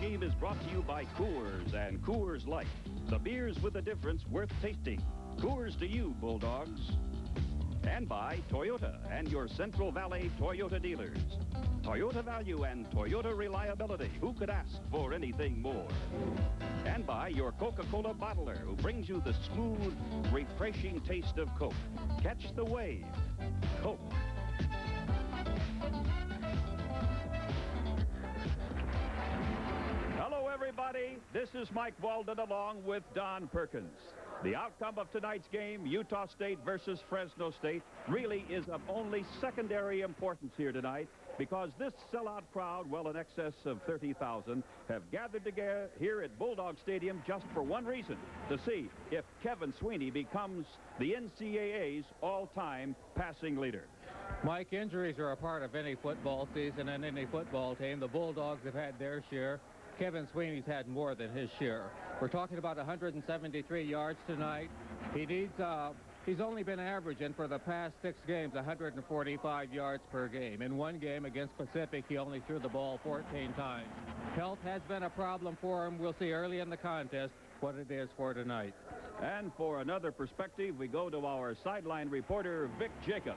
Game is brought to you by Coors and Coors Light. The beers with a difference worth tasting. Coors to you, Bulldogs. And by Toyota and your Central Valley Toyota dealers. Toyota value and Toyota reliability. Who could ask for anything more? And by your Coca-Cola bottler who brings you the smooth, refreshing taste of Coke. Catch the wave. Coke. Everybody. This is Mike Walden along with Don Perkins. The outcome of tonight's game, Utah State versus Fresno State, really is of only secondary importance here tonight because this sellout crowd, well in excess of 30,000, have gathered together here at Bulldog Stadium just for one reason, to see if Kevin Sweeney becomes the NCAA's all-time passing leader. Mike, injuries are a part of any football season and any football team. The Bulldogs have had their share. Kevin Sweeney's had more than his share. We're talking about 173 yards tonight. He needs, uh, he's only been averaging for the past six games 145 yards per game. In one game against Pacific, he only threw the ball 14 times. Health has been a problem for him. We'll see early in the contest what it is for tonight. And for another perspective, we go to our sideline reporter, Vic Jacobs.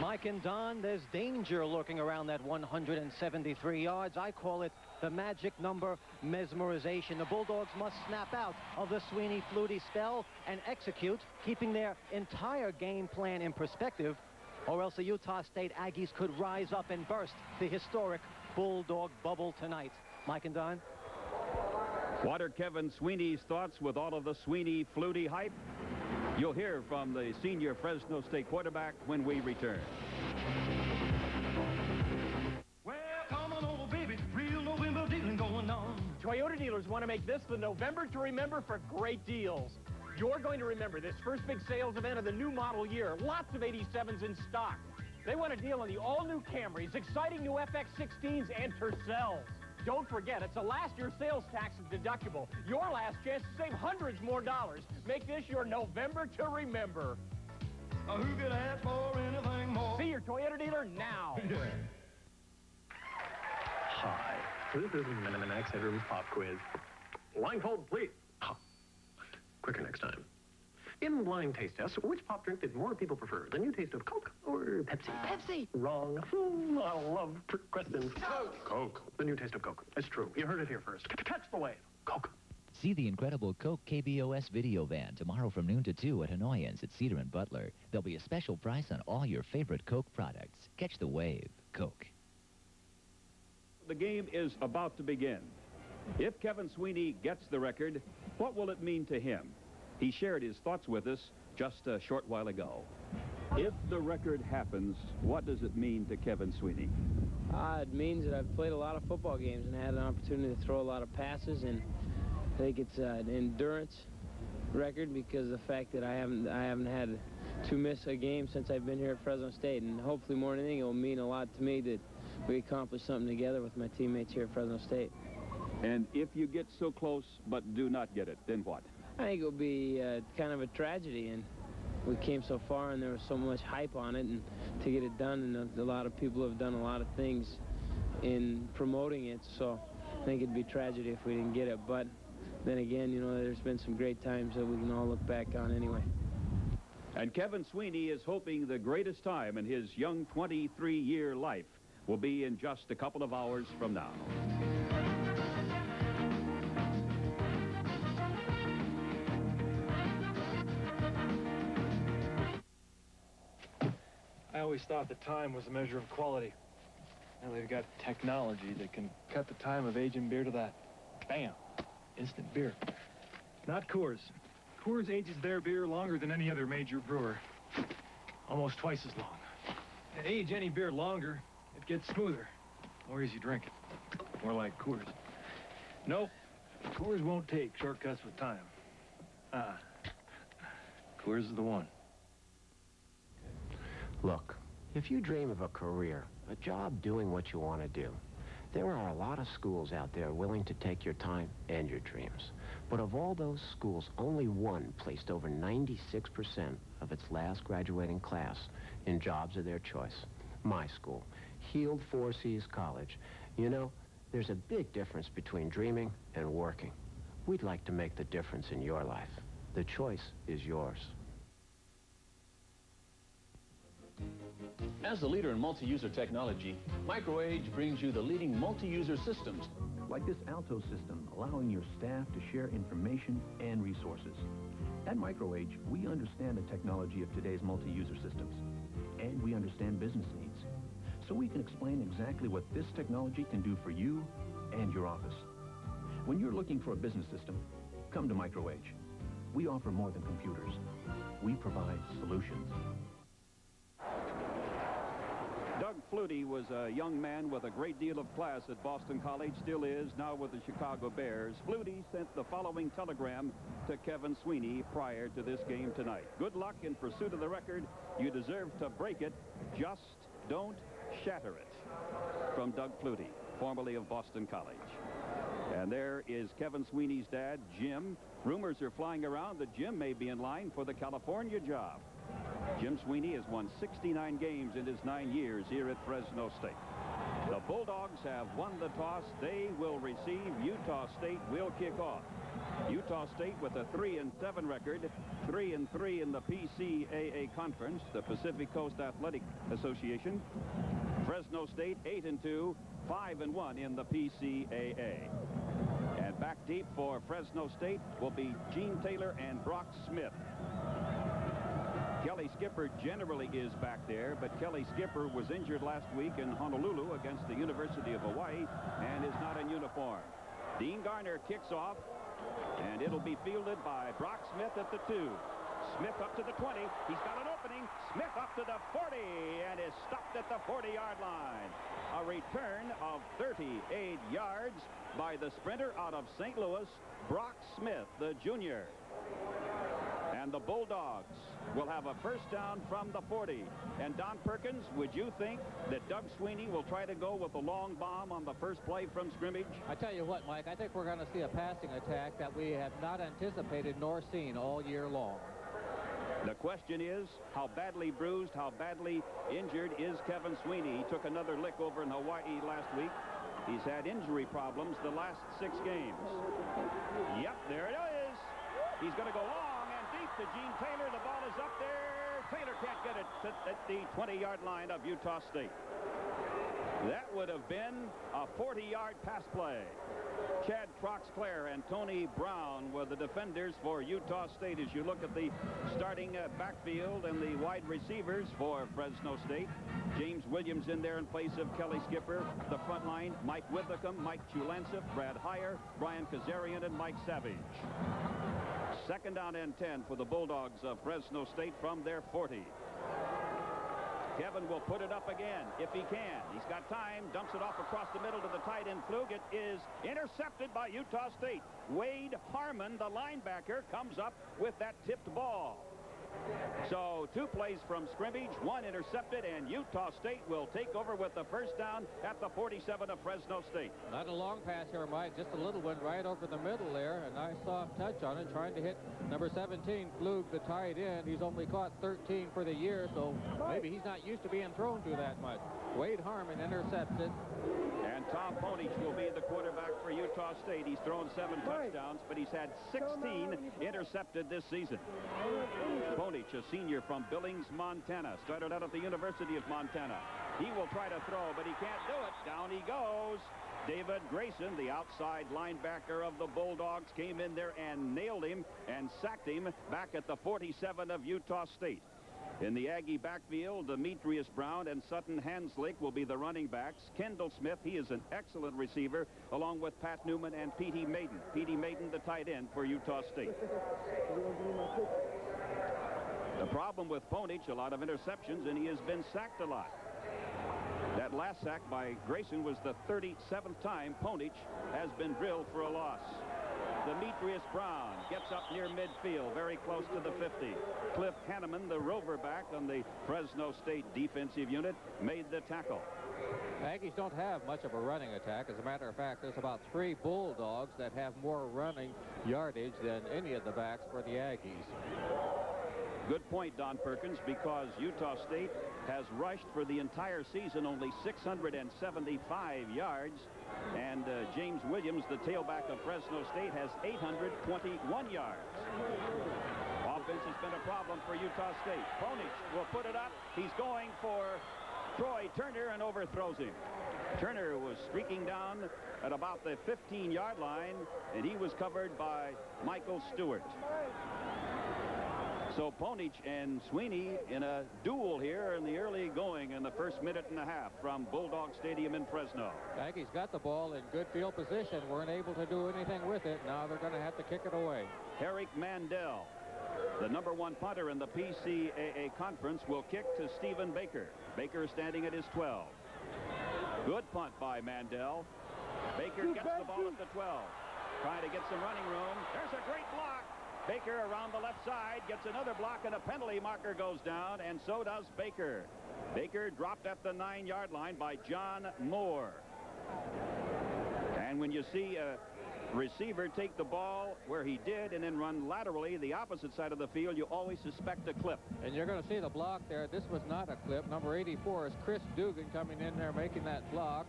Mike and Don, there's danger lurking around that 173 yards. I call it the magic number mesmerization. The Bulldogs must snap out of the Sweeney Flutie spell and execute, keeping their entire game plan in perspective, or else the Utah State Aggies could rise up and burst the historic Bulldog bubble tonight. Mike and Don? What are Kevin Sweeney's thoughts with all of the Sweeney Flutie hype? You'll hear from the senior Fresno State quarterback when we return. Toyota dealers want to make this the November to remember for great deals. You're going to remember this first big sales event of the new model year. Lots of 87s in stock. They want a deal on the all-new Camrys, exciting new FX16s, and Tercels. Don't forget, it's a last year sales tax deductible. Your last chance to save hundreds more dollars. Make this your November to remember. Uh, who could ask for anything more? See your Toyota dealer now. Hi, this is Max Headroom's pop quiz. Blindfold, please. Ha. Quicker next time. In blind taste test, which pop drink did more people prefer? The new taste of Coke or Pepsi? Pepsi. Wrong. Hmm, I love trick questions. Coke. Coke. The new taste of Coke. It's true. You heard it here first. C- Catch the wave. Coke. See the incredible Coke KBOS video van tomorrow from noon to 2 at Hanoians at Cedar and Butler. There'll be a special price on all your favorite Coke products. Catch the wave. Coke. The game is about to begin. If Kevin Sweeney gets the record, what will it mean to him? He shared his thoughts with us just a short while ago. If the record happens, what does it mean to Kevin Sweeney? Uh, it means that I've played a lot of football games and had an opportunity to throw a lot of passes, and I think it's uh, an endurance record because of the fact that I haven't I haven't had to miss a game since I've been here at Fresno State, and hopefully more than anything, it will mean a lot to me that we accomplished something together with my teammates here at Fresno State. And if you get so close but do not get it, then what? I think it'll be uh, kind of a tragedy, and we came so far, and there was so much hype on it, and to get it done, and a, a lot of people have done a lot of things in promoting it, so I think it'd be tragedy if we didn't get it. But then again, you know, there's been some great times that we can all look back on anyway. And Kevin Sweeney is hoping the greatest time in his young 23-year life will be in just a couple of hours from now. I always thought that time was a measure of quality. Now they've got technology that can cut the time of aging beer to that. Bam! Instant beer. Not Coors. Coors ages their beer longer than any other major brewer. Almost twice as long. To age any beer longer, gets smoother. More easy drinking. More like Coors. Nope. Coors won't take shortcuts with time. Ah. Coors is the one. Look, if you dream of a career, a job doing what you want to do, there are a lot of schools out there willing to take your time and your dreams. But of all those schools, only one placed over 96% of its last graduating class in jobs of their choice. My school, Heald Four Seas College. You know, There's a big difference between dreaming and working. We'd like to make the difference in your life. The choice is yours. As the leader in multi-user technology, MicroAge brings you the leading multi-user systems. Like this Alto system, allowing your staff to share information and resources. At MicroAge, we understand the technology of today's multi-user systems, and we understand business needs. So we can explain exactly what this technology can do for you and your office. When you're looking for a business system, come to MicroAge. We offer more than computers. We provide solutions. Doug Flutie was a young man with a great deal of class at Boston College, still is, now with the Chicago Bears. Flutie sent the following telegram to Kevin Sweeney prior to this game tonight. Good luck in pursuit of the record. You deserve to break it. Just don't shatter it. From Doug Flutie, formerly of Boston College. And there is Kevin Sweeney's dad, Jim. Rumors are flying around that Jim may be in line for the California job. Jim Sweeney has won 69 games in his nine years here at Fresno State. The Bulldogs have won the toss. They will receive. Utah State will kick off. Utah State with a 3 and 7 record, 3 and 3 in the PCAA conference, the Pacific Coast Athletic Association. Fresno State 8 and 2, 5 and 1 in the PCAA. And back deep for Fresno State will be Gene Taylor and Brock Smith. Kelly Skipper generally is back there, but Kelly Skipper was injured last week in Honolulu against the University of Hawaii and is not in uniform. Dean Garner kicks off, and it'll be fielded by Brock Smith at the two. Smith up to the 20. He's got an opening. Smith up to the 40 and is stopped at the 40-yard line. A return of 38 yards by the sprinter out of St. Louis, Brock Smith, the junior. And the Bulldogs will have a first down from the 40. And Don Perkins, would you think that Doug Sweeney will try to go with a long bomb on the first play from scrimmage? I tell you what, Mike, I think we're going to see a passing attack that we have not anticipated nor seen all year long. The question is, how badly bruised, how badly injured is Kevin Sweeney? He took another lick over in Hawaii last week. He's had injury problems the last six games. Yep, there it is. He's going to go long and deep to Gene Taylor. The ball is up there. Taylor can't get it at the 20-yard line of Utah State. That would have been a 40-yard pass play. Chad Troxclair and Tony Brown were the defenders for Utah State as you look at the starting uh, backfield and the wide receivers for Fresno State. James Williams in there in place of Kelly Skipper. The front line, Mike Withicum, Mike Chulansif, Brad Heyer, Brian Kazarian, and Mike Savage. Second down and 10 for the Bulldogs of Fresno State from their 40. Kevin will put it up again if he can. He's got time, dumps it off across the middle to the tight end Flug. It is intercepted by Utah State. Wade Harmon, the linebacker, comes up with that tipped ball. So two plays from scrimmage, one intercepted, and Utah State will take over with the first down at the 47 of Fresno State. Not a long pass here, Mike, just a little one right over the middle there. A nice soft touch on it, trying to hit number 17, Flug, the tight end. He's only caught 13 for the year, so maybe he's not used to being thrown to that much. Wade Harmon intercepted. And Tom Ponich will be the quarterback for Utah State. He's thrown seven touchdowns, but he's had 16 intercepted this season. Ponich, a senior from Billings, Montana, started out at the University of Montana. He will try to throw, but he can't do it. Down he goes. David Grayson, the outside linebacker of the Bulldogs, came in there and nailed him and sacked him back at the 47 of Utah State. In the Aggie backfield, Demetrius Brown and Sutton Hanslick will be the running backs. Kendall Smith, he is an excellent receiver, along with Pat Newman and Petey Maiden. Petey Maiden, the tight end for Utah State. The problem with Ponich, a lot of interceptions, and he has been sacked a lot. That last sack by Grayson was the 37th time Ponich has been drilled for a loss. Demetrius Brown gets up near midfield, very close to the 50. Cliff Hanneman, the rover back on the Fresno State defensive unit, made the tackle. Aggies don't have much of a running attack. As a matter of fact, there's about three Bulldogs that have more running yardage than any of the backs for the Aggies. Good point, Don Perkins, because Utah State has rushed for the entire season only 675 yards. And uh, James Williams, the tailback of Fresno State, has 821 yards. Offense has been a problem for Utah State. Ponich will put it up. He's going for Troy Turner and overthrows him. Turner was streaking down at about the 15-yard line, and he was covered by Michael Stewart. So Ponich and Sweeney in a duel here in the early going in the first minute and a half from Bulldog Stadium in Fresno. Aggies got the ball in good field position, weren't able to do anything with it. Now they're going to have to kick it away. Herrick Mandel, the number one punter in the PCAA conference, will kick to Stephen Baker. Baker standing at his 12. Good punt by Mandel. Baker gets the ball at the 12. Trying to get some running room. There's a great block. Baker around the left side gets another block and a penalty marker goes down and so does Baker. Baker dropped at the nine-yard line by John Moore. And when you see a receiver take the ball where he did and then run laterally the opposite side of the field, you always suspect a clip. And you're going to see the block there. This was not a clip. Number 84 is Chris Dugan coming in there making that block.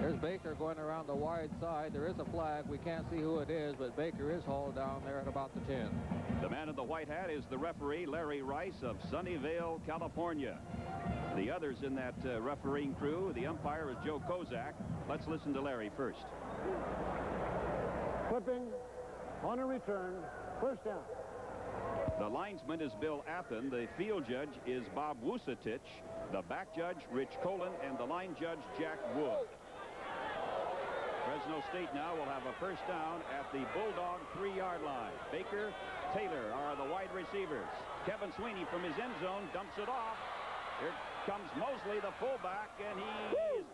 There's Baker going around the wide side. There is a flag. We can't see who it is, but Baker is hauled down there at about the 10. The man in the white hat is the referee, Larry Rice of Sunnyvale, California. The others in that uh, refereeing crew, the umpire is Joe Kozak. Let's listen to Larry first. Clipping on a return, first down. The linesman is Bill Athen. The field judge is Bob Wusatich. The back judge, Rich Colin, and the line judge, Jack Wood. Fresno State now will have a first down at the Bulldog three-yard line. Baker, Taylor are the wide receivers. Kevin Sweeney from his end zone dumps it off. Here comes Mosley, the fullback, and he is,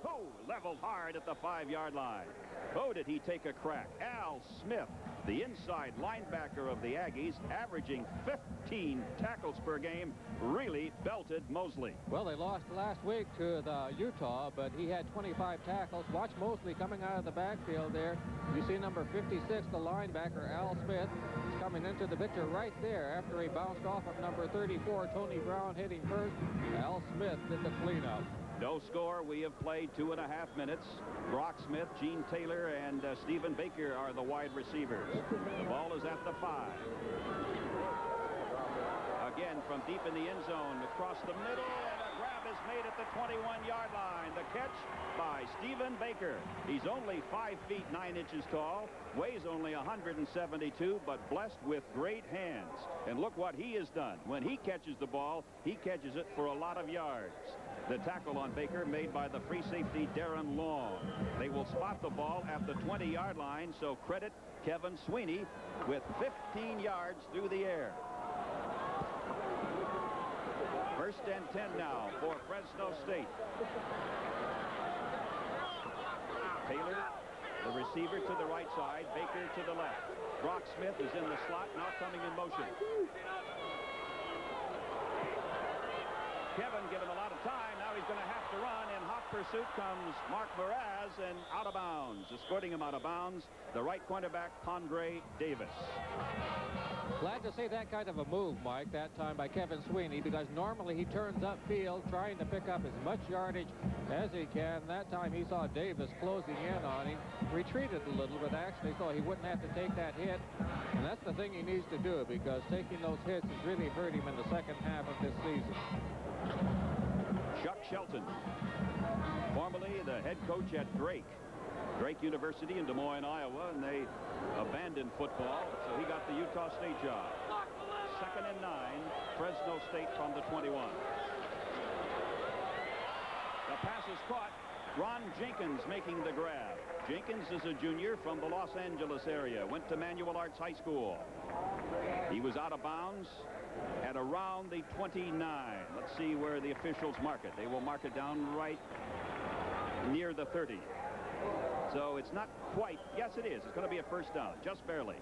leveled hard at the five-yard line. Oh, did he take a crack. Al Smith, the inside linebacker of the Aggies, averaging 15 tackles per game, really belted Mosley. Well, they lost last week to the Utah, but he had 25 tackles. Watch Mosley coming out of the backfield there. You see number 56, the linebacker, Al Smith, coming into the picture right there after he bounced off of number 34, Tony Brown hitting first. Al Smith did the cleanup. No score. We have played two and a half minutes. Brock Smith, Gene Taylor, and uh, Stephen Baker are the wide receivers. The ball is at the five. Again, from deep in the end zone, across the middle, made at the 21-yard line. The catch by Stephen Baker. He's only 5 feet 9 inches tall, weighs only 172, but blessed with great hands. And look what he has done. When he catches the ball, he catches it for a lot of yards. The tackle on Baker made by the free safety Darren Long. They will spot the ball at the 20-yard line, so credit Kevin Sweeney with 15 yards through the air. First and 10 now for Fresno State. Taylor, the receiver to the right side, Baker to the left. Brock Smith is in the slot, now coming in motion. Kevin given a lot of time. Now he's going to have to run. Pursuit comes Mark Moraz and out of bounds. Escorting him out of bounds, the right cornerback, Pondre Davis. Glad to see that kind of a move, Mike, that time by Kevin Sweeney, because normally he turns upfield trying to pick up as much yardage as he can. That time he saw Davis closing in on him, retreated a little, but actually thought he wouldn't have to take that hit. And that's the thing he needs to do, because taking those hits has really hurt him in the second half of this season. Chuck Shelton, formerly the head coach at Drake. Drake University in Des Moines, Iowa, and they abandoned football, so he got the Utah State job. Second and nine, Fresno State from the 21. The pass is caught. Ron Jenkins making the grab. Jenkins is a junior from the Los Angeles area, went to Manual Arts High School. He was out of bounds at around the 29. Let's see where the officials mark it. They will mark it down right near the 30. So it's not quite. Yes, it is. It's going to be a first down, just barely.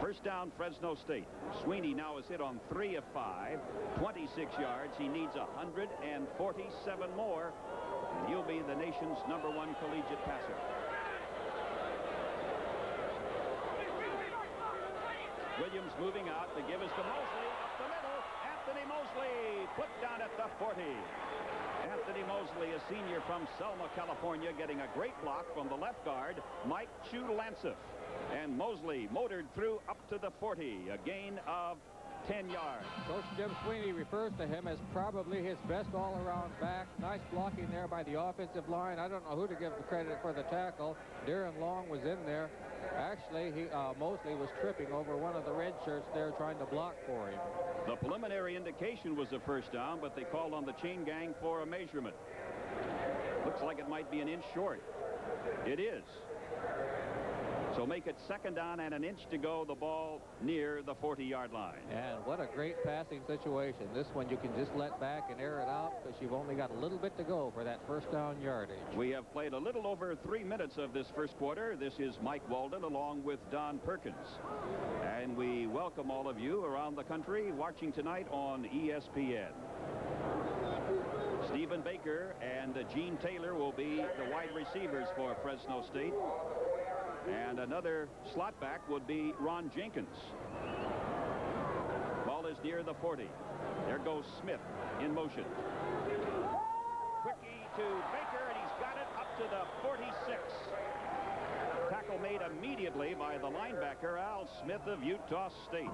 First down, Fresno State. Sweeney now is hit on three of five, 26 yards. He needs 147 more, and he'll be the nation's number one collegiate passer. Williams moving out. The give is to Mosley. Up the middle. Anthony Mosley put down at the 40. Anthony Mosley, a senior from Selma, California, getting a great block from the left guard, Mike Chulansif. And Mosley motored through up to the 40, a gain of 10 yards. Coach Jim Sweeney refers to him as probably his best all-around back. Nice blocking there by the offensive line. I don't know who to give the credit for the tackle. Darren Long was in there. Actually, he uh, was tripping over one of the red shirts there trying to block for him. The preliminary indication was a first down, but they called on the chain gang for a measurement. Looks like it might be an inch short. It is. So make it second down and an inch to go, the ball near the 40-yard line. And what a great passing situation. This one you can just let back and air it out because you've only got a little bit to go for that first down yardage. We have played a little over three minutes of this first quarter. This is Mike Walden along with Don Perkins. And we welcome all of you around the country watching tonight on ESPN. Stephen Baker and Gene Taylor will be the wide receivers for Fresno State. And another slot back would be Ron Jenkins. Ball is near the 40. There goes Smith in motion. Quickie to Baker, and he's got it up to the 46. Tackle made immediately by the linebacker, Al Smith of Utah State.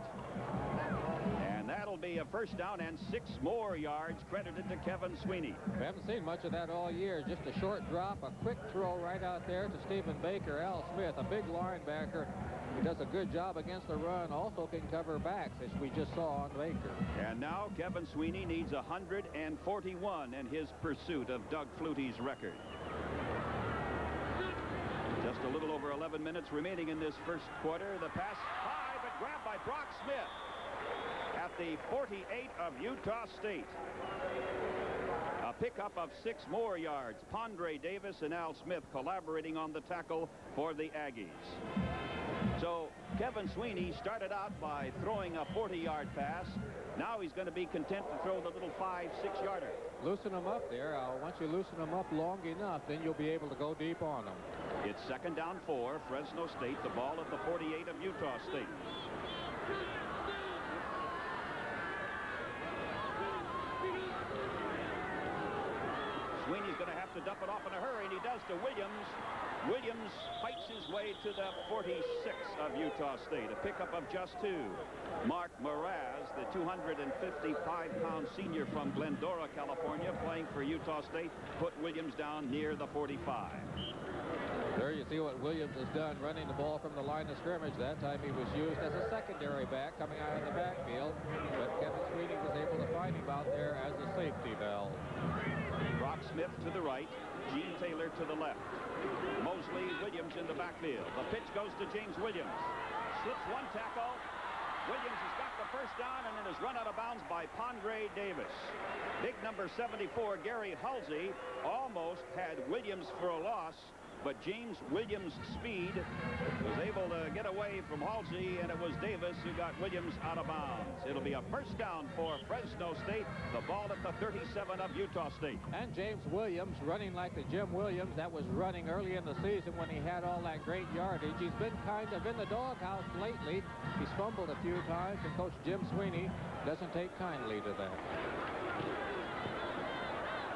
That'll be a first down and six more yards credited to Kevin Sweeney. We haven't seen much of that all year. Just a short drop, a quick throw right out there to Stephen Baker. Al Smith, a big linebacker. He does a good job against the run. Also can cover backs, as we just saw on Baker. And now Kevin Sweeney needs 141 in his pursuit of Doug Flutie's record. Just a little over 11 minutes remaining in this first quarter. The pass high, but grabbed by Brock Smith at the 48 of Utah State. A pickup of six more yards. Pondre Davis and Al Smith collaborating on the tackle for the Aggies. So Kevin Sweeney started out by throwing a 40-yard pass. Now he's going to be content to throw the little five, six-yarder. Loosen them up there. Uh, once you loosen them up long enough, then you'll be able to go deep on them. It's second down four, Fresno State, the ball at the 48 of Utah State. Sweeney's going to have to dump it off in a hurry, and he does to Williams. Williams fights his way to the 46 of Utah State, a pickup of just two. Mark Moraz, the 255-pound senior from Glendora, California, playing for Utah State, put Williams down near the 45. There you see what Williams has done running the ball from the line of scrimmage. That time he was used as a secondary back coming out of the backfield. But Kevin Sweeney was able to find him out there as a safety valve. Smith to the right, Gene Taylor to the left. Mosley Williams in the backfield. The pitch goes to James Williams. Slips one tackle. Williams has got the first down and then is run out of bounds by Pondre Davis. Big number 74, Gary Halsey, almost had Williams for a loss but James Williams' speed was able to get away from Halsey, and it was Davis who got Williams out of bounds. It'll be a first down for Fresno State. The ball at the 37 of Utah State. And James Williams running like the Jim Williams that was running early in the season when he had all that great yardage. He's been kind of in the doghouse lately. He's fumbled a few times, and Coach Jim Sweeney doesn't take kindly to that.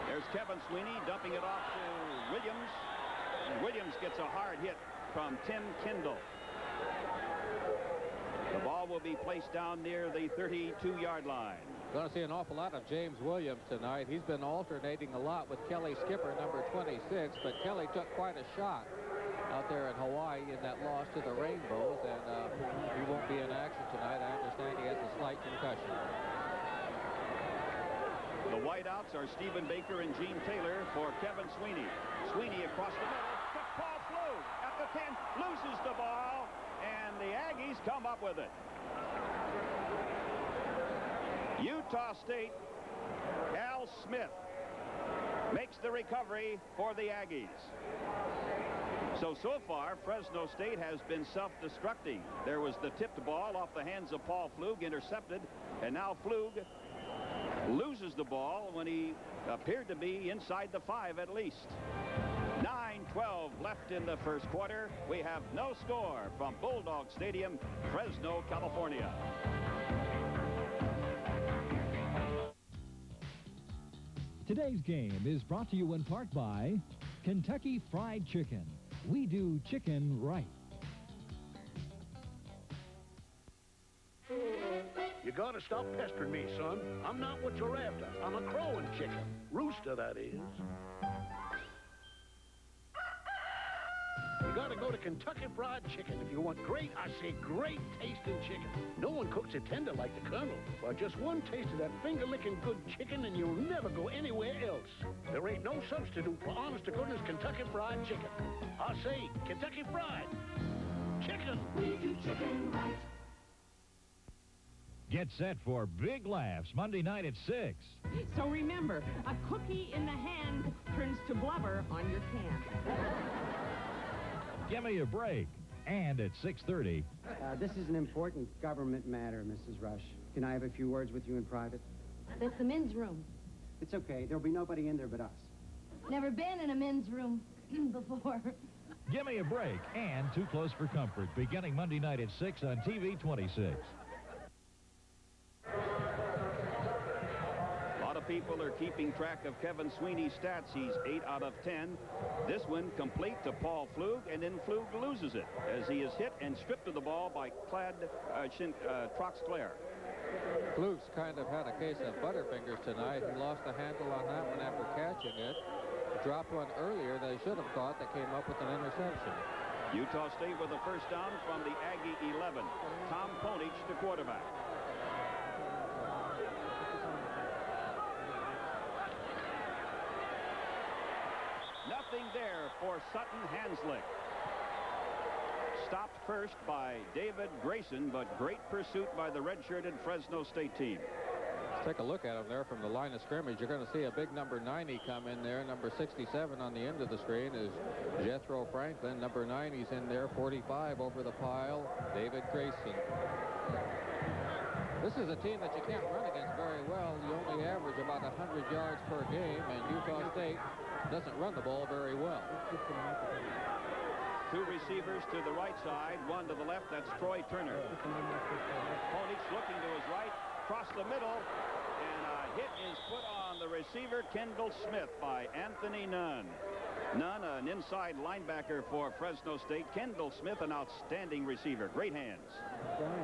There's Kevin Sweeney dumping it off to Williams. Williams gets a hard hit from Tim Kendall. The ball will be placed down near the 32-yard line. Going to see an awful lot of James Williams tonight. He's been alternating a lot with Kelly Skipper, number 26, but Kelly took quite a shot out there in Hawaii in that loss to the Rainbows, and uh, he won't be in action tonight. I understand he has a slight concussion. The wideouts are Stephen Baker and Gene Taylor for Kevin Sweeney. Sweeney across the middle. Paul Flug at the 10, loses the ball, and the Aggies come up with it. Utah State, Al Smith makes the recovery for the Aggies. So, so far, Fresno State has been self-destructing. There was the tipped ball off the hands of Paul Flug, intercepted, and now Flug loses the ball when he appeared to be inside the five at least. 9-12 left left in the first quarter. We have no score from Bulldog Stadium, Fresno, California. Today's game is brought to you in part by Kentucky Fried Chicken. We do chicken right. You gotta stop pestering me, son. I'm not what you're after. I'm a crowing chicken. Rooster, that is. You gotta go to Kentucky Fried Chicken if you want great, I say great tasting chicken. No one cooks it tender like the Colonel. Well, just one taste of that finger-licking good chicken and you'll never go anywhere else. There ain't no substitute for honest-to-goodness Kentucky Fried Chicken. I say Kentucky Fried Chicken. We do chicken right. Get set for big laughs Monday night at 6. So remember, a cookie in the hand turns to blubber on your can. Give me a break. And at 6.30, Uh, this is an important government matter, Mrs. Rush. Can I have a few words with you in private? That's the men's room. It's okay. There'll be nobody in there but us. Never been in a men's room before. give me a break. And Too Close for Comfort, beginning Monday night at 6 on TV 26. A lot of people are keeping track of Kevin Sweeney's stats. He's 8 out of 10. This one complete to Paul Flug, and then Flug loses it as he is hit and stripped of the ball by Clad uh, Shin, uh, Troxclair. Flug's kind of had a case of butterfingers tonight. He lost the handle on that one after catching it. Dropped one earlier he should have thought that came up with an interception. Utah State with a first down from the Aggie 11. Tom Ponich, the quarterback. Nothing there for Sutton Hanslick. Stopped first by David Grayson, but great pursuit by the redshirted Fresno State team. Let's take a look at him there from the line of scrimmage. You're going to see a big number 90 come in there. Number 67 on the end of the screen is Jethro Franklin. Number 90's in there, 45 over the pile, David Grayson. This is a team that you can't run against very well. You only average about 100 yards per game, and Utah State doesn't run the ball very well. Two receivers to the right side, one to the left. That's Troy Turner. Ponich looking to his right, across the middle, and a hit is put on the receiver, Kendall Smith, by Anthony Nunn. Nunn, an inside linebacker for Fresno State. Kendall Smith, an outstanding receiver. Great hands.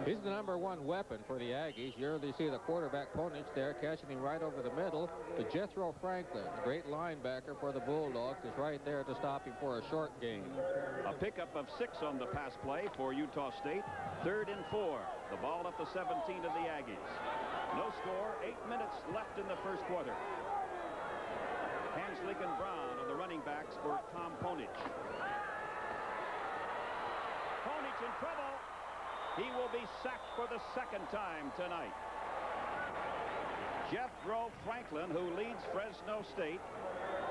He's the number one weapon for the Aggies. You already see the quarterback Ponich there catching him right over the middle. But Jethro Franklin, great linebacker for the Bulldogs, is right there to stop him for a short gain. A pickup of six on the pass play for Utah State. Third and four. The ball at the 17 of the Aggies. No score. Eight minutes left in the first quarter. And Brown running backs for Tom Ponich. Ponich in trouble. He will be sacked for the second time tonight. Jethro Franklin, who leads Fresno State,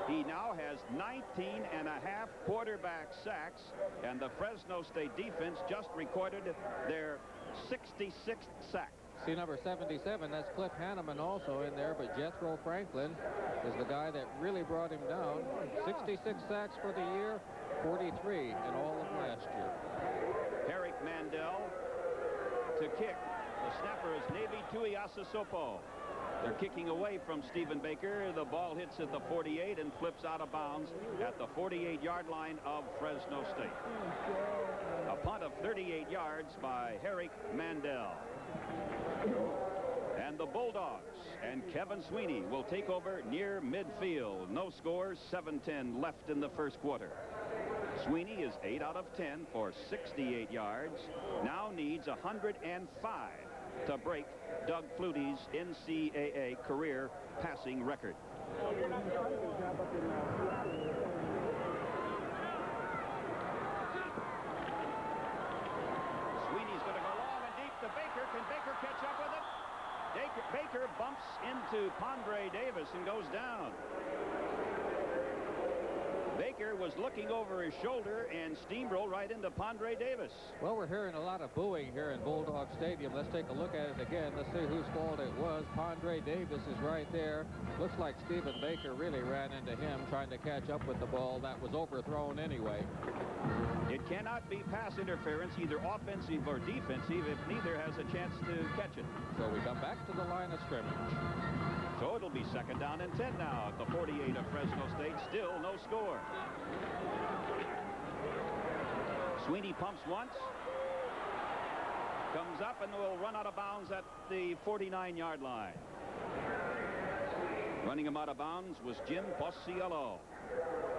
he now has 19 and a half quarterback sacks, and the Fresno State defense just recorded their 66th sack. See number 77, that's Cliff Hanneman also in there, but Jethro Franklin is the guy that really brought him down. 66 sacks for the year, 43 in all of last year. Herrick Mandel to kick. The snapper is Navy Tuiasosopo. They're kicking away from Stephen Baker. The ball hits at the 48 and flips out of bounds at the 48-yard line of Fresno State. A punt of 38 yards by Herrick Mandel. And the Bulldogs and Kevin Sweeney will take over near midfield. No scores, 7-10 left in the first quarter. Sweeney is 8 out of 10 for 68 yards. Now needs 105 to break Doug Flutie's NCAA career passing record. Sweeney's going to go long and deep to Baker. Can Baker catch up with it? Baker, Baker bumps into Pondre Davis and goes down. Baker was looking over his shoulder and steamrolled right into Pondre Davis. Well, we're hearing a lot of booing here in Bulldog Stadium. Let's take a look at it again. Let's see whose fault it was. Pondre Davis is right there. Looks like Stephen Baker really ran into him trying to catch up with the ball that was overthrown anyway. It cannot be pass interference, either offensive or defensive, if neither has a chance to catch it. So we come back to the line of scrimmage. So it'll be second down and 10 now at the 48 of Fresno State. Still no score. Sweeney pumps once. Comes up and will run out of bounds at the 49-yard line. Running him out of bounds was Jim Posiello,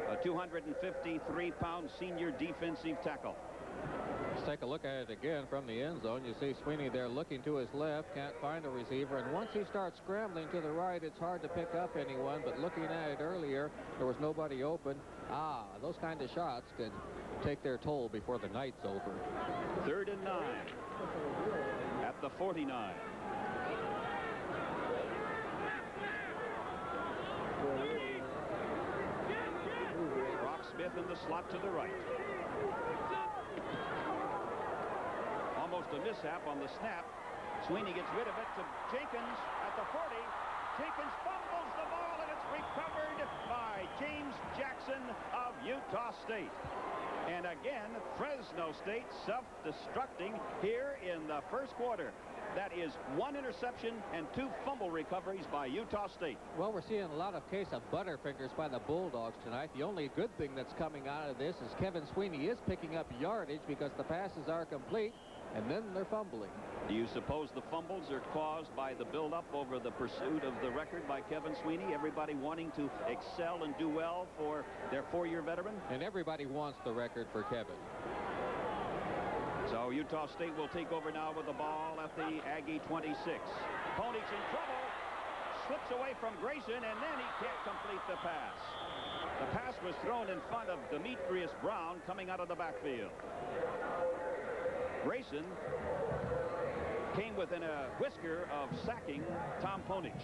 a 253-pound senior defensive tackle. Let's take a look at it again from the end zone. You see Sweeney there looking to his left, can't find a receiver. And once he starts scrambling to the right, it's hard to pick up anyone. But looking at it earlier, there was nobody open. Ah, those kind of shots could take their toll before the night's over. Third and nine at the 49. Brock Smith in the slot to the right. A mishap on the snap. Sweeney gets rid of it to Jenkins at the 40. Jenkins fumbles the ball and it's recovered by James Jackson of Utah State. And again, Fresno State self-destructing here in the first quarter. That is one interception and two fumble recoveries by Utah State. Well, we're seeing a lot of case of butterfingers by the Bulldogs tonight. The only good thing that's coming out of this is Kevin Sweeney is picking up yardage because the passes are complete, and then they're fumbling. Do you suppose the fumbles are caused by the build-up over the pursuit of the record by Kevin Sweeney? Everybody wanting to excel and do well for their four-year veteran? And everybody wants the record for Kevin. So Utah State will take over now with the ball at the Aggie 26. Pony's in trouble. Slips away from Grayson, and then he can't complete the pass. The pass was thrown in front of Demetrius Brown coming out of the backfield. Grayson came within a whisker of sacking Tom Ponich.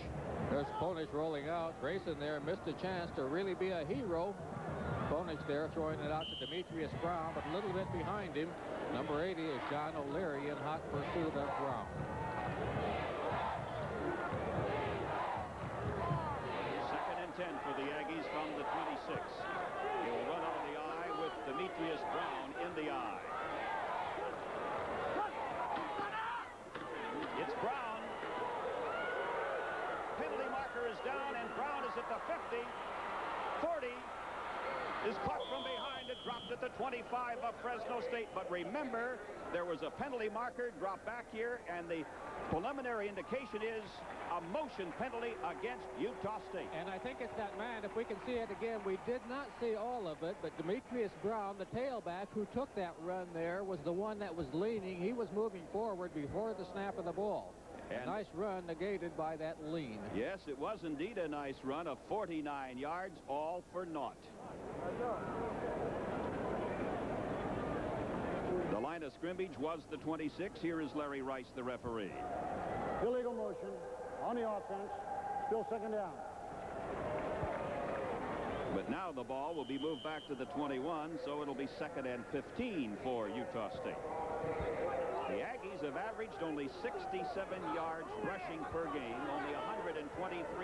There's Ponich rolling out. Grayson there missed a chance to really be a hero. Ponich there throwing it out to Demetrius Brown, but a little bit behind him. Number 80 is John O'Leary in hot pursuit of Brown. Second and 10 for the Aggies from the 26. He'll run of the I with Demetrius Brown in the I. It's Brown. Penalty marker is down, and Brown is at the 50. 40 is caught from behind and dropped at the 25 of Fresno State. But remember, there was a penalty marker dropped back here, and the preliminary indication is a motion penalty against Utah State. And I think it's that man. If we can see it again, we did not see all of it, but Demetrius Brown, the tailback who took that run there, was the one that was leaning. He was moving forward before the snap of the ball. And a nice run negated by that lean. Yes, it was indeed a nice run of 49 yards, all for naught. The line of scrimmage was the 26. Here is Larry Rice, the referee. Illegal motion on the offense. Still second down. But now the ball will be moved back to the 21, so it'll be second and 15 for Utah State. The Aggies have averaged only 67 yards rushing per game, only 123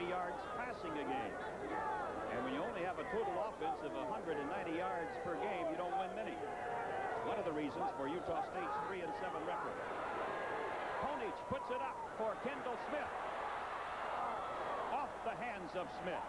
yards passing a game. And when you only have a total offense of 190 yards per game, you don't win many. One of the reasons for Utah State's 3 and 7 record. Ponich puts it up for Kendall Smith. Off the hands of Smith.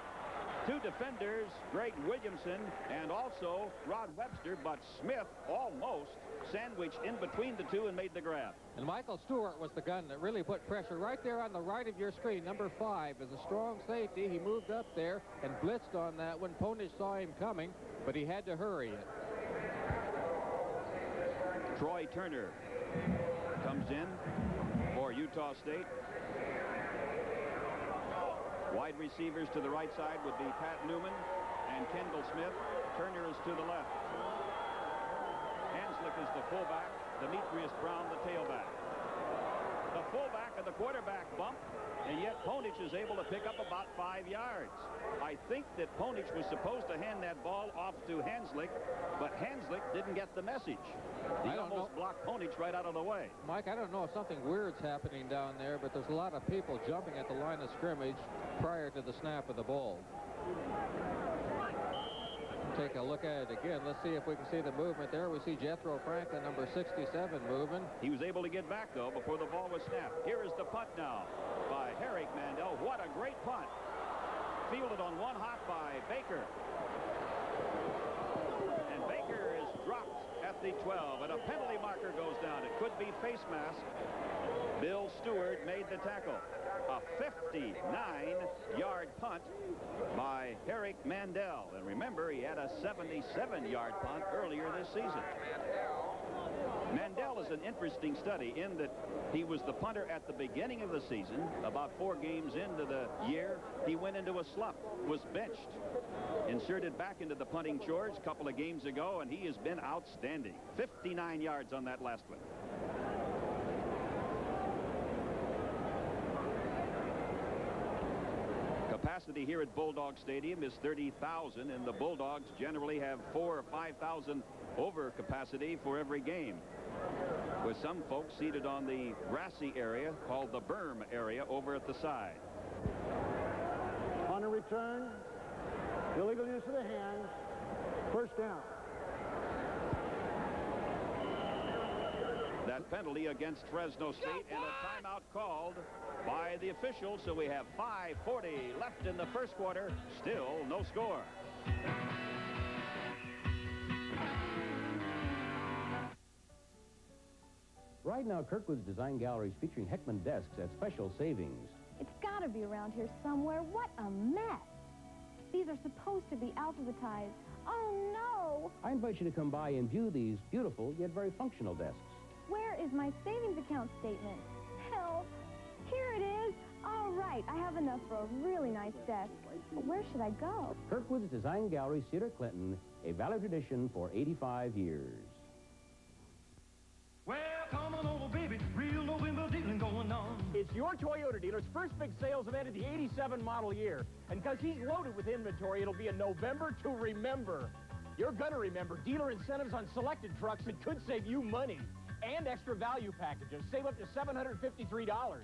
Two defenders, Greg Williamson and also Rod Webster, but Smith almost sandwiched in between the two and made the grab. And Michael Stewart was the gun that really put pressure right there on the right of your screen. Number five is a strong safety. He moved up there and blitzed on that when Ponich saw him coming, but he had to hurry it. Troy Turner comes in for Utah State. Wide receivers to the right side would be Pat Newman and Kendall Smith. Turner is to the left. Hanslick is the fullback. Demetrius Brown the tailback. Fullback and the quarterback bump, and yet Ponich is able to pick up about five yards. I think that Ponich was supposed to hand that ball off to Hanslick, but Hanslick didn't get the message. He I almost know. blocked Ponich right out of the way. Mike, I don't know if something weird's happening down there, but there's a lot of people jumping at the line of scrimmage prior to the snap of the ball. Take a look at it again. Let's see if we can see the movement there. We see Jethro Franklin, number 67, moving. He was able to get back, though, before the ball was snapped. Here is the punt now by Herrick Mandel. What a great punt. Fielded on one hop by Baker. And Baker is dropped at the 12, and a penalty marker goes down. It could be face mask. Bill Stewart made the tackle. A 59-yard punt by Herrick Mandel. And remember, he had a 77-yard punt earlier this season. Mandel is an interesting study in that he was the punter at the beginning of the season. About four games into the year, he went into a slump, was benched, inserted back into the punting chores a couple of games ago, and he has been outstanding. 59 yards on that last one. Capacity here at Bulldog Stadium is 30,000, and the Bulldogs generally have four or 5,000 over capacity for every game. With some folks seated on the grassy area called the berm area over at the side. On a return, illegal use of the hands, first down. That penalty against Fresno State and a timeout called by the officials. So we have 5.40 left in the first quarter. Still no score. Right now, Kirkwood's Design Gallery is featuring Heckman desks at special savings. It's got to be around here somewhere. What a mess. These are supposed to be alphabetized. Oh, no. I invite you to come by and view these beautiful yet very functional desks. Where is my savings account statement? Help. Here it is. All right, I have enough for a really nice desk. Where should I go? Kirkwood's Design Gallery, Cedar Clinton, a valid tradition for 85 years. Well, come on over, baby. Real November dealing going on. It's your Toyota dealer's first big sales event of the 87 model year. And because he's loaded with inventory, it'll be a November to remember. You're going to remember dealer incentives on selected trucks that could save you money. And extra value packages. Save up to $753.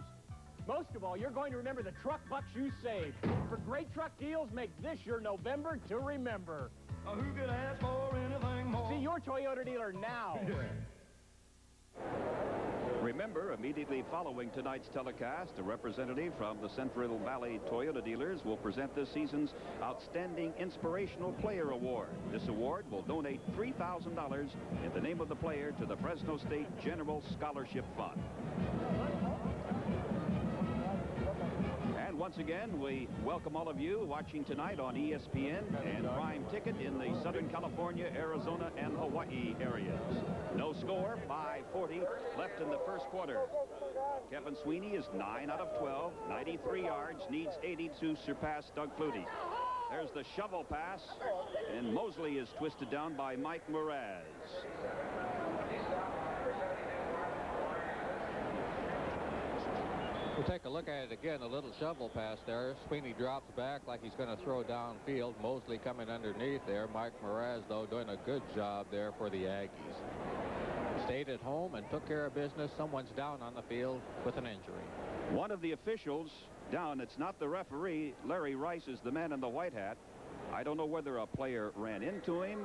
Most of all, you're going to remember the truck bucks you saved. For great truck deals, make this your November to remember. Uh, who could ask for anything more? See your Toyota dealer now. Remember, immediately following tonight's telecast, a representative from the Central Valley Toyota dealers will present this season's Outstanding Inspirational Player Award. This award will donate $3,000 in the name of the player to the Fresno State General Scholarship Fund. Once again, we welcome all of you watching tonight on ESPN and Prime Ticket in the Southern California, Arizona, and Hawaii areas. No score, 5.40 left in the first quarter. Kevin Sweeney is 9 out of 12, 93 yards, needs 80 to surpass Doug Flutie. There's the shovel pass, and Mosley is twisted down by Mike Moraz. We'll take a look at it again. A little shovel pass there. Sweeney drops back like he's going to throw downfield. Mosley coming underneath there. Mike Moraz, though, doing a good job there for the Aggies. Stayed at home and took care of business. Someone's down on the field with an injury. One of the officials down, it's not the referee. Larry Rice is the man in the white hat. I don't know whether a player ran into him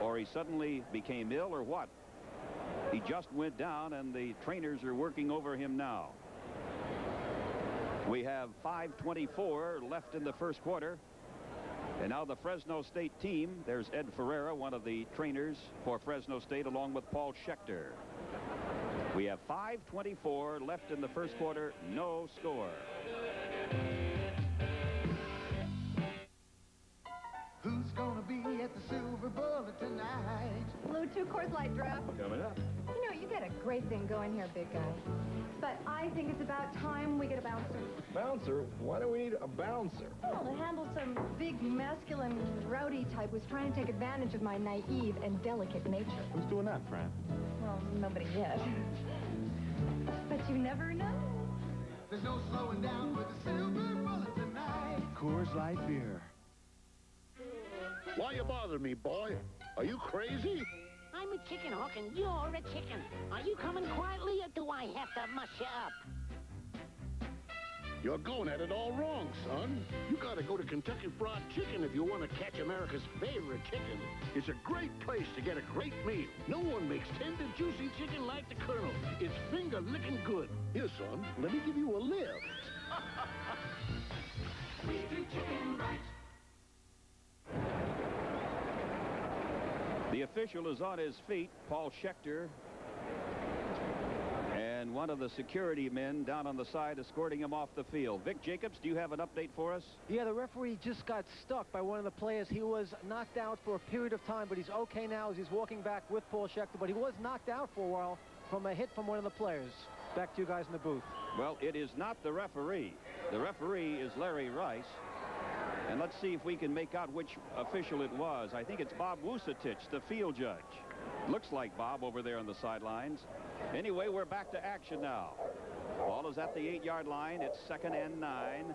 or he suddenly became ill or what. He just went down and the trainers are working over him now. We have 5.24 left in the first quarter. And now the Fresno State team. There's Ed Ferreira, one of the trainers for Fresno State, along with Paul Schechter. We have 5.24 left in the first quarter. No score. Who's gonna be at the Silver Bullet tonight? Blue two Coors Light draft. Coming up. You know, you got a great thing going here, big guy. But I think it's about time we get a bouncer. Bouncer? Why do we need a bouncer? Well, to handle some big, masculine, rowdy type who's trying to take advantage of my naive and delicate nature. Who's doing that, Fran? Well, nobody yet. But you never know. There's no slowing down with the silver bullet tonight. Coors Light Beer. Why you bother me, boy? Are you crazy? I'm a chicken hawk and you're a chicken. Are you coming quietly or do I have to mush you up? You're going at it all wrong, son. You gotta go to Kentucky Fried Chicken if you want to catch America's favorite chicken. It's a great place to get a great meal. No one makes tender, juicy chicken like the Colonel. It's finger-licking good. Here, son, let me give you a lift. We do chicken right. The official is on his feet, Paul Schechter. And one of the security men down on the side escorting him off the field. Vic Jacobs, do you have an update for us? Yeah, the referee just got stuck by one of the players. He was knocked out for a period of time, but he's okay now as he's walking back with Paul Schechter. But he was knocked out for a while from a hit from one of the players. Back to you guys in the booth. Well, it is not the referee. The referee is Larry Rice. And let's see if we can make out which official it was. I think it's Bob Wusatich, the field judge. Looks like Bob over there on the sidelines. Anyway, we're back to action now. Ball is at the eight-yard line. It's second and nine.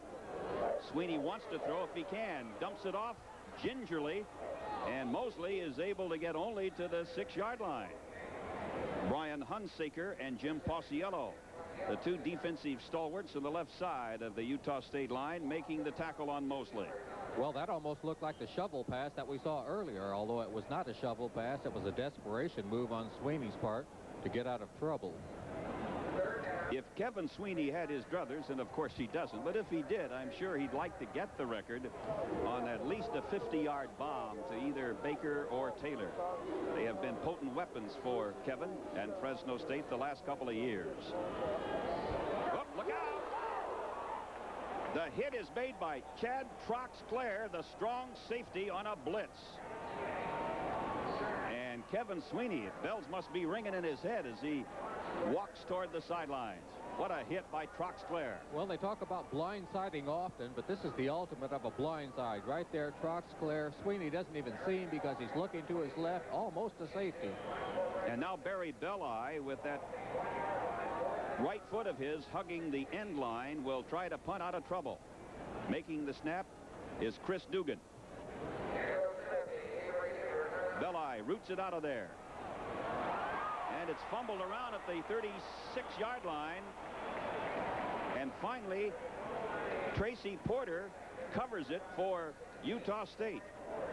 Sweeney wants to throw if he can. Dumps it off gingerly. And Mosley is able to get only to the six-yard line. Brian Hunsaker and Jim Pausiello, the two defensive stalwarts on the left side of the Utah State line, making the tackle on Mosley. Well, that almost looked like the shovel pass that we saw earlier, although it was not a shovel pass. It was a desperation move on Sweeney's part to get out of trouble. If Kevin Sweeney had his druthers, and of course he doesn't, but if he did, I'm sure he'd like to get the record on at least a 50-yard bomb to either Baker or Taylor. They have been potent weapons for Kevin and Fresno State the last couple of years. The hit is made by Chad Troxclair, the strong safety on a blitz. And Kevin Sweeney, bells must be ringing in his head as he walks toward the sidelines. What a hit by Troxclair. Well, they talk about blindsiding often, but this is the ultimate of a blindside. Right there, Troxclair. Sweeney doesn't even see him because he's looking to his left, almost to safety. And now Barry Belli with that right foot of his hugging the end line will try to punt out of trouble. Making the snap is Chris Dugan. Belli roots it out of there. And it's fumbled around at the 36-yard line. And finally, Tracy Porter covers it for Utah State.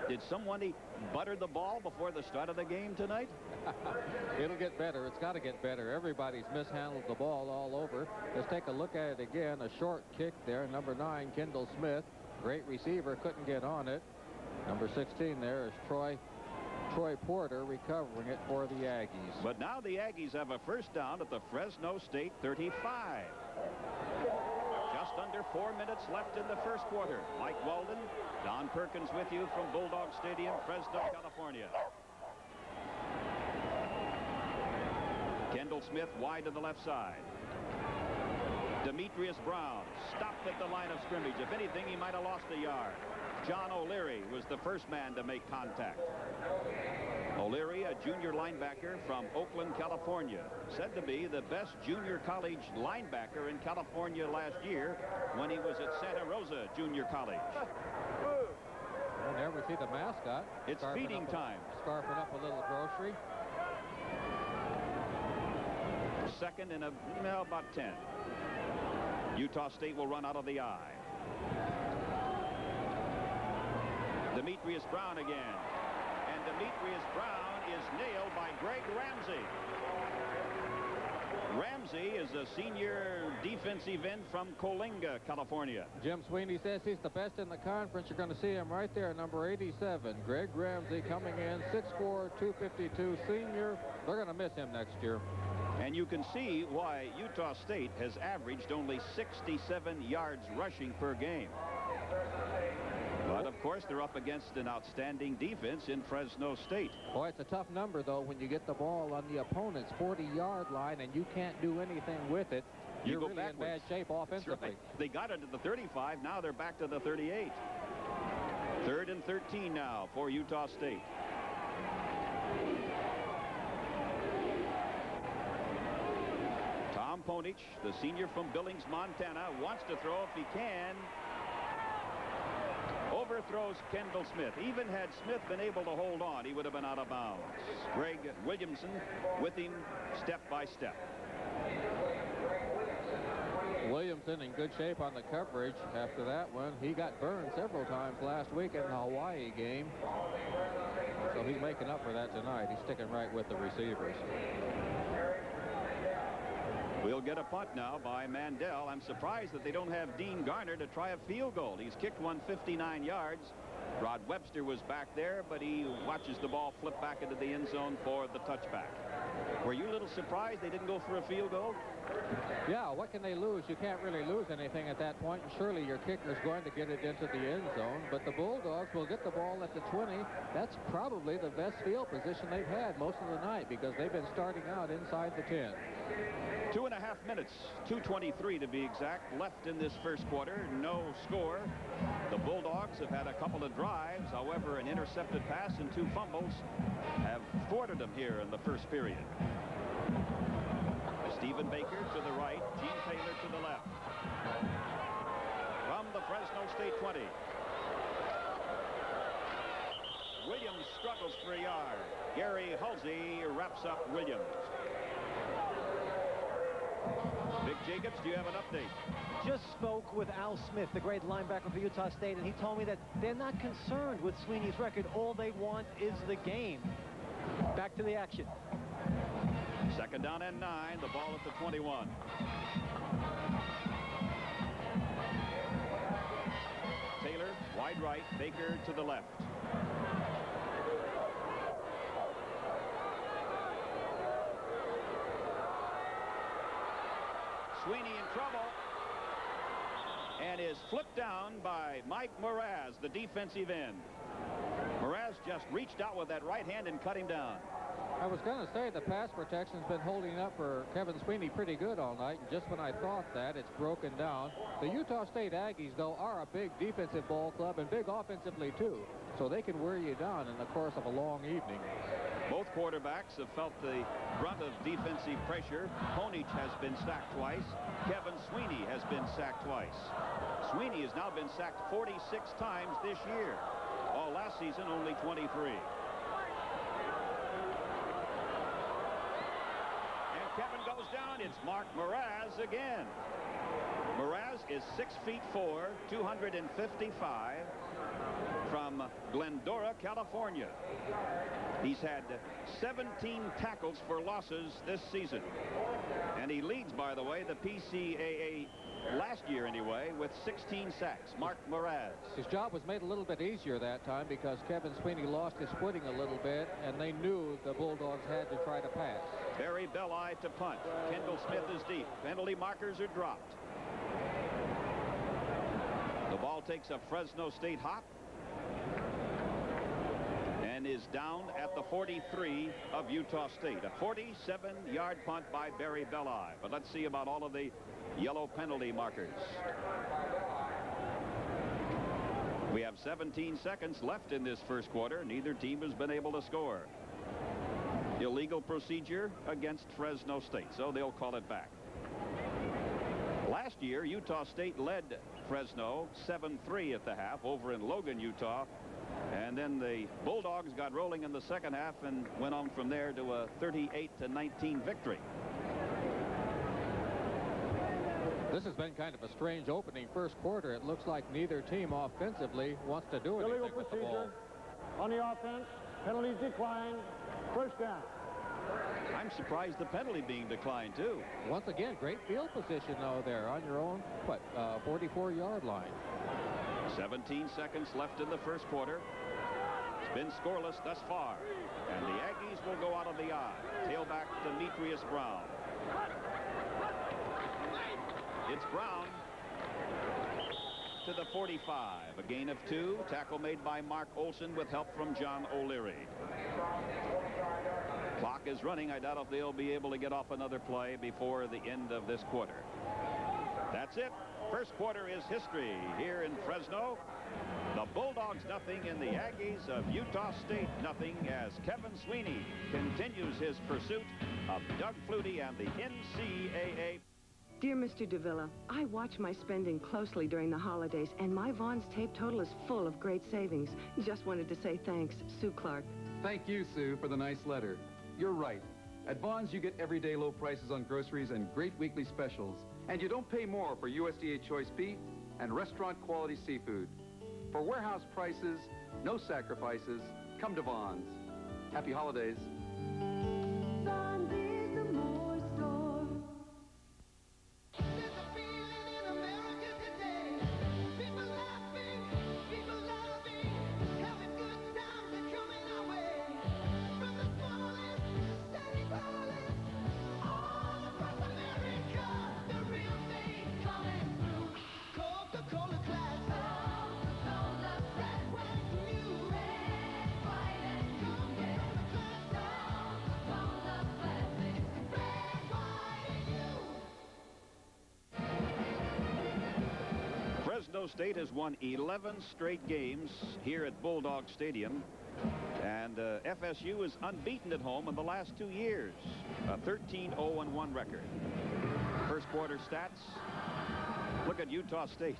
Did somebody butter the ball before the start of the game tonight? It'll get better. It's got to get better. Everybody's mishandled the ball all over. Let's take a look at it again. A short kick there. Number nine, Kendall Smith. Great receiver. Couldn't get on it. Number 16 there is Troy Troy Porter recovering it for the Aggies. But now the Aggies have a first down at the Fresno State 35. Under four minutes left in the first quarter. Mike Walden, Don Perkins with you from Bulldog Stadium, Fresno, California. Kendall Smith wide to the left side. Demetrius Brown stopped at the line of scrimmage. If anything, he might have lost a yard. John O'Leary was the first man to make contact. O'Leary, a junior linebacker from Oakland, California, said to be the best junior college linebacker in California last year when he was at Santa Rosa Junior College. And there we see the mascot. It's feeding a- time. Scarfing up a little grocery. Second and a, well, about 10. Utah State will run out of the eye. Demetrius Brown again. Demetrius Brown is nailed by Greg Ramsey. Ramsey is a senior defensive end from Coalinga, California. Jim Sweeney says he's the best in the conference. You're going to see him right there, number 87. Greg Ramsey coming in, 6'4", 252 senior. They're going to miss him next year. And you can see why Utah State has averaged only 67 yards rushing per game. But of course, they're up against an outstanding defense in Fresno State. Boy, it's a tough number, though, when you get the ball on the opponent's 40-yard line and you can't do anything with it. You You're go really in bad shape offensively. right. They got it at the 35. Now they're back to the 38. Third and 13 now for Utah State. Tom Ponich, the senior from Billings, Montana, wants to throw if he can. Overthrows Kendall Smith. Even had Smith been able to hold on, he would have been out of bounds. Greg Williamson with him step by step. Williamson in good shape on the coverage after that one. He got burned several times last week in the Hawaii game. So he's making up for that tonight. He's sticking right with the receivers. We'll get a punt now by Mandel. I'm surprised that they don't have Dean Garner to try a field goal. He's kicked one 59 yards. Rod Webster was back there, but he watches the ball flip back into the end zone for the touchback. Were you a little surprised they didn't go for a field goal? Yeah, what can they lose? You can't really lose anything at that point. And surely your kicker's going to get it into the end zone. But the Bulldogs will get the ball at the 20. That's probably the best field position they've had most of the night because they've been starting out inside the 10. Two and a half minutes, 2.23 to be exact, left in this first quarter. No score. The Bulldogs have had a couple of drives. However, an intercepted pass and two fumbles have thwarted them here in the first period. Stephen Baker to the right, Gene Taylor to the left. From the Fresno State 20. Williams struggles for a yard. Gary Hulsey wraps up Williams. Vic Jacobs, do you have an update? Just spoke with Al Smith, the great linebacker for Utah State, and he told me that they're not concerned with Sweeney's record. All they want is the game. Back to the action. Second down and nine, the ball at the 21. Taylor, wide right, Baker to the left. Sweeney in trouble and is flipped down by Mike Moraz, the defensive end. Moraz just reached out with that right hand and cut him down. I was going to say the pass protection's been holding up for Kevin Sweeney pretty good all night. And just when I thought that, it's broken down. The Utah State Aggies, though, are a big defensive ball club and big offensively, too. So they can wear you down in the course of a long evening. Both quarterbacks have felt the brunt of defensive pressure. Ponich has been sacked twice. Kevin Sweeney has been sacked twice. Sweeney has now been sacked 46 times this year. Last season, only 23. And Kevin goes down. It's Mark Moraz again. Moraz is 6 feet 4, 255 from Glendora, California. He's had 17 tackles for losses this season. And he leads, by the way, the PCAA last year anyway, with 16 sacks. Mark Moraz. His job was made a little bit easier that time because Kevin Sweeney lost his footing a little bit, and they knew the Bulldogs had to try to pass. Barry Belli to punt. Kendall Smith is deep. Penalty markers are dropped. The ball takes a Fresno State hop and is down at the 43 of Utah State. A 47-yard punt by Barry Belli. But let's see about all of the yellow penalty markers. We have 17 seconds left in this first quarter. Neither team has been able to score. Illegal procedure against Fresno State, so they'll call it back. Last year, Utah State led Fresno 7-3 at the half over in Logan, Utah. And then the Bulldogs got rolling in the second half and went on from there to a 38 to 19 victory. This has been kind of a strange opening first quarter. It looks like neither team offensively wants to do anything Illegal with the ball. procedure on the offense. Penalties declined. First down. I'm surprised the penalty being declined, too. Once again, great field position, though, there on your own, what, uh, 44-yard line. 17 seconds left in the first quarter. It's been scoreless thus far. And the Aggies will go out of the eye. Tailback Demetrius Brown. It's Brown to the 45. A gain of two. Tackle made by Mark Olson with help from John O'Leary. Clock is running. I doubt if they'll be able to get off another play before the end of this quarter. That's it. First quarter is history here in Fresno. The Bulldogs nothing and the Aggies of Utah State nothing as Kevin Sweeney continues his pursuit of Doug Flutie and the NCAA Dear Mr. Davila, I watch my spending closely during the holidays, and my Vaughn's tape total is full of great savings. Just wanted to say thanks. Sue Clark. Thank you, Sue, for the nice letter. You're right. At Vaughn's, you get everyday low prices on groceries and great weekly specials. And you don't pay more for USDA choice beef and restaurant quality seafood. For warehouse prices, no sacrifices, come to Vaughn's. Happy holidays. Fresno State has won 11 straight games here at Bulldog Stadium. And uh, FSU is unbeaten at home in the last two years. A 13-0-1 record. First quarter stats. Look at Utah State.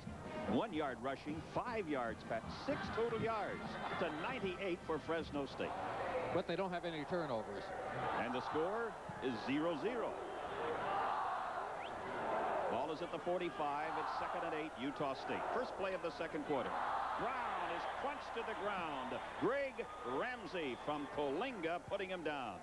One yard rushing, five yards back, six total yards to 98 for Fresno State. But they don't have any turnovers. And the score is 0-0. Is at the 45. It's second and eight, Utah State. First play of the second quarter. Brown is crunched to the ground. Greg Ramsey from Coalinga putting him down.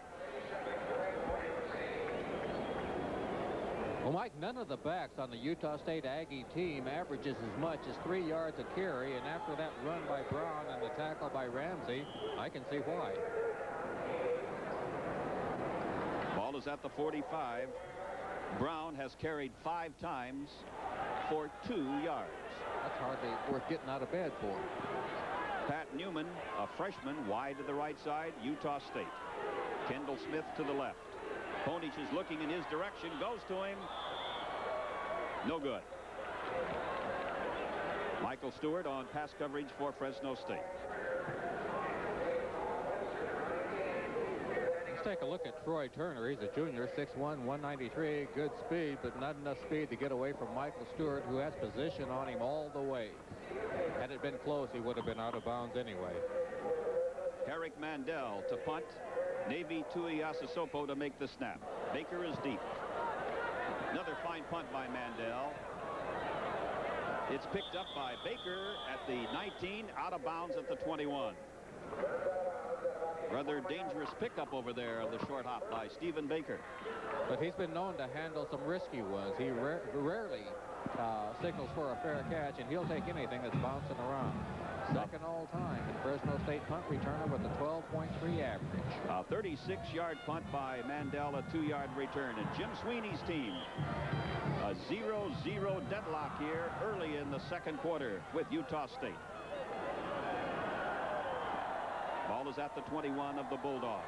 Well, Mike, none of the backs on the Utah State Aggie team averages as much as three yards a carry, and after that run by Brown and the tackle by Ramsey, I can see why. Ball is at the 45. Brown has carried five times for two yards. That's hardly worth getting out of bed for. Pat Newman, a freshman, wide to the right side, Utah State. Kendall Smith to the left. Ponich is looking in his direction, goes to him. No good. Michael Stewart on pass coverage for Fresno State. Let's take a look at Troy Turner. He's a junior, 6'1", 193. Good speed, but not enough speed to get away from Michael Stewart, who has position on him all the way. Had it been close, he would have been out of bounds anyway. Eric Mandel to punt. Navy Tui Tuiasosopo to make the snap. Baker is deep. Another fine punt by Mandel. It's picked up by Baker at the 19, out of bounds at the 21. Rather dangerous pickup over there on the short hop by Stephen Baker. But he's been known to handle some risky ones. He ra rarely uh, signals for a fair catch, and he'll take anything that's bouncing around. Second all time in Fresno State punt returner with a 12.3 average. A 36-yard punt by Mandel, a two-yard return. And Jim Sweeney's team, a 0-0 deadlock here early in the second quarter with Utah State. Ball is at the 21 of the Bulldogs.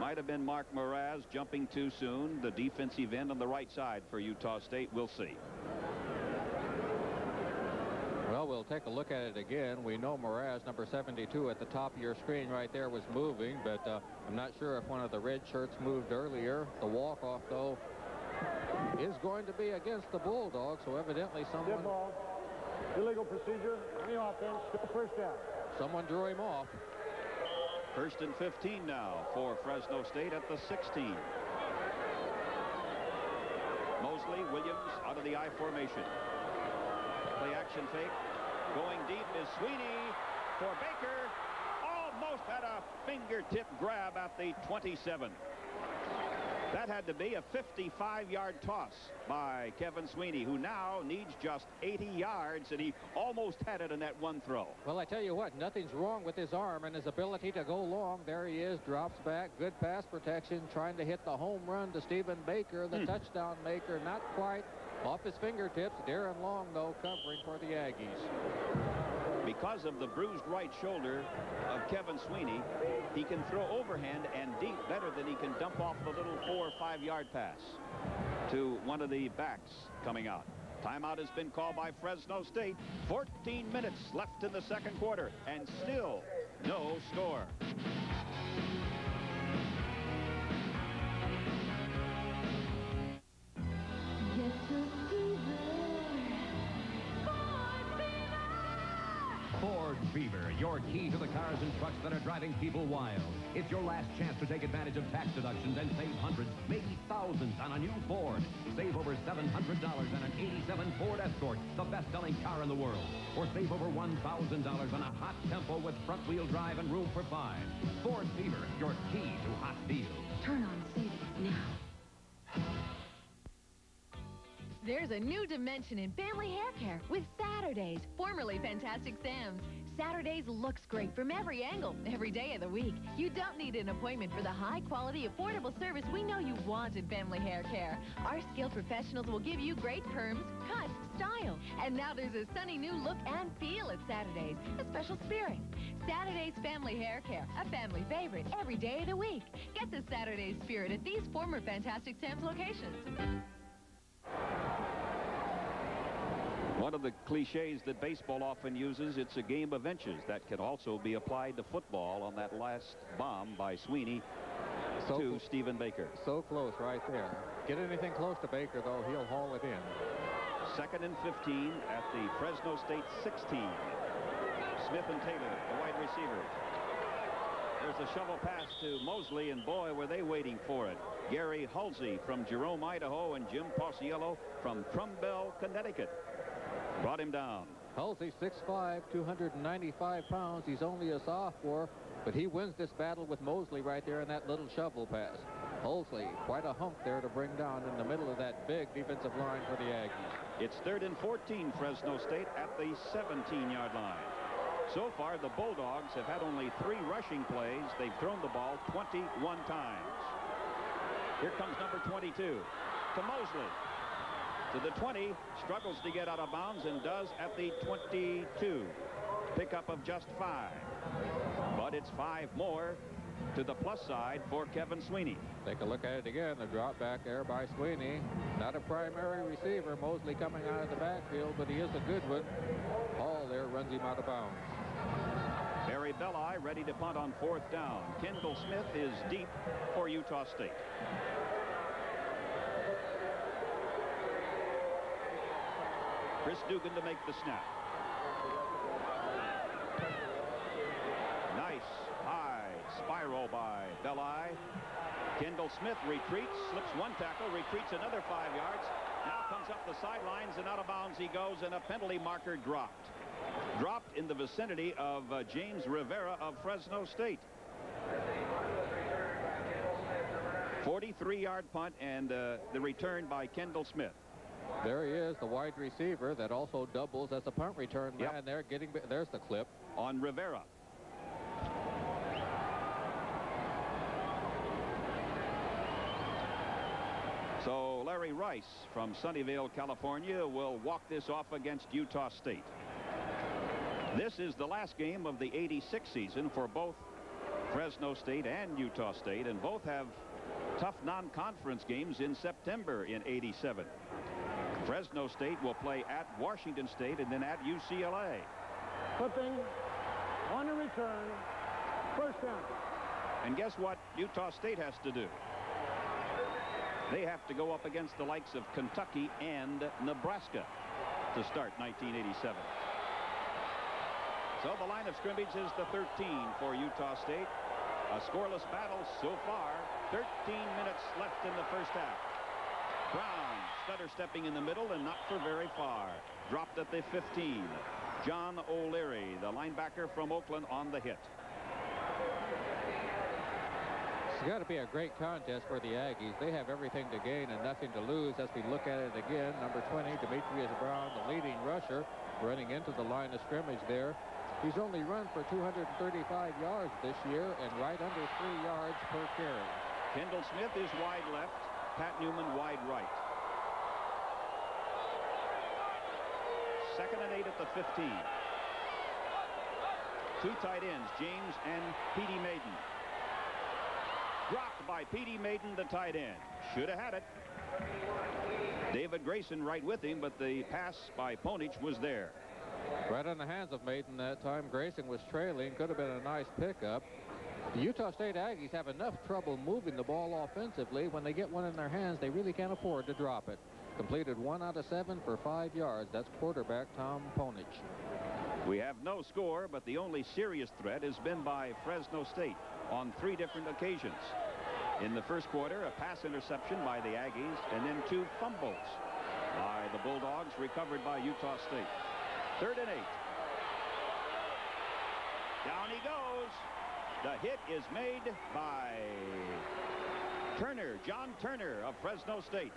Might have been Mark Moraz jumping too soon. The defensive end on the right side for Utah State. We'll see. Well, we'll take a look at it again. We know Moraz, number 72, at the top of your screen right there was moving, but uh, I'm not sure if one of the red shirts moved earlier. The walk-off, though, is going to be against the Bulldogs, so evidently someone... Dead ball. Illegal procedure. Any offense. Still first down. Someone drew him off. First and 15 now for Fresno State at the 16. Mosley, Williams out of the I formation. Play action fake. Going deep is Sweeney for Baker. Almost had a fingertip grab at the 27. That had to be a 55-yard toss by Kevin Sweeney, who now needs just 80 yards, and he almost had it in that one throw. Well, I tell you what, nothing's wrong with his arm and his ability to go long. There he is, drops back, good pass protection, trying to hit the home run to Stephen Baker, the Hmm. touchdown maker. Not quite off his fingertips. Darren Long, though, covering for the Aggies. Because of the bruised right shoulder of Kevin Sweeney, he can throw overhand and deep better than he can dump off the little four or five yard pass to one of the backs coming out. Timeout has been called by Fresno State. 14 minutes left in the second quarter and still no score. Your key to the cars and trucks that are driving people wild. It's your last chance to take advantage of tax deductions and save hundreds, maybe thousands on a new Ford. Save over $700 on an 87 Ford Escort, the best-selling car in the world. Or save over $1,000 on a hot Tempo with front-wheel drive and room for five. Ford Fever, your key to hot deals. Turn on savings now. There's a new dimension in family hair care with Saturdays, formerly Fantastic Sam's. Saturdays looks great from every angle, every day of the week. You don't need an appointment for the high-quality, affordable service we know you want in family hair care. Our skilled professionals will give you great perms, cuts, style. And now there's a sunny new look and feel at Saturdays, a special spirit. Saturdays Family Hair Care, a family favorite every day of the week. Get the Saturdays spirit at these former Fantastic Sam's locations. One of the cliches that baseball often uses, it's a game of inches. That can also be applied to football on that last bomb by Sweeney So to Stephen Baker. So close right there. Get anything close to Baker, though, he'll haul it in. Second and 15 at the Fresno State 16. Smith and Taylor, the wide receivers. There's a shovel pass to Mosley, and boy, were they waiting for it. Gary Halsey from Jerome, Idaho, and Jim Pausiello from Trumbull, Connecticut. Brought him down. Halsey, 6'5", 295 pounds. He's only a sophomore, but he wins this battle with Mosley right there in that little shovel pass. Halsey, quite a hunk there to bring down in the middle of that big defensive line for the Aggies. It's third and 14 Fresno State at the 17-yard line. So far, the Bulldogs have had only three rushing plays. They've thrown the ball 21 times. Here comes number 22 to Mosley. To the 20, struggles to get out of bounds and does at the 22. Pickup of just five. But it's five more to the plus side for Kevin Sweeney. Take a look at it again. The drop back there by Sweeney. Not a primary receiver. Mosley coming out of the backfield, but he is a good one. Hall there runs him out of bounds. Barry Belli ready to punt on fourth down. Kendall Smith is deep for Utah State. Chris Dugan to make the snap. Nice high spiral by Belli. Kendall Smith retreats, slips one tackle, retreats another five yards. Now comes up the sidelines and out of bounds he goes and a penalty marker dropped. Dropped in the vicinity of uh, James Rivera of Fresno State. 43-yard punt and uh, the return by Kendall Smith. There he is, the wide receiver that also doubles as a punt return man there. Getting there's the clip on Rivera. So Larry Rice from Sunnyvale, California will walk this off against Utah State. This is the last game of the 86 season for both Fresno State and Utah State, and both have tough non-conference games in September in 87. Fresno State will play at Washington State and then at UCLA. Flipping on the return. First down. And guess what Utah State has to do? They have to go up against the likes of Kentucky and Nebraska to start 1987. So the line of scrimmage is the 13 for Utah State. A scoreless battle so far. 13 minutes left in the first half. Brown stutter stepping in the middle and not for very far. Dropped at the 15. John O'Leary, the linebacker from Oakland, on the hit. It's got to be a great contest for the Aggies. They have everything to gain and nothing to lose as we look at it again. Number 20, Demetrius Brown, the leading rusher, running into the line of scrimmage there. He's only run for 235 yards this year and right under three yards per carry. Kendall Smith is wide left. Pat Newman wide right. Second and eight at the 15. Two tight ends, James and Petey Maiden. Dropped by Petey Maiden, the tight end. Should have had it. David Grayson right with him, but the pass by Ponich was there. Right on the hands of Maiden that time. Grayson was trailing. Could have been a nice pickup. The Utah State Aggies have enough trouble moving the ball offensively. When they get one in their hands, they really can't afford to drop it. Completed one out of seven for five yards. That's quarterback Tom Ponich. We have no score, but the only serious threat has been by Fresno State on three different occasions. In the first quarter, a pass interception by the Aggies, and then two fumbles by the Bulldogs recovered by Utah State. Third and eight. Down he goes. The hit is made by Turner, John Turner of Fresno State.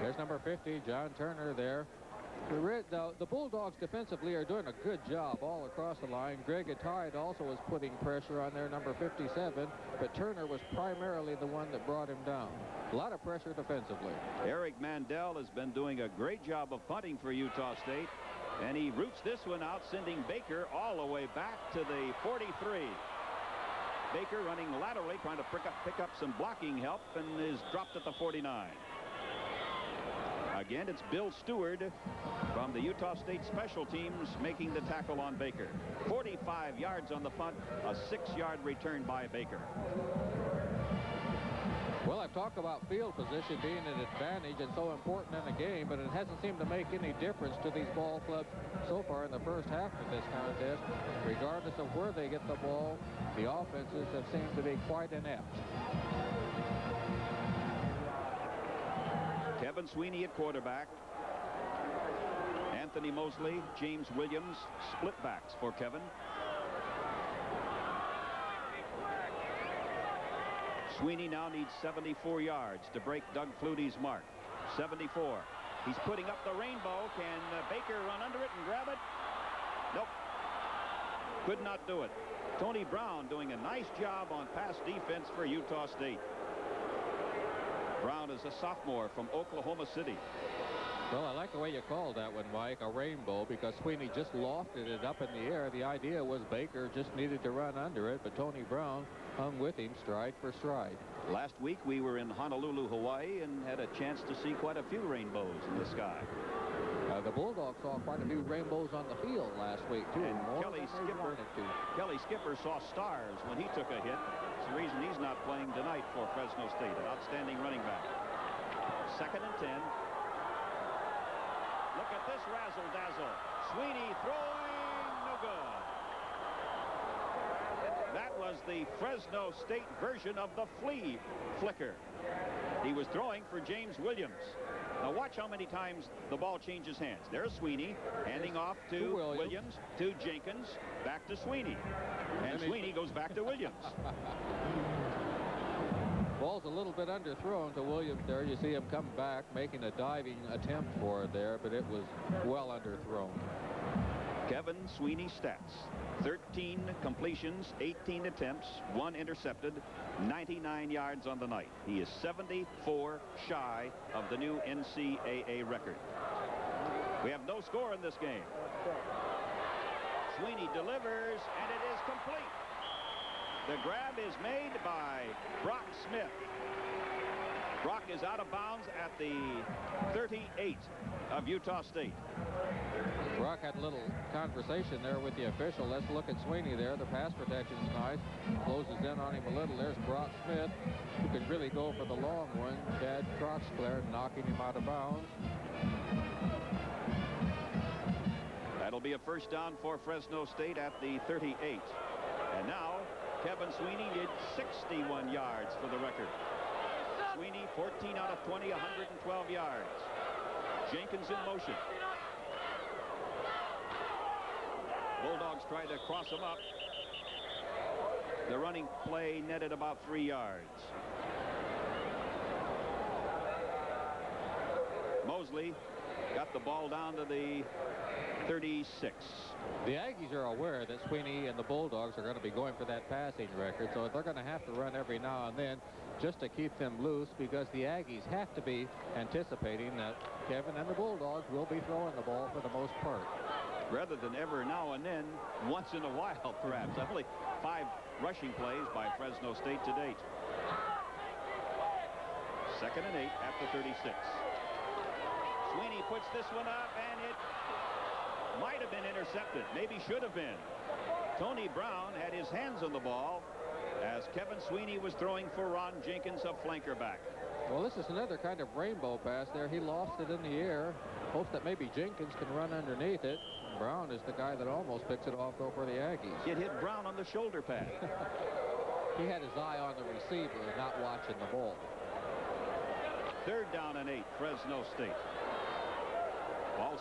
There's number 50, John Turner there. The, Red, the, the, Bulldogs defensively are doing a good job all across the line. Greg Atide also was putting pressure on their number 57, but Turner was primarily the one that brought him down. A lot of pressure defensively. Eric Mandel has been doing a great job of punting for Utah State, and he roots this one out, sending Baker all the way back to the 43. Baker running laterally, trying to pick up, pick up some blocking help, and is dropped at the 49. Again, it's Bill Stewart from the Utah State Special Teams making the tackle on Baker. 45 yards on the punt, a six-yard return by Baker. Well, I've talked about field position being an advantage and so important in a game, but it hasn't seemed to make any difference to these ball clubs so far in the first half of this contest. Regardless of where they get the ball, the offenses have seemed to be quite inept. Kevin Sweeney at quarterback. Anthony Mosley, James Williams, split backs for Kevin. Sweeney now needs 74 yards to break Doug Flutie's mark. 74. He's putting up the rainbow. Can uh, Baker run under it and grab it? Nope. Could not do it. Tony Brown doing a nice job on pass defense for Utah State. Brown is a sophomore from Oklahoma City. Well, I like the way you called that one, Mike, a rainbow, because Sweeney just lofted it up in the air. The idea was Baker just needed to run under it, but Tony Brown hung with him stride for stride. Last week we were in Honolulu, Hawaii, and had a chance to see quite a few rainbows in the sky. Uh, the Bulldogs saw quite a few rainbows on the field last week, too. And Kelly Skipper, Kelly Skipper saw stars when he took a hit. It's the reason he's not playing tonight for Fresno State. An outstanding running back. Second and 10. This razzle-dazzle. Sweeney throwing no good. That was the Fresno State version of the flea flicker. He was throwing for James Williams. Now watch how many times the ball changes hands. There's Sweeney handing off to, to Williams. Williams. to Jenkins, back to Sweeney. And, and Sweeney goes back to Williams. Ball's a little bit underthrown to Williams there. You see him come back, making a diving attempt for it there, but it was well underthrown. Kevin Sweeney stats. 13 completions, 18 attempts, one intercepted, 99 yards on the night. He is 74 shy of the new NCAA record. We have no score in this game. Sweeney delivers, and it is complete. The grab is made by Brock Smith. Brock is out of bounds at the 38 of Utah State. Brock had a little conversation there with the official. Let's look at Sweeney there. The pass protection is nice. Closes in on him a little. There's Brock Smith, who can really go for the long one. Chad Troxclair knocking him out of bounds. That'll be a first down for Fresno State at the 38. And now, Kevin Sweeney did 61 yards for the record. Sweeney, 14 out of 20, 112 yards. Jenkins in motion. Bulldogs tried to cross him up. The running play netted about three yards. Mosley got the ball down to the 36. The Aggies are aware that Sweeney and the Bulldogs are going to be going for that passing record, so they're going to have to run every now and then just to keep them loose because the Aggies have to be anticipating that Kevin and the Bulldogs will be throwing the ball for the most part. Rather than ever now and then, once in a while, perhaps. Only five rushing plays by Fresno State to date. Second and eight after 36. Sweeney puts this one up, and it might have been intercepted. Maybe should have been. Tony Brown had his hands on the ball as Kevin Sweeney was throwing for Ron Jenkins, a flanker back. Well, this is another kind of rainbow pass there. He lost it in the air. hopes that maybe Jenkins can run underneath it. Brown is the guy that almost picks it off, though, for the Aggies. It hit Brown on the shoulder pad. he had his eye on the receiver, not watching the ball. Third down and eight, Fresno State.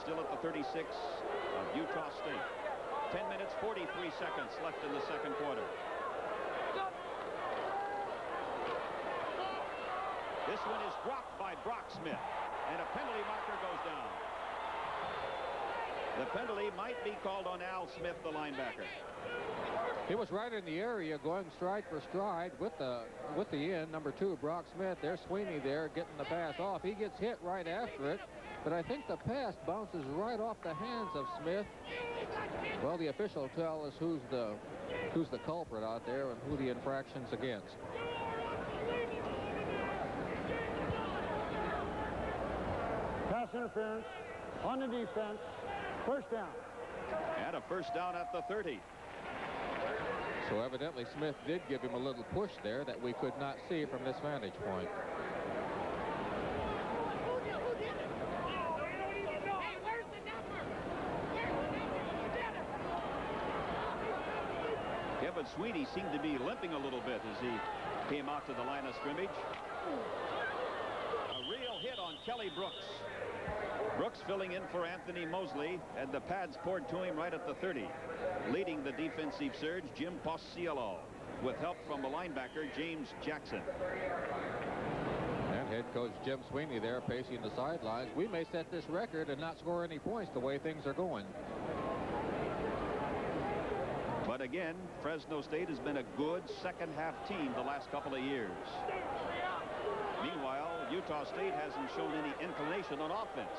Still at the 36 of Utah State. 10 minutes, 43 seconds left in the second quarter. This one is dropped by Brock Smith, and a penalty marker goes down. The penalty might be called on Al Smith, the linebacker. He was right in the area going stride for stride with the with the end, number two, Brock Smith. There's Sweeney there getting the pass off. He gets hit right after it, but I think the pass bounces right off the hands of Smith. Well, the official tell us who's the who's the culprit out there and who the infraction's against. Pass interference on the defense. First down. And a first down at the 30. So evidently Smith did give him a little push there that we could not see from this vantage point. Kevin Sweeney seemed to be limping a little bit as he came out to the line of scrimmage. A real hit on Kelly Brooks. Brooks filling in for Anthony Mosley, and the pads poured to him right at the 30. Leading the defensive surge, Jim Pauciello, with help from the linebacker, James Jackson. And head coach Jim Sweeney there pacing the sidelines. We may set this record and not score any points the way things are going. But again, Fresno State has been a good second half team the last couple of years. Utah State hasn't shown any inclination on offense.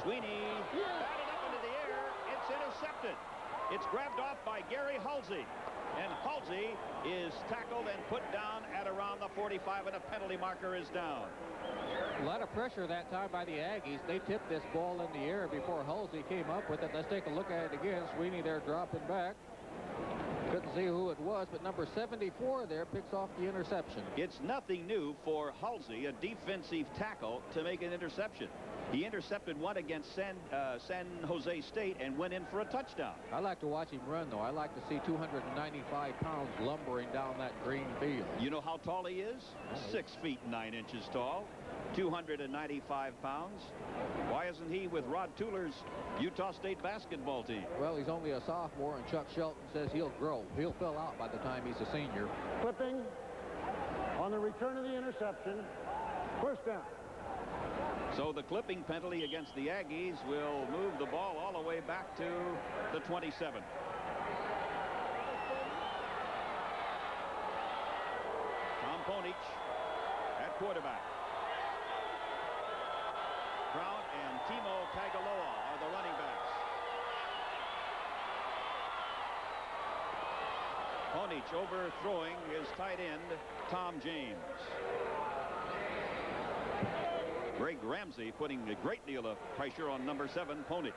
Sweeney batted up into the air. It's intercepted. It's grabbed off by Gary Halsey. And Halsey is tackled and put down at around the 45, and a penalty marker is down. A lot of pressure that time by the Aggies. They tipped this ball in the air before Halsey came up with it. Let's take a look at it again. Sweeney there dropping back. Couldn't see who it was, but number 74 there picks off the interception. It's nothing new for Halsey, a defensive tackle, to make an interception. He intercepted one against San, uh, San Jose State and went in for a touchdown. I like to watch him run, though. I like to see 295 pounds lumbering down that green field. You know how tall he is? Six feet nine inches tall. 295 pounds. Why isn't he with Rod Tueller's Utah State basketball team? Well, he's only a sophomore, and Chuck Shelton says he'll grow. He'll fill out by the time he's a senior. Clipping on the return of the interception. First down. So the clipping penalty against the Aggies will move the ball all the way back to the 27. Tom Ponich at quarterback. Brown and Timo Tagaloa are the running backs. Ponich overthrowing his tight end, Tom James. Greg Ramsey putting a great deal of pressure on number seven, Ponich.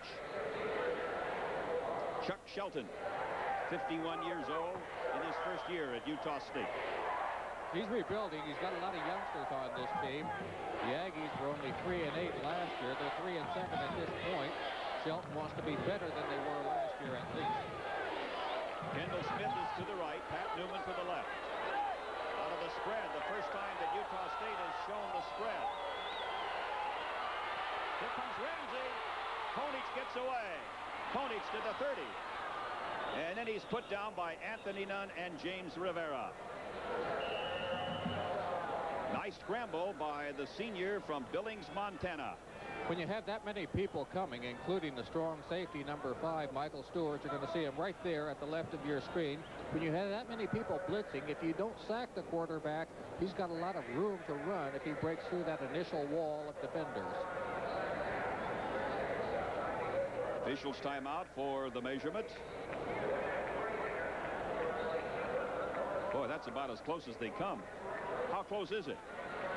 Chuck Shelton, 51 years old in his first year at Utah State. He's rebuilding. He's got a lot of youngsters on this team. The Aggies were only 3 and 8 last year. They're 3 and 7 at this point. Shelton wants to be better than they were last year at least. Kendall Smith is to the right, Pat Newman to the left. Out of the spread, the first time that Utah State has shown the spread. Here comes Ramsey. Ponich gets away. Ponich to the 30. And then he's put down by Anthony Nunn and James Rivera. Nice scramble by the senior from Billings, Montana. When you have that many people coming, including the strong safety number five, Michael Stewart, you're going to see him right there at the left of your screen. When you have that many people blitzing, if you don't sack the quarterback, he's got a lot of room to run if he breaks through that initial wall of defenders. Officials timeout for the measurement. Boy, that's about as close as they come. How close is it?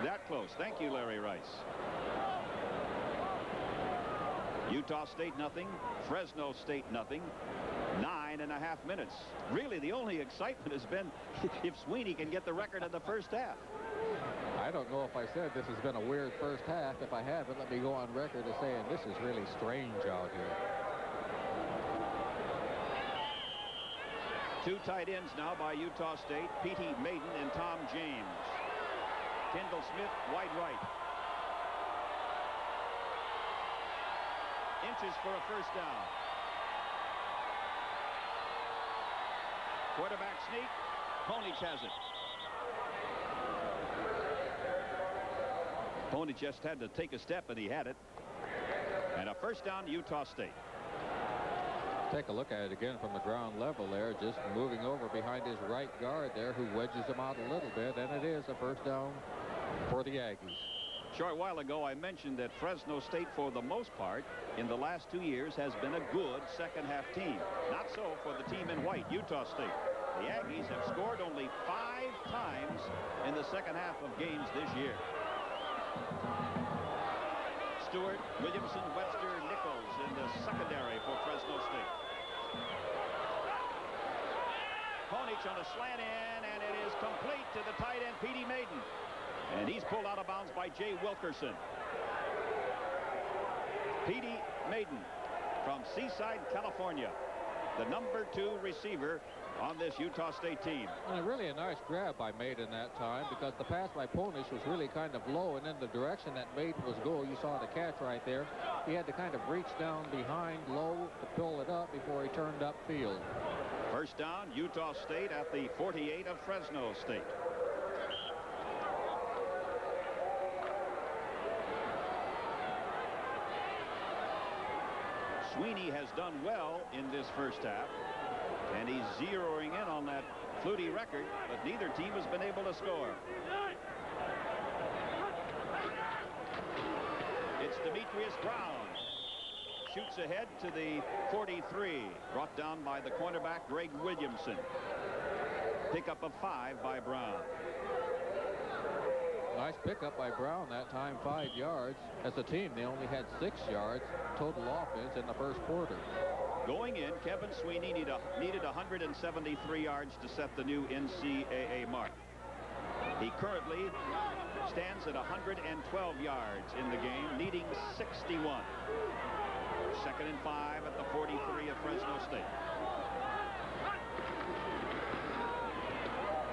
That close. Thank you, Larry Rice. Utah State nothing. Fresno State nothing. Nine and a half minutes. Really, the only excitement has been if Sweeney can get the record in the first half. I don't know if I said this has been a weird first half. If I haven't, let me go on record as saying this is really strange out here. Two tight ends now by Utah State, Petey Maiden and Tom James. Kendall Smith, wide right. Inches for a first down. Quarterback sneak. Ponich has it. Ponich just had to take a step, and he had it. And a first down, Utah State. Take a look at it again from the ground level there, just moving over behind his right guard there, who wedges him out a little bit, and it is a first down for the Aggies. Short while ago, I mentioned that Fresno State, for the most part, in the last two years, has been a good second-half team. Not so for the team in white, Utah State. The Aggies have scored only five times in the second half of games this year. Stewart, Williamson, Webster, the secondary for Fresno State. Ponich on a slant in, and it is complete to the tight end, Petey Maiden. And he's pulled out of bounds by Jay Wilkerson. Petey Maiden from Seaside, California. The number two receiver on this Utah State team. And really a nice grab by Maiden that time because the pass by Ponich was really kind of low and in the direction that Maiden was going. You saw the catch right there. He had to kind of reach down behind low to pull it up before he turned upfield. First down, Utah State at the 48 of Fresno State. Sweeney has done well in this first half. And he's zeroing in on that Flutie record, but neither team has been able to score. It's Demetrius Brown. Shoots ahead to the 43. Brought down by the cornerback, Greg Williamson. Pick up a five by Brown. Nice pickup by Brown that time, five yards. As a team, they only had six yards total offense in the first quarter. Going in, Kevin Sweeney need a, needed 173 yards to set the new NCAA mark. He currently stands at 112 yards in the game, needing 61. Second and five at the 43 of Fresno State.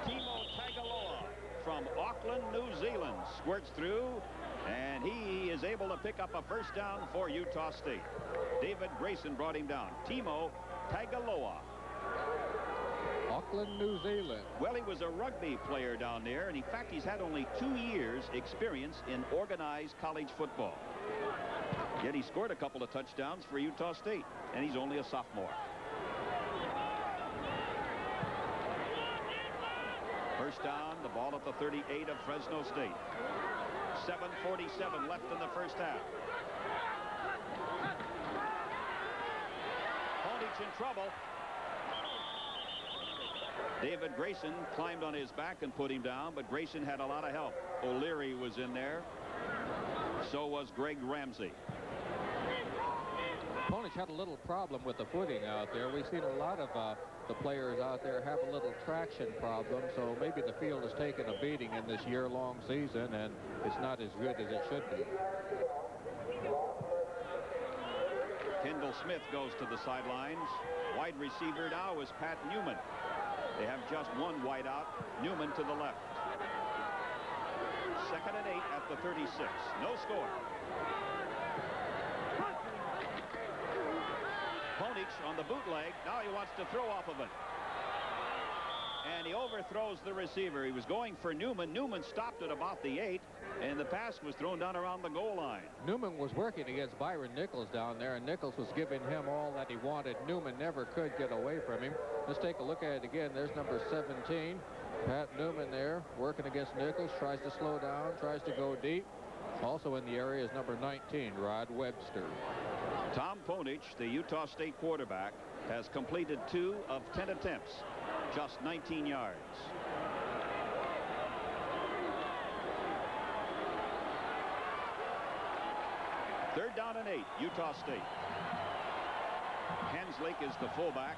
Timo Tagaloa from Auckland, New Zealand squirts through and he is able to pick up a first down for Utah State. David Grayson brought him down. Timo Tagaloa. Auckland, New Zealand. Well, he was a rugby player down there, and in fact, he's had only two years experience in organized college football. Yet he scored a couple of touchdowns for Utah State, and he's only a sophomore. First down, the ball at the 38 of Fresno State. 7.47 left in the first half. Ponich in trouble. David Grayson climbed on his back and put him down, but Grayson had a lot of help. O'Leary was in there. So was Greg Ramsey. Ponich had a little problem with the footing out there. We've seen a lot of uh, the players out there have a little traction problem, so maybe the field has taken a beating in this year-long season, and it's not as good as it should be. Kendall Smith goes to the sidelines. Wide receiver now is Pat Newman. They have just one wideout, Newman to the left. Second and eight at the 36. No score. On the bootleg. Now he wants to throw off of it. And he overthrows the receiver. He was going for Newman. Newman stopped at about the eight, and the pass was thrown down around the goal line. Newman was working against Byron Nichols down there, and Nichols was giving him all that he wanted. Newman never could get away from him. Let's take a look at it again. There's number 17. Pat Newman there working against Nichols. Tries to slow down, tries to go deep. Also in the area is number 19, Rod Webster. Tom Ponich, the Utah State quarterback, has completed two of 10 attempts, just 19 yards. Third down and eight, Utah State. Henslick is the fullback.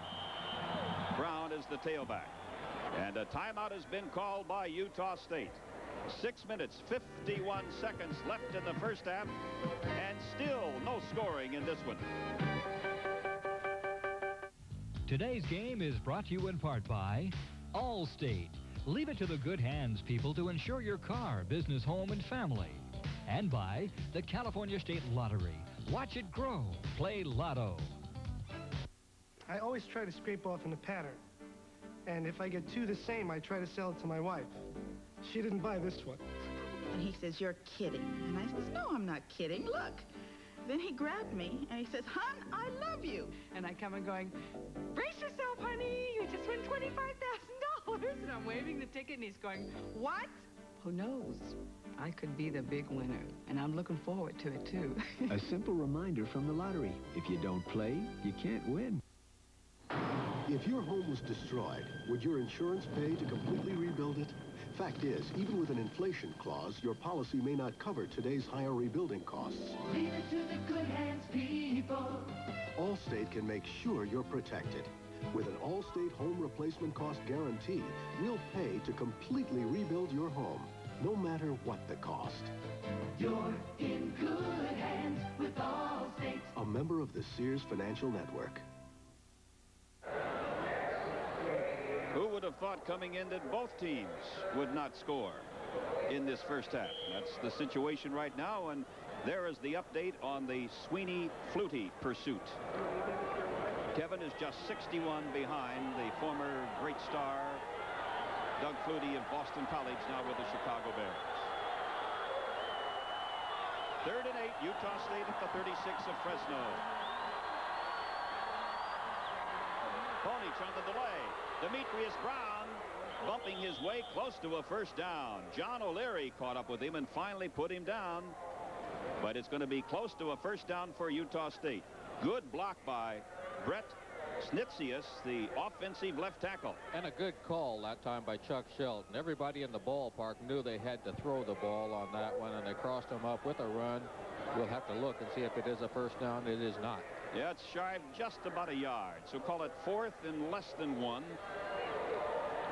Brown is the tailback. And a timeout has been called by Utah State. Six minutes, 51 seconds left in the first half, and still no scoring in this one. Today's game is brought to you in part by Allstate. Leave it to the good hands, people, to insure your car, business, home, and family. And by the California State Lottery. Watch it grow. Play Lotto. I always try to scrape off in a pattern. And if I get two the same, I try to sell it to my wife. She didn't buy this one. And he says, you're kidding. And I says, no, I'm not kidding. Look. Then he grabbed me and he says, hon, I love you. And I come and going, brace yourself, honey. You just won $25,000. And I'm waving the ticket and he's going, what? Who knows? I could be the big winner, and I'm looking forward to it, too. A simple reminder from the lottery. If you don't play, you can't win. If your home was destroyed, would your insurance pay to completely rebuild it? Fact is, even with an inflation clause, your policy may not cover today's higher rebuilding costs. Leave it to the good hands, people. Allstate can make sure you're protected. With an Allstate home replacement cost guarantee, we'll pay to completely rebuild your home, no matter what the cost. You're in good hands with Allstate. A member of the Sears Financial Network. Who would have thought coming in that both teams would not score in this first half? That's the situation right now, and there is the update on the Sweeney Flutie pursuit. Kevin is just 61 behind the former great star Doug Flutie of Boston College, now with the Chicago Bears. Third and eight, Utah State at the 36 of Fresno. Ponich on the delay. Demetrius Brown bumping his way close to a first down. John O'Leary caught up with him and finally put him down. But it's going to be close to a first down for Utah State. Good block by Brett Snitzius, the offensive left tackle. And a good call that time by Chuck Shelton. Everybody in the ballpark knew they had to throw the ball on that one, and they crossed him up with a run. We'll have to look and see if it is a first down. It is not. Yeah, it's shy of just about a yard. So call it fourth and less than one.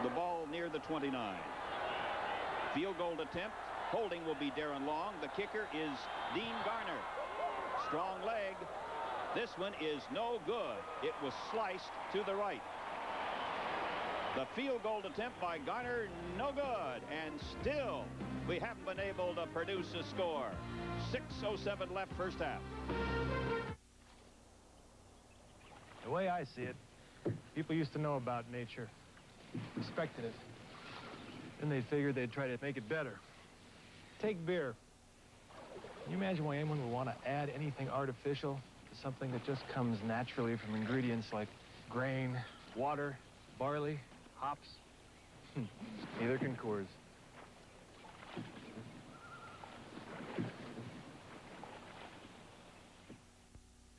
The ball near the 29. Field goal attempt. Holding will be Darren Long. The kicker is Dean Garner. Strong leg. This one is no good. It was sliced to the right. The field goal attempt by Garner, no good. And still, we haven't been able to produce a score. 6.07 left first half. The way I see it, people used to know about nature, respected it. Then they figured they'd try to make it better. Take beer. Can you imagine why anyone would want to add anything artificial to something that just comes naturally from ingredients like grain, water, barley, hops? Hmm. Neither can Coors.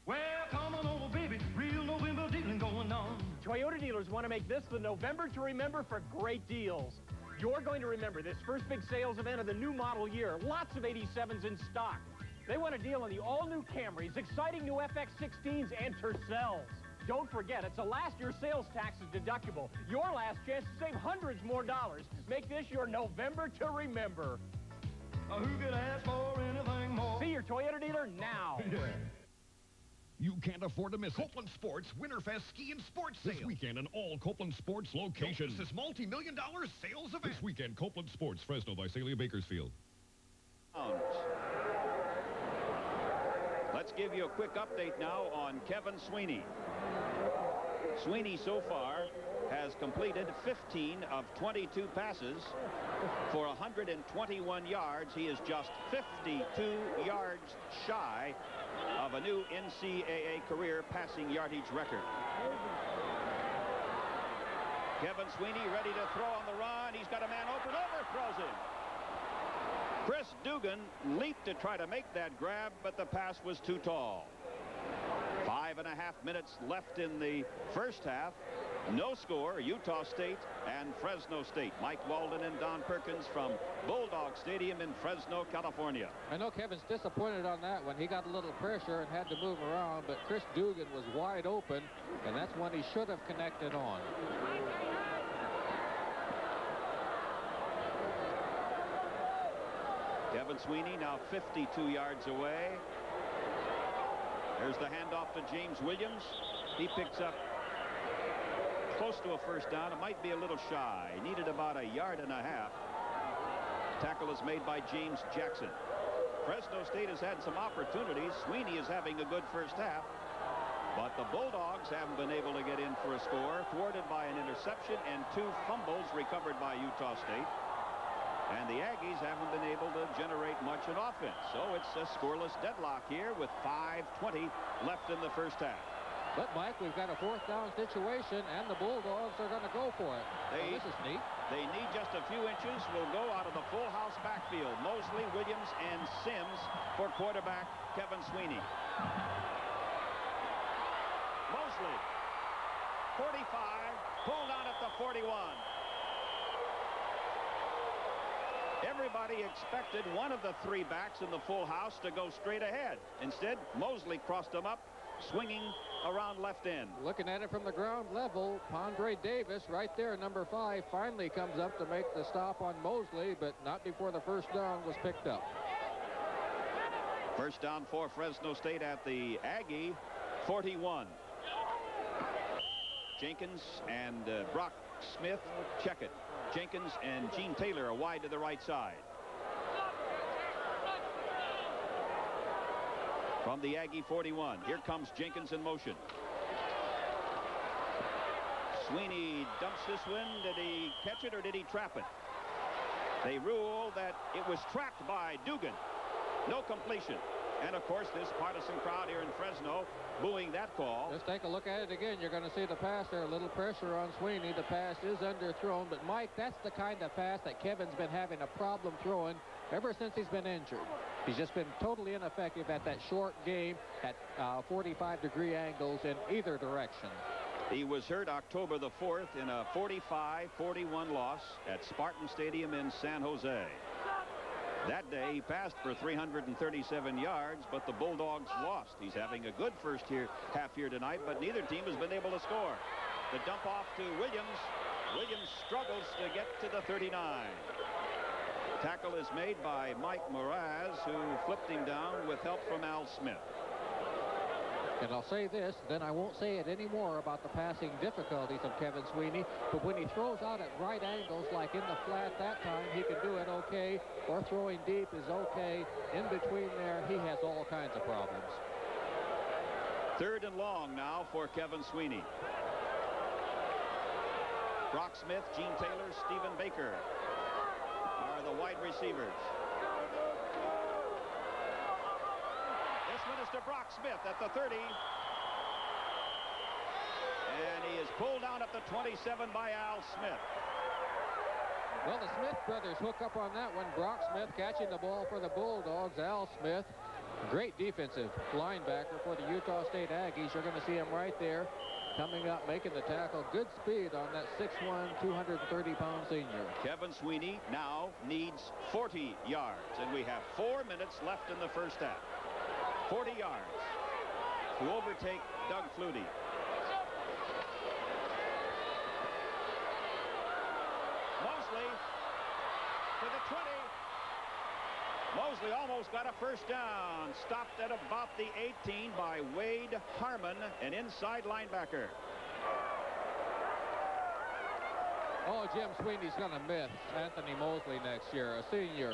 Well, come on over, baby. Real November dealing going on. Toyota dealers want to make this the November to remember for great deals. You're going to remember this first big sales event of the new model year. Lots of 87s in stock. They want a deal on the all-new Camrys, exciting new FX16s, and Tercels. Don't forget, it's a last year sales tax is deductible. Your last chance to save hundreds more dollars. Make this your November to remember. Uh, who could ask for anything more? See your Toyota dealer now. You can't afford to miss Copeland Sports Winterfest Ski and Sports Sale. This weekend in all Copeland Sports locations. This multi-million dollar sales event. This weekend, Copeland Sports, Fresno, Visalia, Bakersfield. Let's give you a quick update now on Kevin Sweeney. Sweeney so far has completed 15 of 22 passes for 121 yards. He is just 52 yards shy of a new NCAA career passing yardage record. Kevin Sweeney ready to throw on the run. He's got a man open, overthrows him. Dugan leaped to try to make that grab, but the pass was too tall. Five and a half minutes left in the first half. No score, Utah State and Fresno State. Mike Walden and Don Perkins from Bulldog Stadium in Fresno, California. I know Kevin's disappointed on that one. He got a little pressure and had to move around, but Chris Dugan was wide open, and that's when he should have connected on. Sweeney now 52 yards away. There's the handoff to James Williams. He picks up close to a first down. It might be a little shy. Needed about a yard and a half. Tackle is made by James Jackson. Fresno State has had some opportunities. Sweeney is having a good first half. But the Bulldogs haven't been able to get in for a score, thwarted by an interception and two fumbles recovered by Utah State. And the Aggies haven't been able to generate much in offense. So it's a scoreless deadlock here with 5.20 left in the first half. But, Mike, we've got a fourth down situation, and the Bulldogs are going to go for it. They, this is neat. They need just a few inches. We'll go out of the full house backfield. Mosley, Williams, and Sims for quarterback Kevin Sweeney. Mosley, 45, pulled out at the 41. Everybody expected one of the three backs in the full house to go straight ahead. Instead, Mosley crossed them up, swinging around left end. Looking at it from the ground level, Pondre Davis right there, number five, finally comes up to make the stop on Mosley, but not before the first down was picked up. First down for Fresno State at the Aggie 41. Jenkins and uh, Brock Smith check it. Jenkins and Gene Taylor are wide to the right side. From the Aggie 41, here comes Jenkins in motion. Sweeney dumps this one. Did he catch it or did he trap it? They rule that it was trapped by Dugan. No completion. And of course, this partisan crowd here in Fresno booing that call. Let's take a look at it again. You're going to see the pass there. A little pressure on Sweeney. The pass is underthrown. But, Mike, that's the kind of pass that Kevin's been having a problem throwing ever since he's been injured. He's just been totally ineffective at that short game at 45-degree uh, angles in either direction. He was hurt October the 4th in a 45-41 loss at Spartan Stadium in San Jose. That day, he passed for 337 yards, but the Bulldogs lost. He's having a good first year, half year tonight, but neither team has been able to score. The dump off to Williams. Williams struggles to get to the 39. Tackle is made by Mike Moraz, who flipped him down with help from Al Smith. And I'll say this, then I won't say it anymore about the passing difficulties of Kevin Sweeney, but when he throws out at right angles like in the flat that time, he can do it okay, or throwing deep is okay. In between there, he has all kinds of problems. Third and long now for Kevin Sweeney. Brock Smith, Gene Taylor, Stephen Baker are the wide receivers. to Brock Smith at the 30. And he is pulled down at the 27 by Al Smith. Well, the Smith brothers hook up on that one. Brock Smith catching the ball for the Bulldogs. Al Smith, great defensive linebacker for the Utah State Aggies. You're going to see him right there coming up, making the tackle. Good speed on that 6'1", 230-pound senior. Kevin Sweeney now needs 40 yards, and we have four minutes left in the first half. 40 yards to overtake Doug Flutie. Mosley to the 20. Mosley almost got a first down. Stopped at about the 18 by Wade Harmon, an inside linebacker. Oh, Jim Sweeney's going to miss Anthony Mosley next year, a senior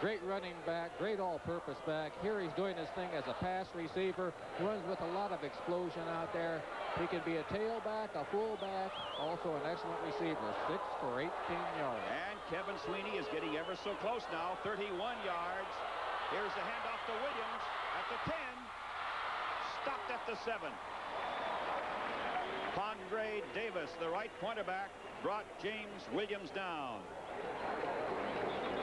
Great running back, great all-purpose back. Here he's doing his thing as a pass receiver, runs with a lot of explosion out there. He can be a tailback, a fullback, also an excellent receiver. Six for 18 yards. And Kevin Sweeney is getting ever so close now, 31 yards. Here's the handoff to Williams at the 10. Stopped at the 7. Pondre Davis, the right quarterback, brought James Williams down.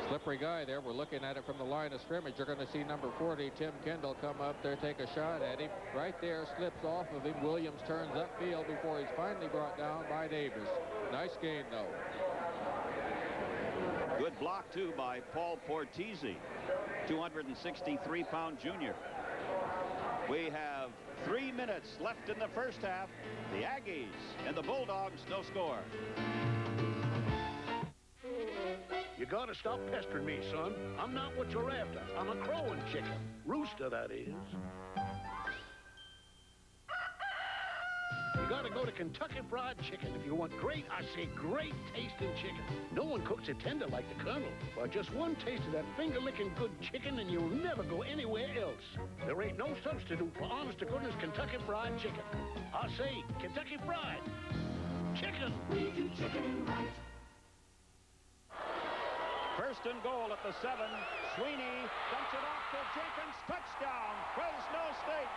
Slippery guy there. We're looking at it from the line of scrimmage. You're going to see number 40, Tim Kendall, come up there, take a shot at him. Right there, slips off of him. Williams turns upfield before he's finally brought down by Davis. Nice gain, though. Good block, too, by Paul Portese, 263-pound junior. We have three minutes left in the first half. The Aggies and the Bulldogs, no score. You gotta stop pestering me, son. I'm not what you're after. I'm a crowing chicken. Rooster, that is. You gotta go to Kentucky Fried Chicken if you want great, I say great tasting chicken. No one cooks it tender like the Colonel. For just one taste of that finger-licking good chicken and you'll never go anywhere else. There ain't no substitute for honest-to-goodness Kentucky Fried Chicken. I say Kentucky Fried Chicken. We do chicken right. First and goal at the seven. Sweeney dumps it off to Jenkins. Touchdown, Fresno State.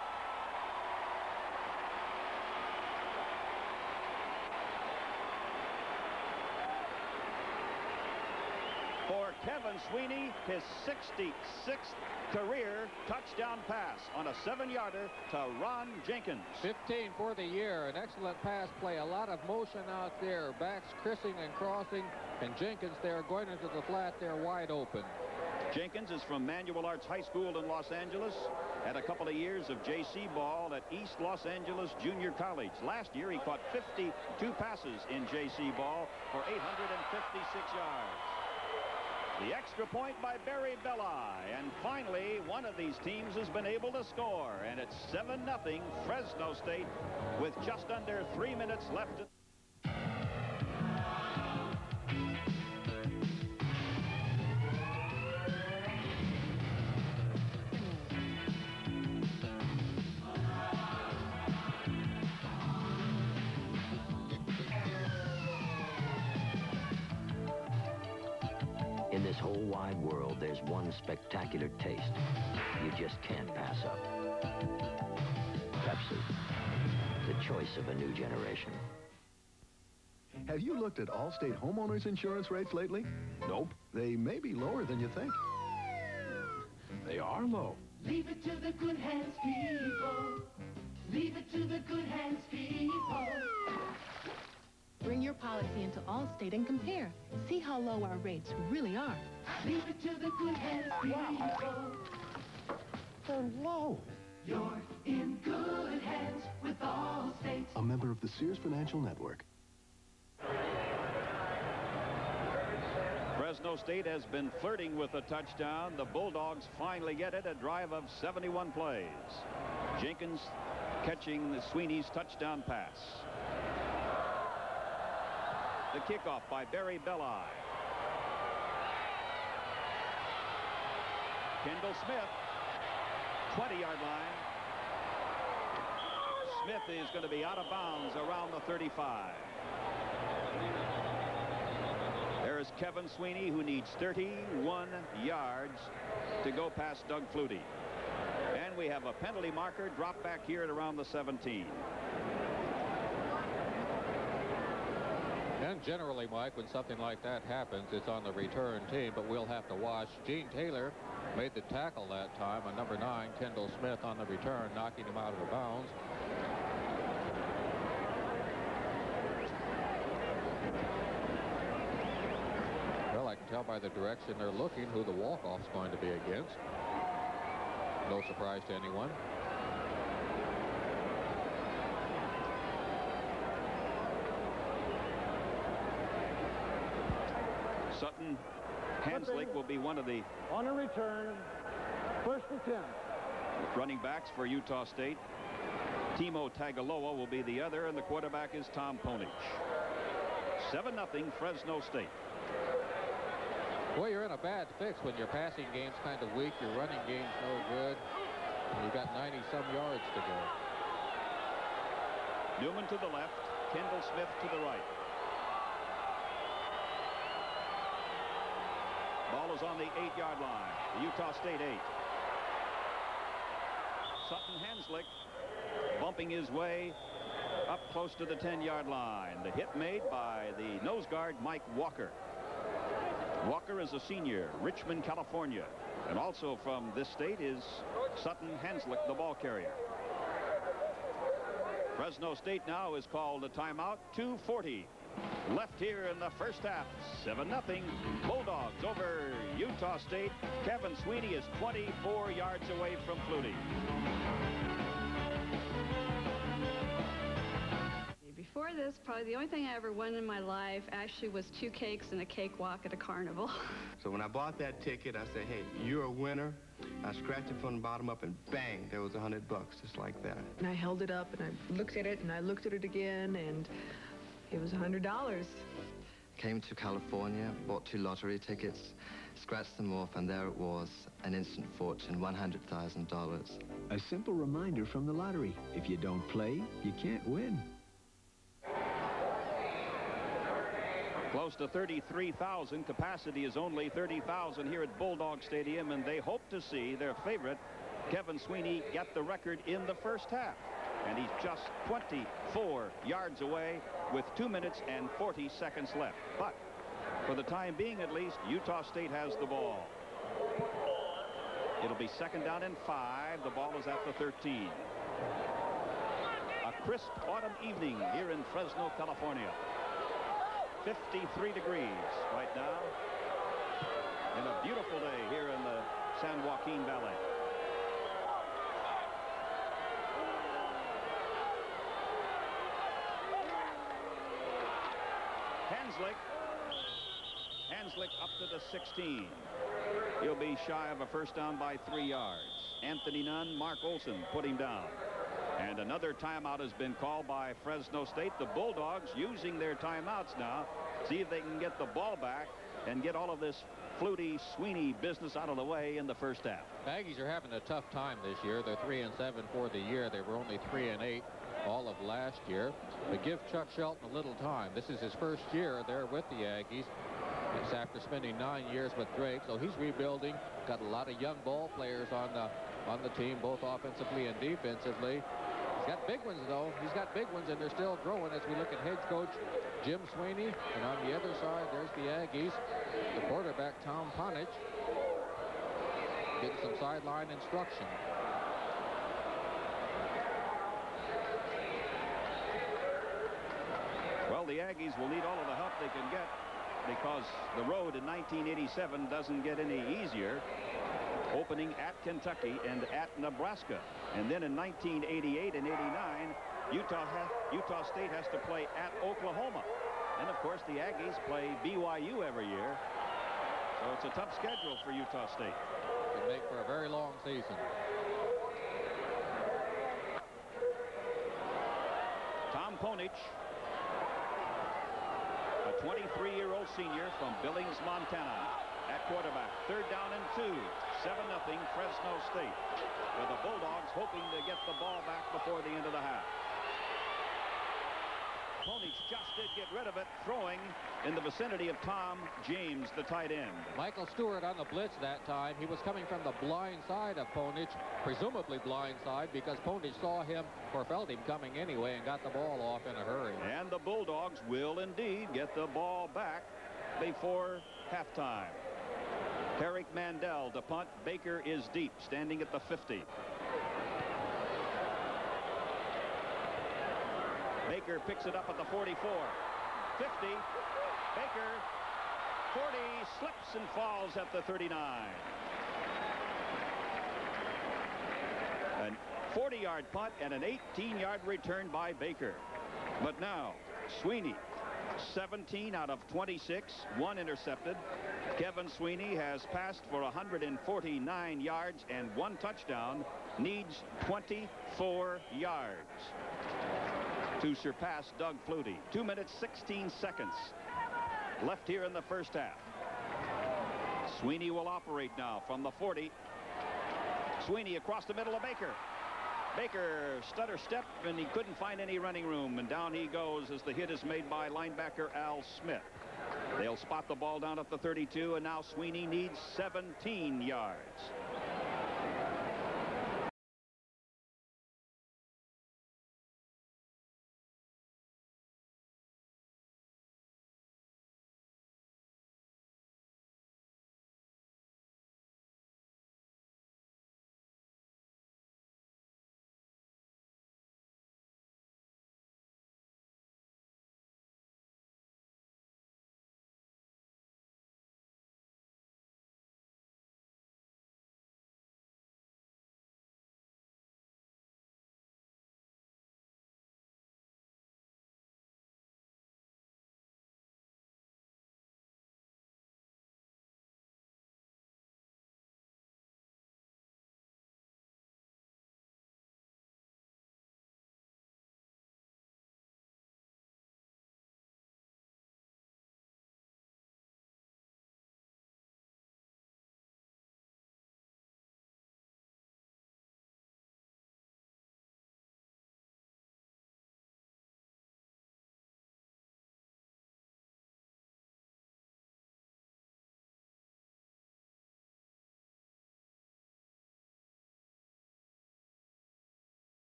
For Kevin Sweeney, his 66th career touchdown pass on a seven-yarder to Ron Jenkins. 15 for the year. An excellent pass play. A lot of motion out there. Backs crissing and crossing. And Jenkins there going into the flat there wide open. Jenkins is from Manual Arts High School in Los Angeles. Had a couple of years of JC ball at East Los Angeles Junior College. Last year, he caught 52 passes in JC ball for 856 yards. The extra point by Barry Belli. And finally, one of these teams has been able to score. And it's 7-0 Fresno State with just under three minutes left. Spectacular taste you just can't pass up. Pepsi, the choice of a new generation. Have you looked at Allstate homeowners insurance rates lately? Nope. They may be lower than you think. They are low. Leave it to the good hands, people. Leave it to the good hands, people. Bring your policy into Allstate and compare. See how low our rates really are. Leave it to the good hands, people. They're low. You're in good hands with Allstate. A member of the Sears Financial Network. Fresno State has been flirting with a touchdown. The Bulldogs finally get it, a drive of 71 plays. Jenkins catching the Sweeney's touchdown pass. The kickoff by Barry Belli. Kendall Smith, 20-yard line. Smith is going to be out of bounds around the 35. There is Kevin Sweeney, who needs 31 yards to go past Doug Flutie. And we have a penalty marker drop back here at around the 17. And generally, Mike, when something like that happens, it's on the return team, but we'll have to watch. Gene Taylor made the tackle that time on number nine, Kendall Smith, on the return, knocking him out of bounds. Well, I can tell by the direction they're looking who the walk-off's going to be against. No surprise to anyone. Sutton Hanslick will be one of the On a return, first and 10. running backs for Utah State. Timo Tagaloa will be the other, and the quarterback is Tom Ponich. 7-0 Fresno State. Well, you're in a bad fix when your passing game's kind of weak, your running game's no good. and You've got 90-some yards to go. Newman to the left, Kendall Smith to the right. On the eight-yard line. The Utah State eight. Sutton Hanslick bumping his way up close to the 10-yard line. The hit made by the nose guard, Mike Walker. Walker is a senior, Richmond, California. And also from this state is Sutton Hanslick, the ball carrier. Fresno State now is called a timeout. 240 left here in the first half. 7-0. Bulldogs over Utah State. Kevin Sweeney is 24 yards away from Flutie. Before this, this, probably the only thing I ever won in my life actually was two cakes and a cakewalk at a carnival. So when I bought that ticket, I said, hey, you're a winner. I scratched it from the bottom up and bang, there was a hundred bucks, just like that. And I held it up and I looked at it and I looked at it again and it was a $100. Came to California, bought two lottery tickets, scratched them off, and there it was, an instant fortune, $100,000. A simple reminder from the lottery. If you don't play, you can't win. Close to 33,000. Capacity is only 30,000 here at Bulldog Stadium, and they hope to see their favorite, Kevin Sweeney, get the record in the first half. And he's just 24 yards away with 2 minutes and 40 seconds left. But for the time being, at least, Utah State has the ball. It'll be second down and five. The ball is at the 13. A crisp autumn evening here in Fresno, California. 53 degrees right now. And a beautiful day here in the San Joaquin Valley. Hanslick. Hanslick up to the 16. He'll be shy of a first down by three yards. Anthony Nunn, Mark Olson put him down. And another timeout has been called by Fresno State. The Bulldogs using their timeouts now. See if they can get the ball back and get all of this Flutie Sweeney business out of the way in the first half. Aggies are having a tough time this year. They're 3 and 7 for the year. They were only 3 and 8 all of last year. But give Chuck Shelton a little time. This is his first year there with the Aggies. It's after spending nine years with Drake, so he's rebuilding. Got a lot of young ball players on the on the team, both offensively and defensively. He's got big ones, though. He's got big ones, and they're still growing as we look at head coach Jim Sweeney. And on the other side, there's the Aggies. The quarterback, Tom Ponich, getting some sideline instruction. The Aggies will need all of the help they can get because the road in 1987 doesn't get any easier opening at Kentucky and at Nebraska. And then in 1988 and 89, Utah, Utah State has to play at Oklahoma. And of course, the Aggies play BYU every year. So it's a tough schedule for Utah State. Could make for a very long season. Tom Ponich, 23-year-old senior from Billings, Montana, at quarterback. Third down and two. 7-0 Fresno State. With the Bulldogs hoping to get the ball back before the end of the half. Ponich just did get rid of it, throwing in the vicinity of Tom James, the tight end. Michael Stewart on the blitz that time. He was coming from the blind side of Ponich, presumably blind side, because Ponich saw him or felt him coming anyway and got the ball off in a hurry. And the Bulldogs will indeed get the ball back before halftime. Eric Mandel to punt. Baker is deep, standing at the 50. Baker picks it up at the 44. 50. Baker 40 slips and falls at the 39. An 40-yard punt and an 18-yard return by Baker. But now, Sweeney, 17 out of 26, one intercepted. Kevin Sweeney has passed for 149 yards and one touchdown, needs 24 yards to surpass Doug Flutie. Two minutes, 16 seconds left here in the first half. Sweeney will operate now from the 40. Sweeney across the middle of Baker. Baker stutter step and he couldn't find any running room and down he goes as the hit is made by linebacker Al Smith. They'll spot the ball down at the 32 and now Sweeney needs 17 yards.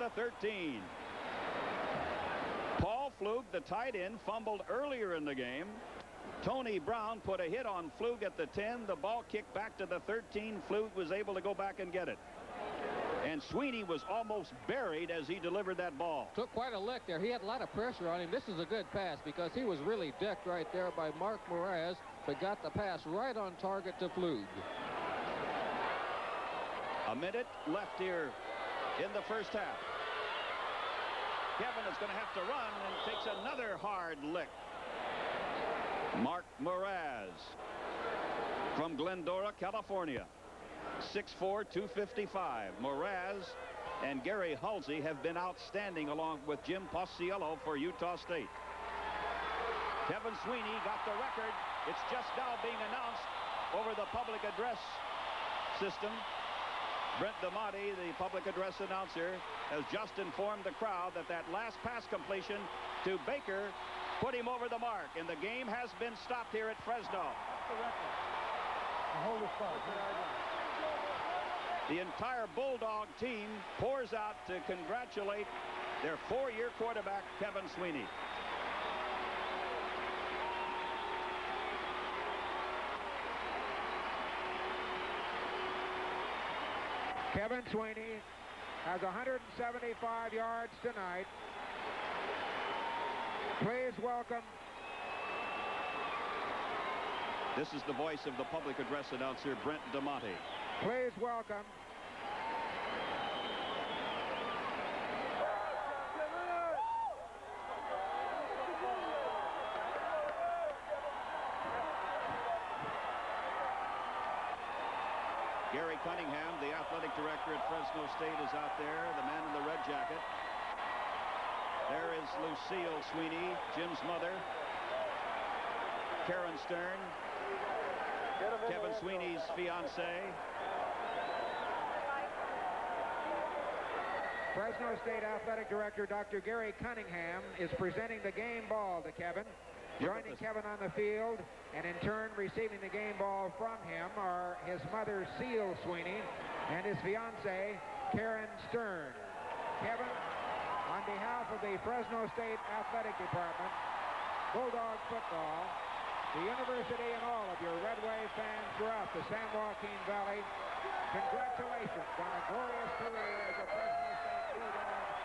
At the 13. Paul Flug, the tight end, fumbled earlier in the game. Tony Brown put a hit on Flug at the 10. The ball kicked back to the 13. Flug was able to go back and get it. And Sweeney was almost buried as he delivered that ball. Took quite a lick there. He had a lot of pressure on him. This is a good pass because he was really decked right there by Mark Moraz, but got the pass right on target to Flug. A minute left here in the first half. Kevin is going to have to run and takes another hard lick. Mark Moraz from Glendora, California. 6'4", 255. Moraz and Gary Halsey have been outstanding along with Jim Pauciello for Utah State. Kevin Sweeney got the record. It's just now being announced over the public address system. Brent DeMonte, the public address announcer, has just informed the crowd that that last pass completion to Baker put him over the mark, and the game has been stopped here at Fresno. The entire Bulldog team pours out to congratulate their four-year quarterback, Kevin Sweeney. Kevin Sweeney has 175 yards tonight. Please welcome. This is the voice of the public address announcer, Brent DeMonte. Please welcome. Gary Cunningham, the athletic director at Fresno State, is out there, the man in the red jacket. There is Lucille Sweeney, Jim's mother. Karen Stern, Kevin Sweeney's fiance. Fresno State Athletic Director Dr. Gary Cunningham is presenting the game ball to Kevin. Joining Kevin on the field and in turn receiving the game ball from him are his mother, Seal Sweeney, and his fiance, Karen Stern. Kevin, on behalf of the Fresno State Athletic Department, Bulldog football, the university and all of your Red Wave fans throughout the San Joaquin Valley, congratulations on a glorious career as a Fresno State Bulldog.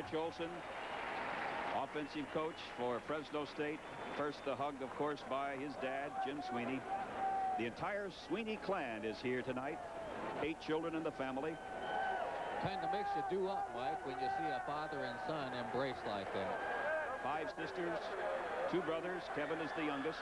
Rich Olson, offensive coach for Fresno State. First the hug, of course, by his dad, Jim Sweeney. The entire Sweeney clan is here tonight. Eight children in the family. Kind of makes you do up, Mike, when you see a father and son embrace like that. Five sisters, two brothers. Kevin is the youngest.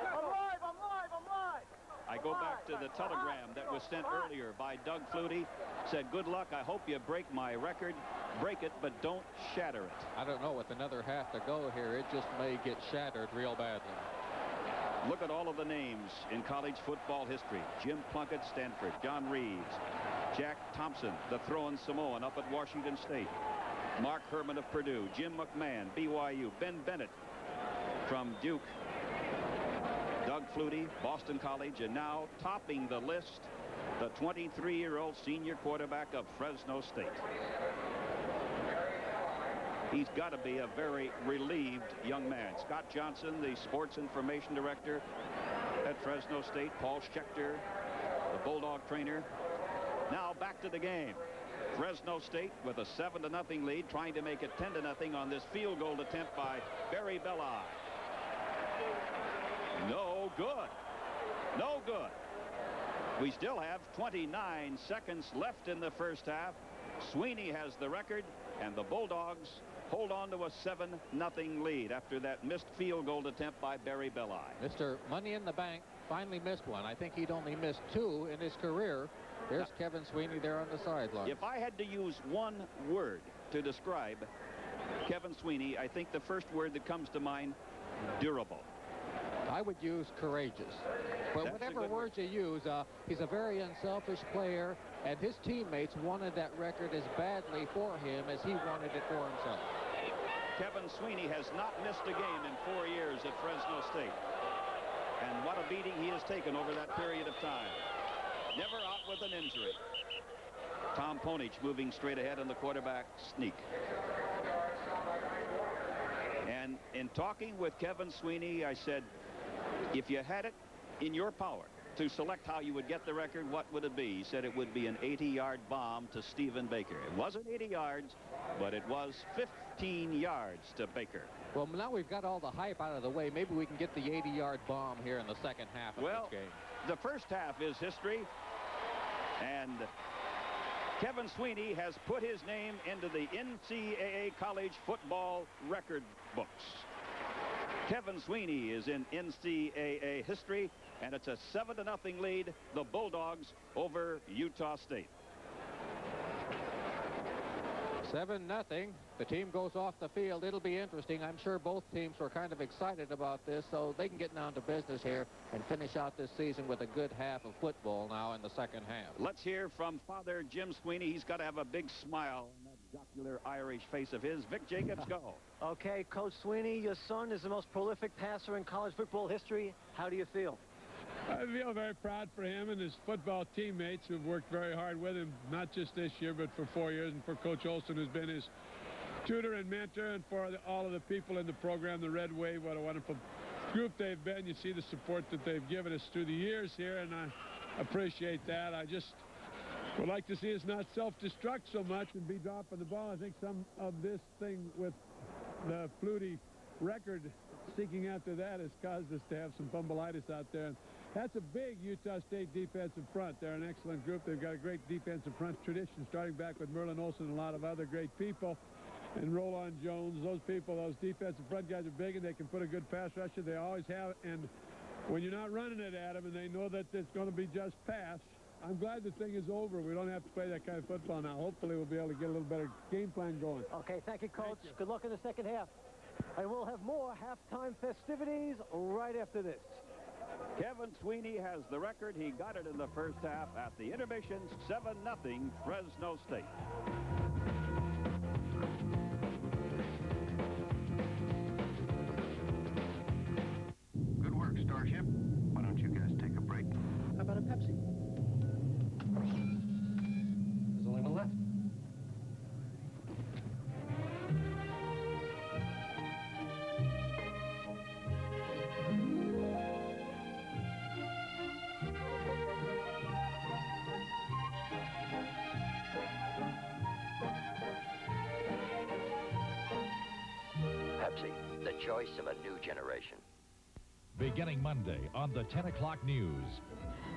I'm live, I'm live, I'm live. I go back to the telegram that was sent earlier by Doug Flutie. Said, good luck. I hope you break my record. Break it, but don't shatter it. I don't know, with another half to go here, it just may get shattered real badly. Look at all of the names in college football history. Jim Plunkett, Stanford. John Reaves. Jack Thompson, the throwing Samoan up at Washington State. Mark Herrmann of Purdue. Jim McMahon, BYU. Ben Bennett from Duke. Flutie, Boston College. And now topping the list, the 23-year-old senior quarterback of Fresno State. He's got to be a very relieved young man. Scott Johnson, the sports information director at Fresno State. Paul Schechter, the Bulldog trainer. Now back to the game. Fresno State with a 7 to nothing lead, trying to make it 10 to nothing on this field goal attempt by Barry Belli. No good. No good. We still have 29 seconds left in the first half. Sweeney has the record, and the Bulldogs hold on to a 7 nothing lead after that missed field goal attempt by Barry Belli. Mr. Money in the Bank finally missed one. I think he'd only missed two in his career. There's Kevin Sweeney there on the sideline. If I had to use one word to describe Kevin Sweeney, I think the first word that comes to mind, durable. I would use courageous. But That's whatever words you use, uh, he's a very unselfish player, and his teammates wanted that record as badly for him as he wanted it for himself. Kevin Sweeney has not missed a game in four years at Fresno State. And what a beating he has taken over that period of time. Never out with an injury. Tom Ponich moving straight ahead in the quarterback sneak. And in talking with Kevin Sweeney, I said, if you had it in your power to select how you would get the record, what would it be? He said it would be an 80-yard bomb to Stephen Baker. It wasn't 80 yards, but it was 15 yards to Baker. Well, now we've got all the hype out of the way. Maybe we can get the 80-yard bomb here in the second half of well, this game. Well, the first half is history, and Kevin Sweeney has put his name into the NCAA college football record books. Kevin Sweeney is in NCAA history, and it's a 7 to nothing lead, the Bulldogs over Utah State. 7 nothing. The team goes off the field. It'll be interesting. I'm sure both teams were kind of excited about this, so they can get down to business here and finish out this season with a good half of football now in the second half. Let's hear from Father Jim Sweeney. He's got to have a big smile jocular Irish face of his. Vic Jacobs, go. okay, Coach Sweeney, your son is the most prolific passer in college football history. How do you feel? I feel very proud for him and his football teammates who've worked very hard with him, not just this year, but for four years, and for Coach Olson, who's been his tutor and mentor, and for the, all of the people in the program, the Red Wave, what a wonderful group they've been. You see the support that they've given us through the years here, and I appreciate that. I just would like to see us not self-destruct so much and be dropping the ball. I think some of this thing with the Flutie record seeking after that has caused us to have some fumbleitis out there. That's a big Utah State defensive front. They're an excellent group. They've got a great defensive front tradition, starting back with Merlin Olsen and a lot of other great people. And Roland Jones, those people, those defensive front guys are big, and they can put a good pass rusher. They always have. And when you're not running it at them, and they know that it's going to be just pass, I'm glad the thing is over. We don't have to play that kind of football now. Hopefully, we'll be able to get a little better game plan going. Okay, thank you, Coach. Thank you. Good luck in the second half. And we'll have more halftime festivities right after this. Kevin Sweeney has the record. He got it in the first half at the intermission, 7-0 Fresno State. Choice of a new generation. Beginning Monday on the 10 o'clock news.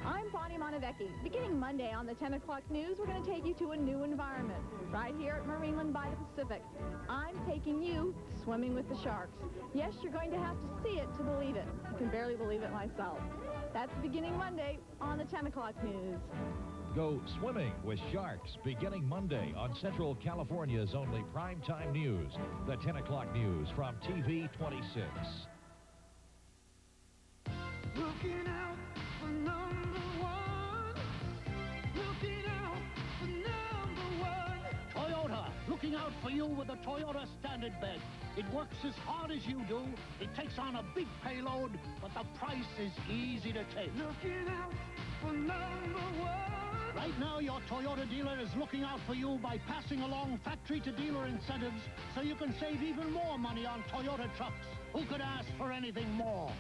I'm Bonnie Montevecchi. Beginning Monday on the 10 o'clock news, we're going to take you to a new environment right here at Marineland by the Pacific. I'm taking you swimming with the sharks. Yes, you're going to have to see it to believe it. I can barely believe it myself. That's beginning Monday on the 10 o'clock news. Go swimming with sharks beginning Monday on Central California's only primetime news, the 10 o'clock news from TV 26. Looking out for number one. Looking out for number one. Toyota, looking out for you with the Toyota Standard Bed. It works as hard as you do. It takes on a big payload, but the price is easy to take. Looking out for number one. Right now, your Toyota dealer is looking out for you by passing along factory-to-dealer incentives so you can save even more money on Toyota trucks. Who could ask for anything more?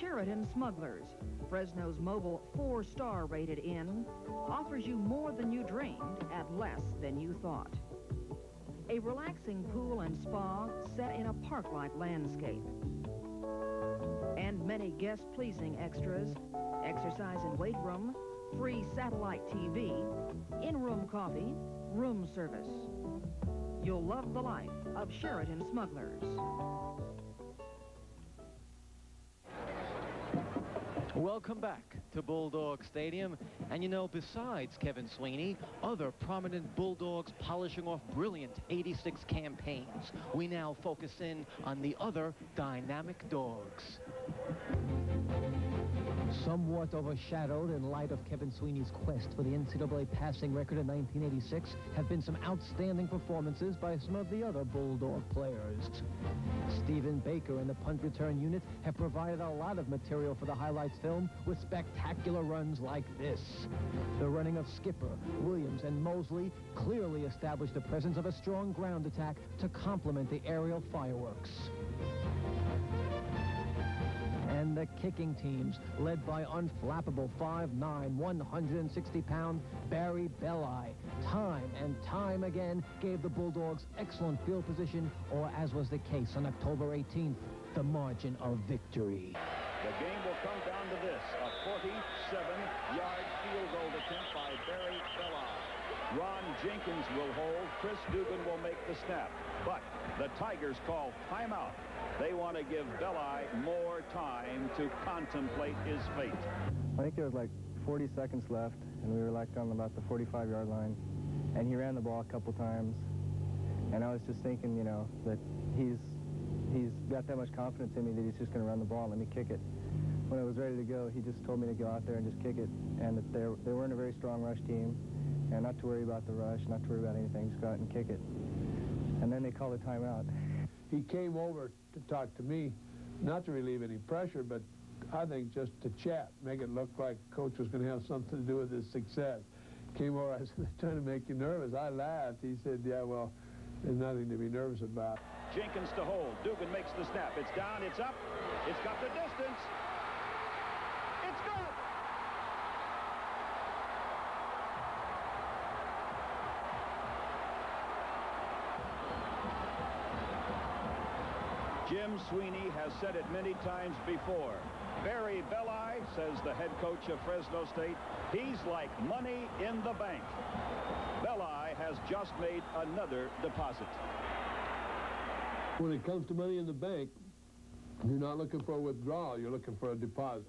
Sheraton Smugglers, Fresno's mobile four-star rated inn, offers you more than you dreamed at less than you thought. A relaxing pool and spa set in a park-like landscape. And many guest-pleasing extras, exercise and weight room, free satellite TV, in-room coffee, room service. You'll love the life of Sheraton Smugglers. Welcome back to Bulldog Stadium. And you know, besides Kevin Sweeney, other prominent Bulldogs polishing off brilliant 86 campaigns. We now focus in on the other dynamic dogs. Somewhat overshadowed in light of Kevin Sweeney's quest for the NCAA passing record in 1986 have been some outstanding performances by some of the other Bulldog players. Stephen Baker and the punt return unit have provided a lot of material for the highlights film with spectacular runs like this. The running of Skipper, Williams, and Mosley clearly established the presence of a strong ground attack to complement the aerial fireworks and the kicking teams, led by unflappable 5'9", 160-pound Barry Belli. Time and time again gave the Bulldogs excellent field position, or as was the case on October 18th, the margin of victory. The game will come down to this, a 47-yard field goal attempt by Barry Belli. Ron Jenkins will hold. Chris Dugan will make the snap. But the Tigers call timeout. They want to give Belli more time to contemplate his fate. I think there was like 40 seconds left, and we were like on about the 45-yard line. And he ran the ball a couple times. And I was just thinking, you know, that he's he's got that much confidence in me that he's just going to run the ball and let me kick it. When I was ready to go, he just told me to go out there and just kick it. And that they they weren't a very strong rush team, and not to worry about the rush, not to worry about anything, just go out and kick it. Mm-hmm. And then they called a timeout. He came over to talk to me, not to relieve any pressure, but I think just to chat, make it look like coach was going to have something to do with his success. Came over, I said, they're trying to make you nervous. I laughed. He said, yeah, well, there's nothing to be nervous about. Jenkins to hold. Dugan makes the snap. It's down, it's up. It's got the distance. It's good. Jim Sweeney has said it many times before. Barry Belli, says the head coach of Fresno State, he's like money in the bank. Belli has just made another deposit. When it comes to money in the bank, you're not looking for a withdrawal, you're looking for a deposit.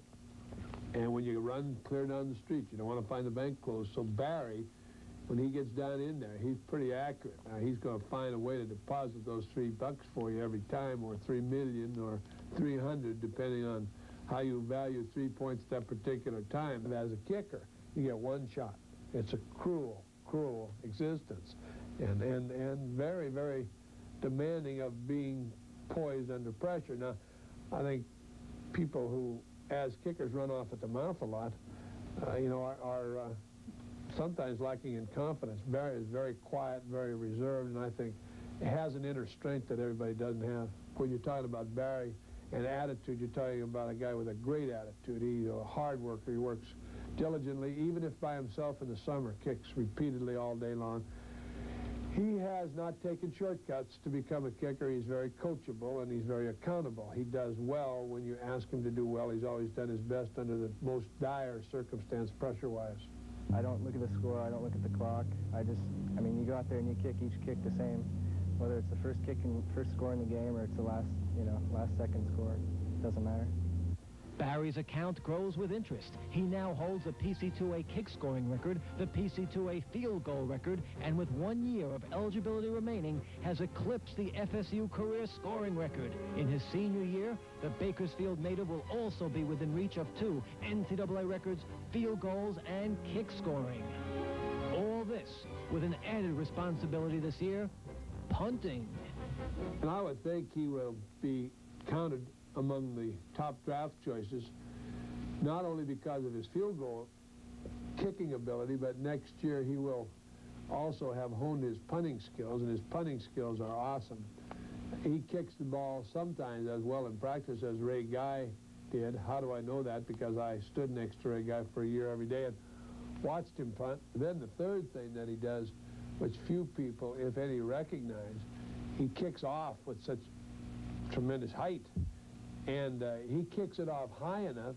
And when you run clear down the street, you don't want to find the bank closed. So Barry, when he gets down in there, he's pretty accurate. Now, he's going to find a way to deposit those three bucks for you every time, or three million, or 300, depending on how you value three points at that particular time. And as a kicker, you get one shot. It's a cruel, cruel existence. And, and, and very, very demanding of being poised under pressure. Now, I think people who, as kickers, run off at the mouth a lot, uh, you know, are, are uh, sometimes lacking in confidence. Barry is very quiet, very reserved, and I think has an inner strength that everybody doesn't have. When you're talking about Barry and attitude, you're talking about a guy with a great attitude. He's a hard worker. He works diligently, even if by himself in the summer, kicks repeatedly all day long. He has not taken shortcuts to become a kicker. He's very coachable and he's very accountable. He does well when you ask him to do well. He's always done his best under the most dire circumstance pressure-wise. I don't look at the score. I don't look at the clock. I just, I mean, you go out there and you kick each kick the same, whether it's the first kick and first score in the game or it's the last, you know, last second score. Doesn't matter. Barry's account grows with interest. He now holds the PCAA kick scoring record, the PCAA field goal record, and with one year of eligibility remaining, has eclipsed the FSU career scoring record. In his senior year, the Bakersfield native will also be within reach of two NCAA records, field goals, and kick scoring. All this with an added responsibility this year, punting. And I would think he will be counted among the top draft choices, not only because of his field goal kicking ability, but next year he will also have honed his punting skills, and his punting skills are awesome. He kicks the ball sometimes as well in practice as Ray Guy did. How do I know that? Because I stood next to Ray Guy for a year every day and watched him punt. Then the third thing that he does, which few people, if any, recognize, he kicks off with such tremendous height. And uh, he kicks it off high enough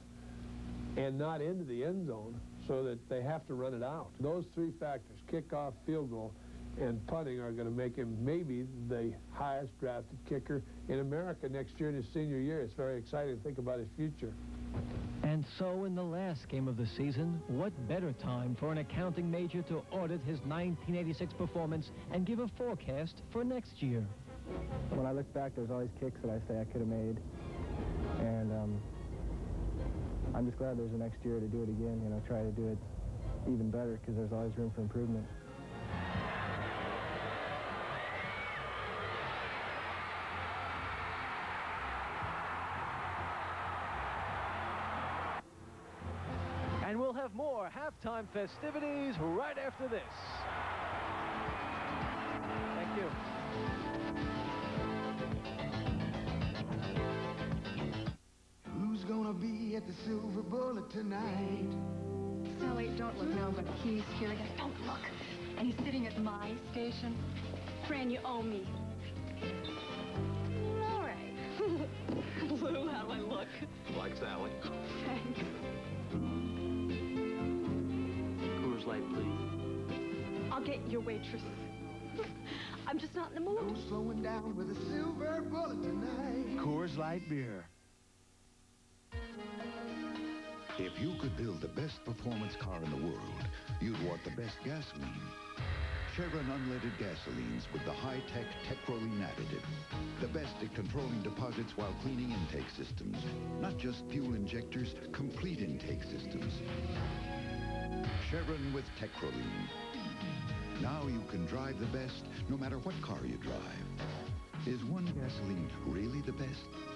and not into the end zone so that they have to run it out. Those three factors, kickoff, field goal, and punting are going to make him maybe the highest drafted kicker in America next year in his senior year. It's very exciting to think about his future. And so in the last game of the season, what better time for an accounting major to audit his 1986 performance and give a forecast for next year? When I look back, there's always kicks that I say I could have made. And um, I'm just glad there's a next year to do it again, you know, try to do it even better because there's always room for improvement. And we'll have more halftime festivities right after this. Thank you. Who's gonna be at the Silver Bullet tonight? Sally, don't look now, but he's here again. Don't look. And he's sitting at my station. Fran, you owe me. All right. Blue, how do I look? Like Sally. Thanks. Coors Light, please. I'll get your waitress. I'm just not in the mood. No slowing down with a Silver Bullet tonight. Coors Light beer. If you could build the best performance car in the world, you'd want the best gasoline. Chevron unleaded gasolines with the high-tech Techroline additive. The best at controlling deposits while cleaning intake systems. Not just fuel injectors, complete intake systems. Chevron with Techroline. Now you can drive the best no matter what car you drive. Is one gasoline really the best?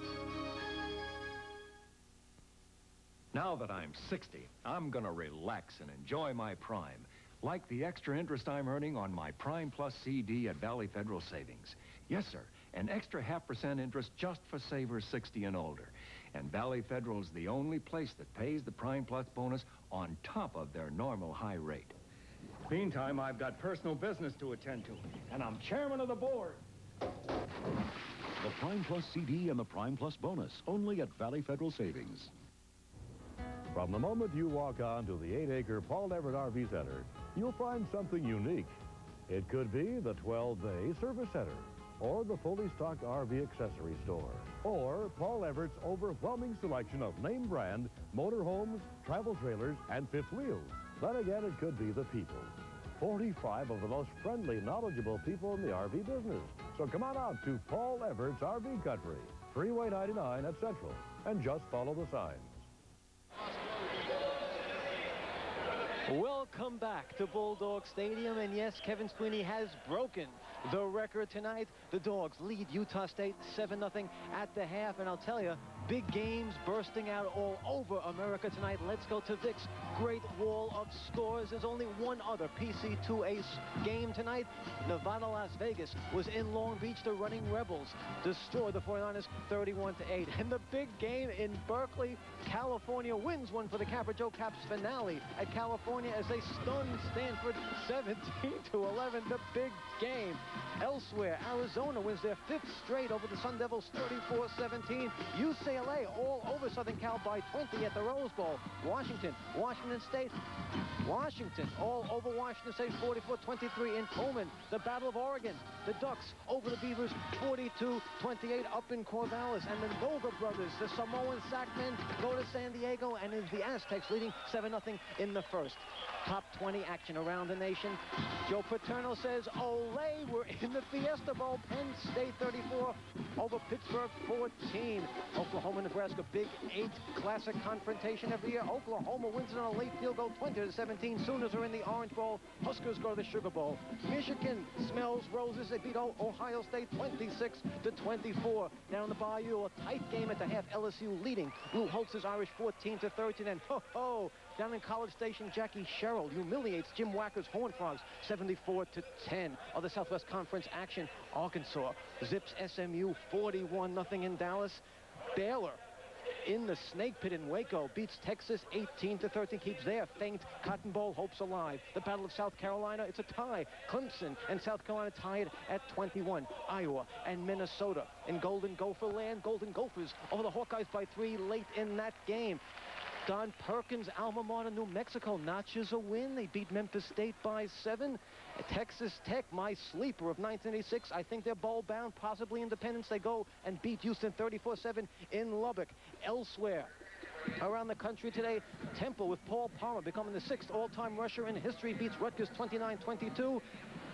Now that I'm 60, I'm gonna relax and enjoy my prime. Like the extra interest I'm earning on my Prime Plus CD at Valley Federal Savings. Yes, sir, an extra half percent interest just for savers 60 and older. And Valley Federal's the only place that pays the Prime Plus bonus on top of their normal high rate. Meantime, I've got personal business to attend to, and I'm chairman of the board. The Prime Plus CD and the Prime Plus bonus, only at Valley Federal Savings. From the moment you walk on to the 8-acre Paul Everett RV Center, you'll find something unique. It could be the 12-bay service center, or the fully stocked RV accessory store, or Paul Everett's overwhelming selection of name brand motorhomes, travel trailers, and fifth wheels. Then again, it could be the people. 45 of the most friendly, knowledgeable people in the RV business. So come on out to Paul Everett's RV Country, Freeway 99 at Central, and just follow the signs. Welcome back to Bulldog Stadium, and yes, Kevin Sweeney has broken the record tonight. The Dogs lead Utah State 7-0 at the half, and I'll tell you, big games bursting out all over America tonight. Let's go to Vic's great wall of scores. There's only one other PCAA game tonight. Nevada, Las Vegas was in Long Beach. The Running Rebels destroyed the 49ers 31-8. And the big game in Berkeley, California wins one for the Capra Joe Kapp's finale at California as they stun Stanford 17 to 11. The big game. Elsewhere, Arizona wins their fifth straight over the Sun Devils 34-17. UCLA all over Southern Cal by 20 at the Rose Bowl. Washington, Washington State, Washington all over Washington State 44-23 in Pullman. The Battle of Oregon, the Ducks over the Beavers 42-28 up in Corvallis. And the Noga brothers, the Samoan Sackmen, go to San Diego and is the Aztecs leading 7-0 in the first. Top 20 action around the nation. Joe Paterno says, Olay, we're in the Fiesta Bowl. Penn State 34 over Pittsburgh 14. Oklahoma, Nebraska, Big Eight classic confrontation every year. Oklahoma wins it on a late field goal, 20 to 17. Sooners are in the Orange Bowl. Huskers go to the Sugar Bowl. Michigan smells roses. They beat Ohio State 26 to 24. Down the Bayou, a tight game at the half. LSU leading. Lou Holtz's Irish 14 to 13. And ho ho, down in College Station, Jackie Sherrill humiliates Jim Wacker's Horn Frogs 74 to 10. Other Southwest Conference action, Arkansas zips SMU 41 nothing in Dallas. Baylor in the snake pit in Waco beats Texas 18 to 13 keeps their faint Cotton Bowl hopes alive. The Battle of South Carolina it's a tie. Clemson and South Carolina tied at 21 Iowa and Minnesota in Golden Gopher land. Golden Gophers over the Hawkeyes by three late in that game Don Perkins, alma mater, New Mexico, notches a win. They beat Memphis State by seven. Texas Tech, my sleeper of 1986. I think they're bowl bound, possibly Independence. They go and beat Houston 34-7 in Lubbock. Elsewhere, around the country today. Temple with Paul Palmer becoming the sixth all-time rusher in history beats Rutgers 29-22.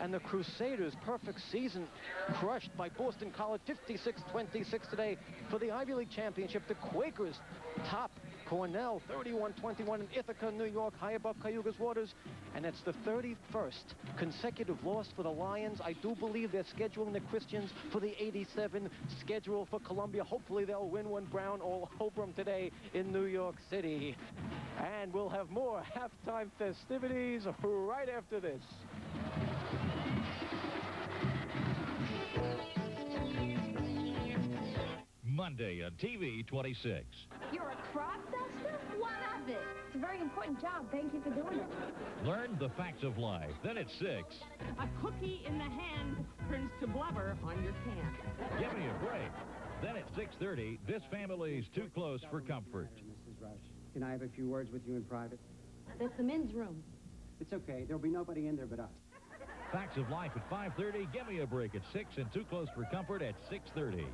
And the Crusaders' perfect season crushed by Boston College 56-26 today for the Ivy League championship. The Quakers top Cornell 31-21 in Ithaca, New York, high above Cayuga's waters. And it's the 31st consecutive loss for the Lions. I do believe they're scheduling the Christians for the 87 schedule for Columbia. Hopefully they'll win one Brown or Holbrook today in New York City. And we'll have more halftime festivities right after this. Monday on TV 26. You're a crop duster? What of it? It's a very important job. Thank you for doing it. Learn the facts of life. Then at 6. A cookie in the hand turns to blubber on your can. Give me a break. Then at 6.30, this family's too close for comfort. Mrs. Rush, can I have a few words with you in private? That's the men's room. It's okay. There'll be nobody in there but us. Facts of life at 5.30. Give me a break at 6 and too close for comfort at 6.30.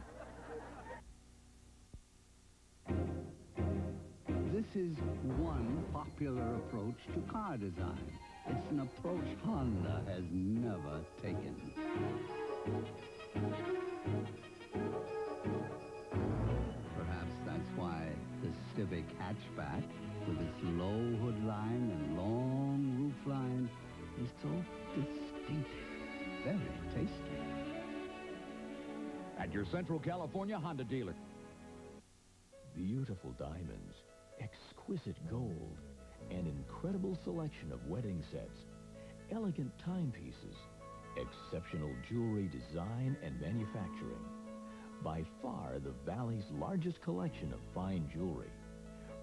This is one popular approach to car design. It's an approach Honda has never taken. Perhaps that's why the Civic hatchback, with its low hood line and long roof line, is so distinctive, very tasty. At your Central California Honda dealer. Beautiful diamonds, exquisite gold, an incredible selection of wedding sets, elegant timepieces, exceptional jewelry design and manufacturing. By far the Valley's largest collection of fine jewelry.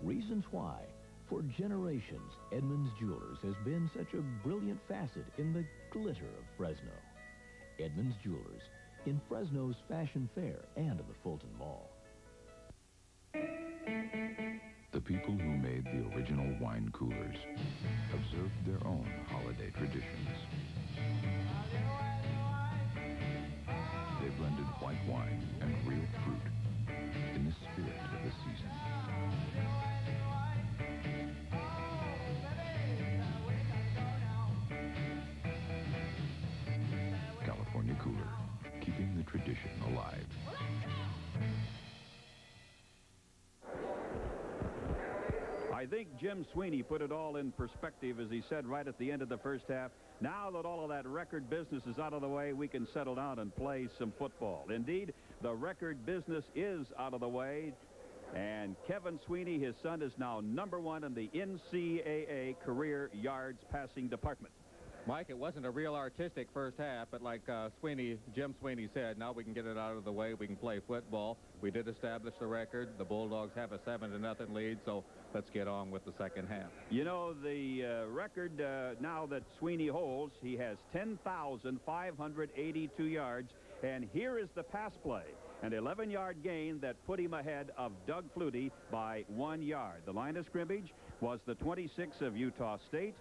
Reasons why, for generations, Edmunds Jewelers has been such a brilliant facet in the glitter of Fresno. Edmunds Jewelers, in Fresno's Fashion Fair and the Fulton Mall. The people who made the original wine coolers observed their own holiday traditions. They blended white wine and real fruit in the spirit think Jim Sweeney put it all in perspective, as he said right at the end of the first half. Now that all of that record business is out of the way, we can settle down and play some football. Indeed, the record business is out of the way. And Kevin Sweeney, his son, is now number one in the NCAA career yards passing department. Mike, it wasn't a real artistic first half, but like uh, Sweeney, Jim Sweeney said, now we can get it out of the way. We can play football. We did establish the record. The Bulldogs have a seven to nothing lead, so let's get on with the second half. You know, the uh, record uh, now that Sweeney holds, he has 10,582 yards. And here is the pass play. An 11-yard gain that put him ahead of Doug Flutie by one yard. The line of scrimmage was the 26 of Utah State.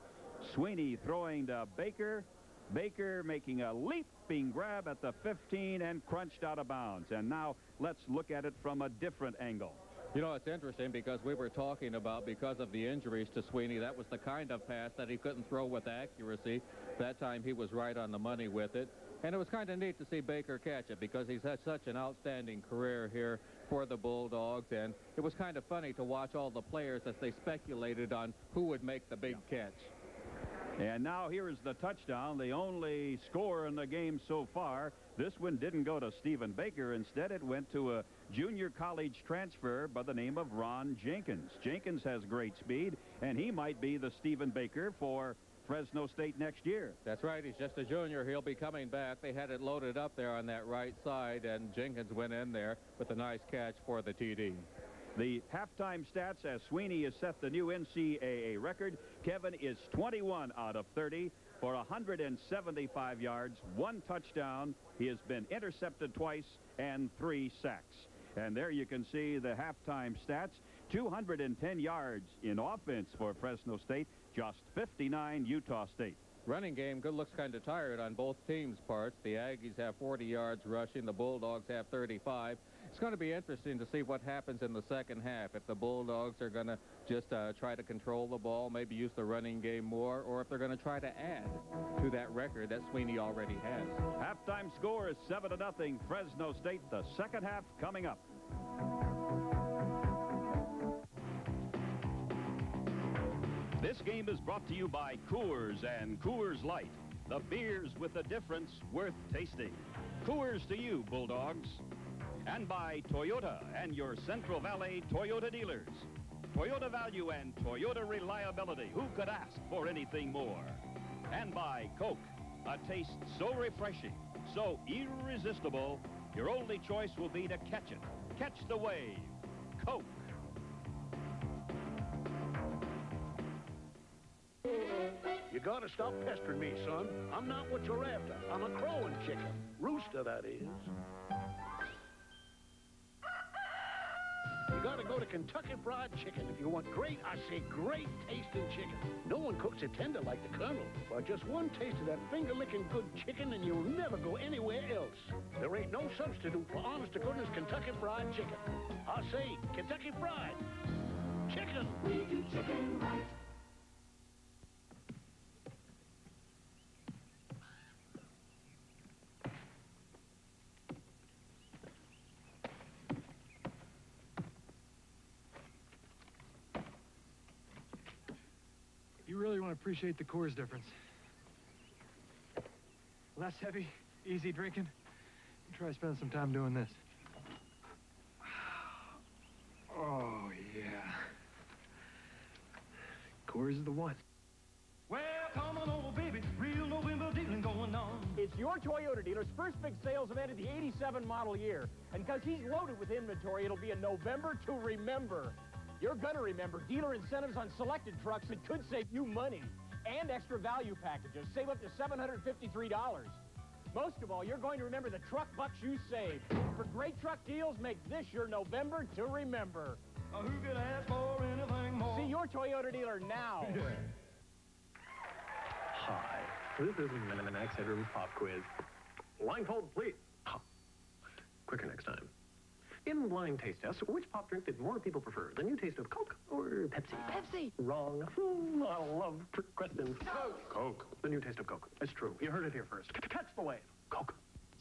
Sweeney throwing to Baker. Baker making a leaping grab at the 15 and crunched out of bounds. And now let's look at it from a different angle. You know, it's interesting because we were talking about because of the injuries to Sweeney, that was the kind of pass that he couldn't throw with accuracy. That time he was right on the money with it. And it was kind of neat to see Baker catch it because he's had such an outstanding career here for the Bulldogs. And it was kind of funny to watch all the players as they speculated on who would make the big catch. And now here is the touchdown, the only score in the game so far. This one didn't go to Stephen Baker. Instead, it went to a junior college transfer by the name of Ron Jenkins. Jenkins has great speed, and he might be the Stephen Baker for Fresno State next year. That's right. He's just a junior. He'll be coming back. They had it loaded up there on that right side, and Jenkins went in there with a nice catch for the TD. The halftime stats as Sweeney has set the new NCAA record. Kevin is 21 out of 30 for 175 yards, one touchdown. He has been intercepted twice and three sacks. And there you can see the halftime stats. 210 yards in offense for Fresno State, just 59 Utah State. Running game, good looks kind of tired on both teams' parts. The Aggies have 40 yards rushing. The Bulldogs have 35. It's going to be interesting to see what happens in the second half. If the Bulldogs are going to just uh, try to control the ball, maybe use the running game more, or if they're going to try to add to that record that Sweeney already has. Halftime score is 7 to nothing. Fresno State. The second half coming up. This game is brought to you by Coors and Coors Light, the beers with a difference worth tasting. Coors to you, Bulldogs. And by Toyota and your Central Valley Toyota dealers. Toyota value and Toyota reliability. Who could ask for anything more? And by Coke, a taste so refreshing, so irresistible, your only choice will be to catch it. Catch the wave. Coke. You gotta stop pestering me, son. I'm not what you're after. I'm a crowing chicken. Rooster, that is. You gotta go to Kentucky Fried Chicken if you want great, I say great tasting chicken. No one cooks it tender like the Colonel. But just one taste of that finger-licking good chicken and you'll never go anywhere else. There ain't no substitute for honest-to-goodness Kentucky Fried Chicken. I say Kentucky Fried Chicken. We do chicken right. Appreciate the Coors difference. Less heavy, easy drinking. Try spending some time doing this. Oh, yeah. Coors is the one. Well, come on over, baby. Real November dealing going on. It's your Toyota dealer's first big sales event of the 87 model year. And because he's loaded with inventory, it'll be a November to remember. You're gonna remember dealer incentives on selected trucks that could save you money. And extra value packages. Save up to $753. Most of all, you're going to remember the truck bucks you saved. For great truck deals, make this your November to remember. who could ask for anything more? See your Toyota dealer now. Hi, this is Max Headroom's pop quiz. Blindfold, please. Quicker next time. In blind taste test, which pop drink did more people prefer? The new taste of Coke or Pepsi? Pepsi. Wrong. Hmm, I love trick questions. Coke. Coke. The new taste of Coke. It's true. You heard it here first. C- Catch the wave. Coke.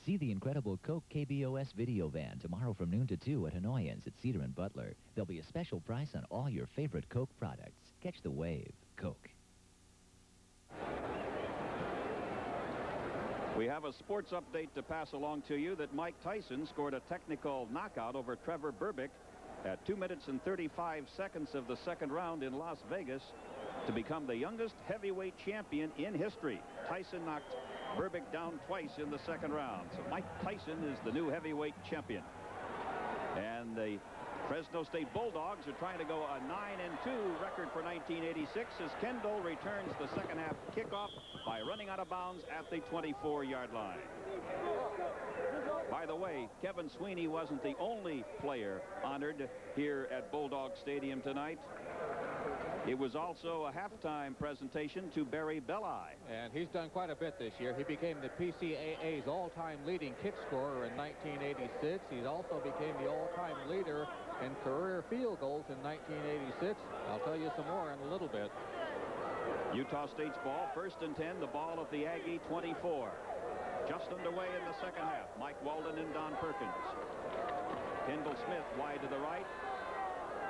See the incredible Coke KBOS video van tomorrow from noon to 2 at Hanoians at Cedar and Butler. There'll be a special price on all your favorite Coke products. Catch the wave. Coke. We have a sports update to pass along to you that Mike Tyson scored a technical knockout over Trevor Berbick at 2 minutes and 35 seconds of the second round in Las Vegas to become the youngest heavyweight champion in history. Tyson knocked Burbick down twice in the second round. So Mike Tyson is the new heavyweight champion. And the Fresno State Bulldogs are trying to go a 9 and 2 record for 1986 as Kendall returns the second half kickoff by running out of bounds at the 24-yard line. By the way, Kevin Sweeney wasn't the only player honored here at Bulldog Stadium tonight. It was also a halftime presentation to Barry Belli. And he's done quite a bit this year. He became the PCAA's all-time leading kick scorer in 1986. He also became the all-time leader in career field goals in 1986. I'll tell you some more in a little bit. Utah State's ball, first and 10, the ball at the Aggie 24. Just underway in the second half. Mike Walden and Don Perkins. Kendall Smith wide to the right.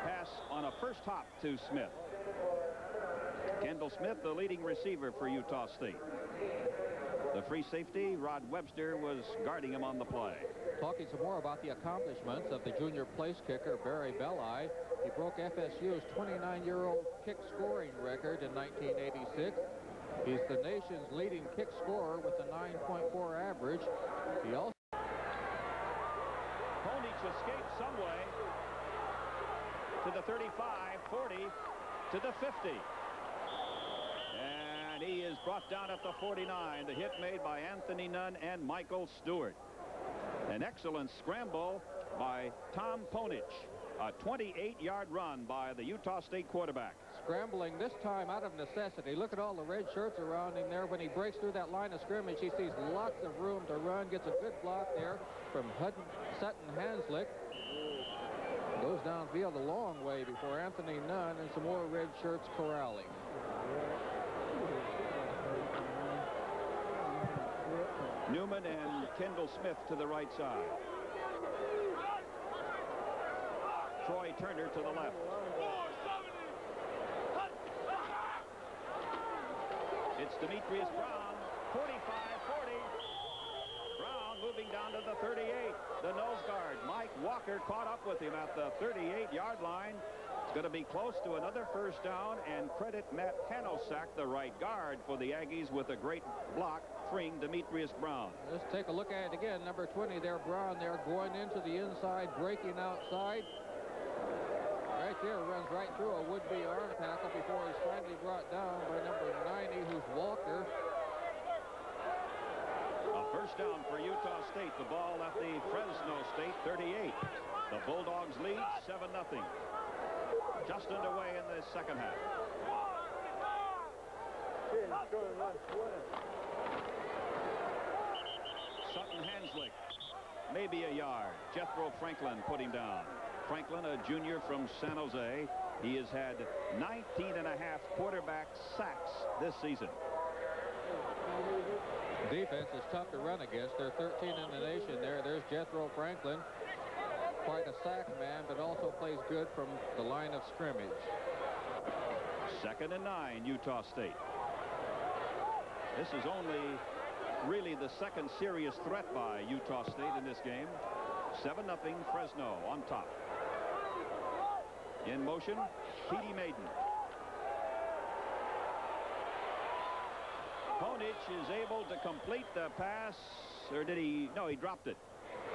Pass on a first hop to Smith. Kendall Smith, the leading receiver for Utah State. The free safety, Rod Webster, was guarding him on the play. Talking some more about the accomplishments of the junior place kicker, Barry Belli. He broke FSU's 29-year-old kick scoring record in 1986. He's the nation's leading kick scorer with a 9.4 average. He also... Konich escaped some way to the 35, 40, to the 50. He is brought down at the 49. The hit made by Anthony Nunn and Michael Stewart. An excellent scramble by Tom Ponich. A 28-yard run by the Utah State quarterback. Scrambling this time out of necessity. Look at all the red shirts around him there. When he breaks through that line of scrimmage, he sees lots of room to run. Gets a good block there from Hutton, Sutton Hanslick. Goes downfield a long way before Anthony Nunn and some more red shirts corralling. Newman and Kendall Smith to the right side. Troy Turner to the left. It's Demetrius Brown, 45-40. Brown moving down to the 38. The nose guard, Mike Walker, caught up with him at the 38-yard line. Going to be close to another first down, and credit Matt Hanosak, the right guard for the Aggies, with a great block, freeing Demetrius Brown. Let's take a look at it again. Number 20 there, Brown there, going into the inside, breaking outside. Right there, runs right through a would-be arm tackle before he's finally brought down by number 90, who's Walker. A first down for Utah State. The ball at the Fresno State 38. The Bulldogs lead 7-0. Just underway in the second half. Sutton Hanslick. Maybe a yard. Jethro Franklin put him down. Franklin, a junior from San Jose. He has had 19 and a half quarterback sacks this season. Defense is tough to run against. They're 13 in the nation there. There's Jethro Franklin. Quite a sack man, but also plays good from the line of scrimmage. Second and nine, Utah State. This is only really the second serious threat by Utah State in this game. 7-0 Fresno on top. In motion, Petey Maiden. Ponich is able to complete the pass, or did he? No, he dropped it.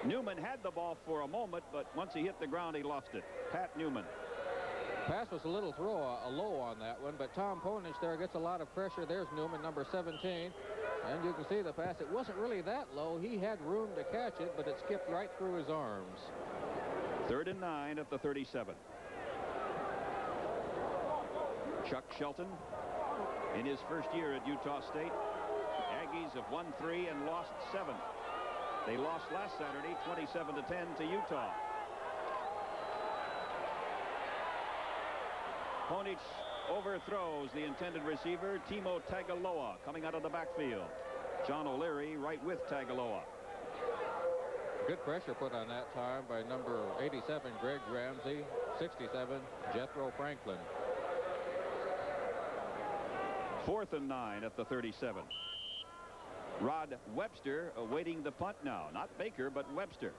Newman had the ball for a moment, but once he hit the ground, he lost it. Pat Newman. Pass was a little throw, a, a low on that one, but Tom Ponich there gets a lot of pressure. There's Newman, number 17. And you can see the pass. It wasn't really that low. He had room to catch it, but it skipped right through his arms. Third and nine at the 37. Chuck Shelton in his first year at Utah State. Aggies have won three and lost seven. They lost last Saturday 27 to 10 to Utah. Ponich overthrows the intended receiver, Timo Tagaloa, coming out of the backfield. John O'Leary right with Tagaloa. Good pressure put on that time by number 87, Greg Ramsey, 67, Jethro Franklin. Fourth and nine at the 37. Rod Webster awaiting the punt now. Not Baker, but Webster.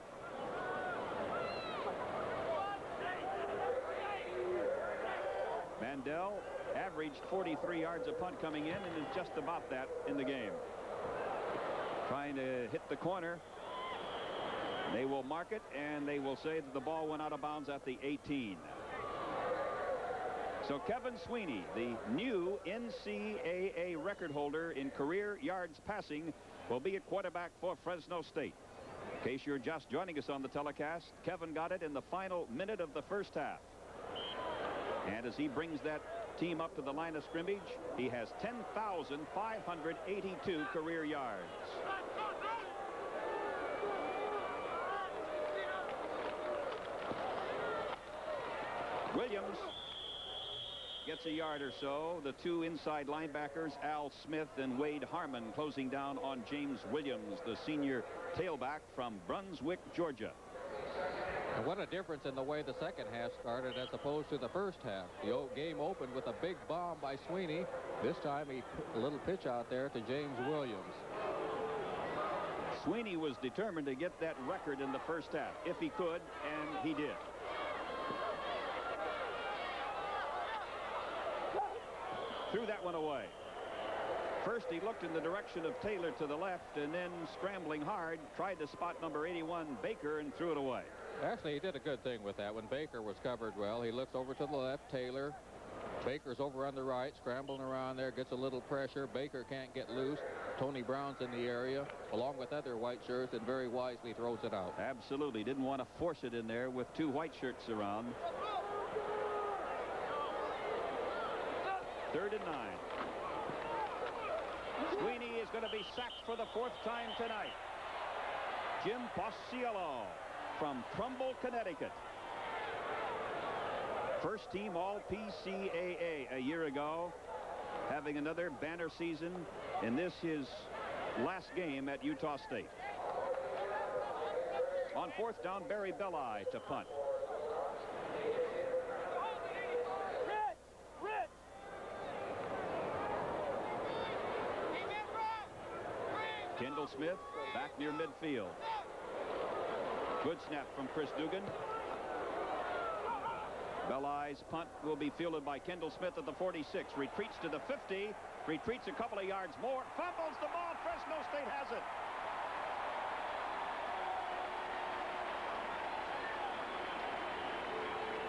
Mandel averaged 43 yards a punt coming in and is just about that in the game. Trying to hit the corner. They will mark it, and they will say that the ball went out of bounds at the 18. So Kevin Sweeney, the new NCAA record holder in career yards passing, will be at quarterback for Fresno State. In case you're just joining us on the telecast, Kevin got it in the final minute of the first half. And as he brings that team up to the line of scrimmage, he has 10,582 career yards. Williams gets a yard or so. The two inside linebackers, Al Smith and Wade Harmon, closing down on James Williams, the senior tailback from Brunswick, Georgia. And what a difference in the way the second half started as opposed to the first half. The old game opened with a big bomb by Sweeney. This time he put a little pitch out there to James Williams. Sweeney was determined to get that record in the first half, if he could, and he did. Threw that one away. First, he looked in the direction of Taylor to the left, and then scrambling hard, tried to spot number 81, Baker, and threw it away. Actually, he did a good thing with that. When Baker was covered well, he looks over to the left, Taylor. Baker's over on the right, scrambling around there, gets a little pressure. Baker can't get loose. Tony Brown's in the area, along with other white shirts, and very wisely throws it out. Absolutely. Didn't want to force it in there with two white shirts around. Third and nine. Sweeney is going to be sacked for the fourth time tonight. Jim Posiello from Trumbull, Connecticut. First team all PCAA a year ago. Having another banner season and this his last game at Utah State. On fourth down, Barry Belli to punt. Kendall Smith back near midfield. Good snap from Chris Dugan. Belli's punt will be fielded by Kendall Smith at the 46. Retreats to the 50. Retreats a couple of yards more. Fumbles the ball. Fresno State has it.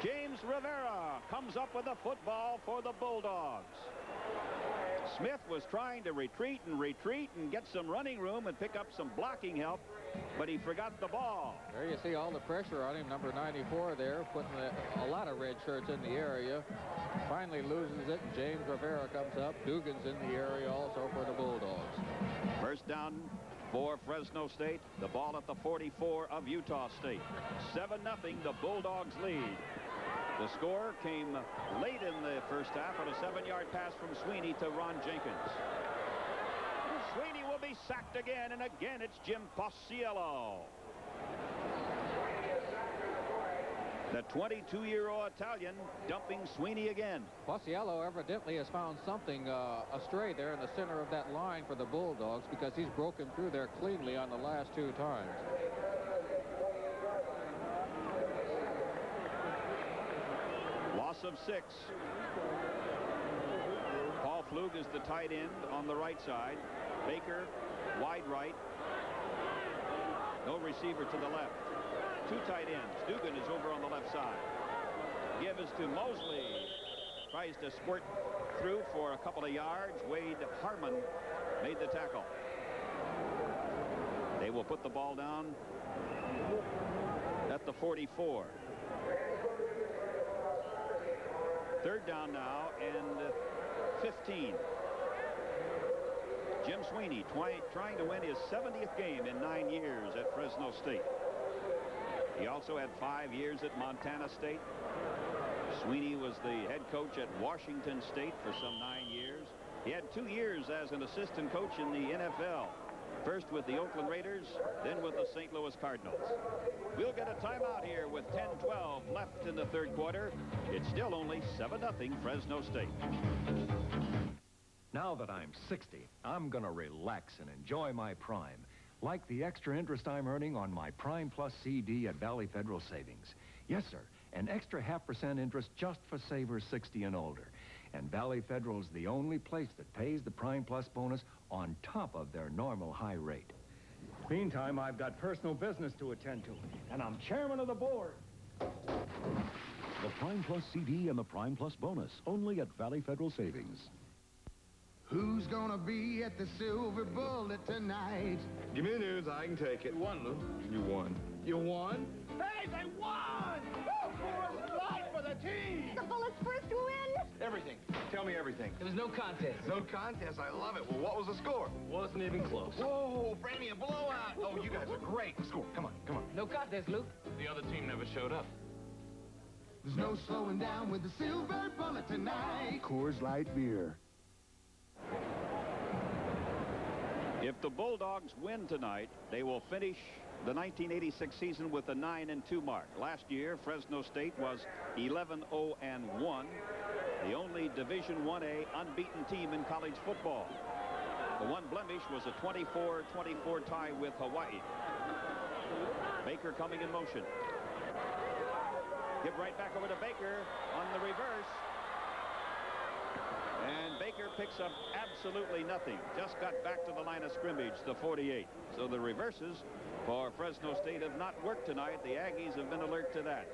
James Rivera comes up with a football for the Bulldogs. Smith was trying to retreat and retreat and get some running room and pick up some blocking help, but he forgot the ball. There you see all the pressure on him, number 94 there, putting a, a lot of red shirts in the area. Finally loses it, and James Rivera comes up. Dugan's in the area also for the Bulldogs. First down for Fresno State. The ball at the 44 of Utah State. 7-0, the Bulldogs lead. The score came late in the first half on a seven-yard pass from Sweeney to Ron Jenkins. Sweeney will be sacked again, and again it's Jim Pausiello. The 22-year-old Italian dumping Sweeney again. Pausiello evidently has found something uh, astray there in the center of that line for the Bulldogs because he's broken through there cleanly on the last two times. Loss of six. Paul Flug is the tight end on the right side. Baker, wide right. No receiver to the left. Two tight ends. Dugan is over on the left side. Give is to Mosley. Tries to squirt through for a couple of yards. Wade Harmon made the tackle. They will put the ball down at the 44. Third down now and 15. Jim Sweeney trying to win his 70th game in nine years at Fresno State. He also had five years at Montana State. Sweeney was the head coach at Washington State for some nine years. He had two years as an assistant coach in the NFL. First with the Oakland Raiders, then with the St. Louis Cardinals. We'll get a timeout here with 10-12 left in the third quarter. It's still only 7-0 Fresno State. Now that I'm 60, I'm going to relax and enjoy my prime. Like the extra interest I'm earning on my Prime Plus CD at Valley Federal Savings. Yes, sir, an extra half percent interest just for savers 60 and older. And Valley Federal's the only place that pays the Prime Plus bonus on top of their normal high rate. Meantime, I've got personal business to attend to, and I'm chairman of the board. The Prime Plus CD and the Prime Plus bonus, only at Valley Federal Savings. Who's gonna be at the Silver Bullet tonight? Give me the news, I can take it. You won, Lou. You won. You won? Hey, they won! Coors Light for the team! The Bullets' first win? Everything. Tell me everything. There was no contest. No contest? I love it. Well, what was the score? Wasn't even close. Whoa, Franny, a blowout. Oh, you guys are great. Score. Come on, come on. No contest, Luke. The other team never showed up. There's no slowing down with the Silver Bullet tonight. Coors Light Beer. If the Bulldogs win tonight, they will finish the 1986 season with a 9 and 2 mark. Last year, Fresno State was 11 0 and 1, the only Division 1A unbeaten team in college football. The one blemish was a 24-24 tie with Hawaii. Baker coming in motion. Give right back over to Baker on the reverse. And Baker picks up absolutely nothing. Just got back to the line of scrimmage, the 48. So the reverses for Fresno State have not worked tonight. The Aggies have been alert to that.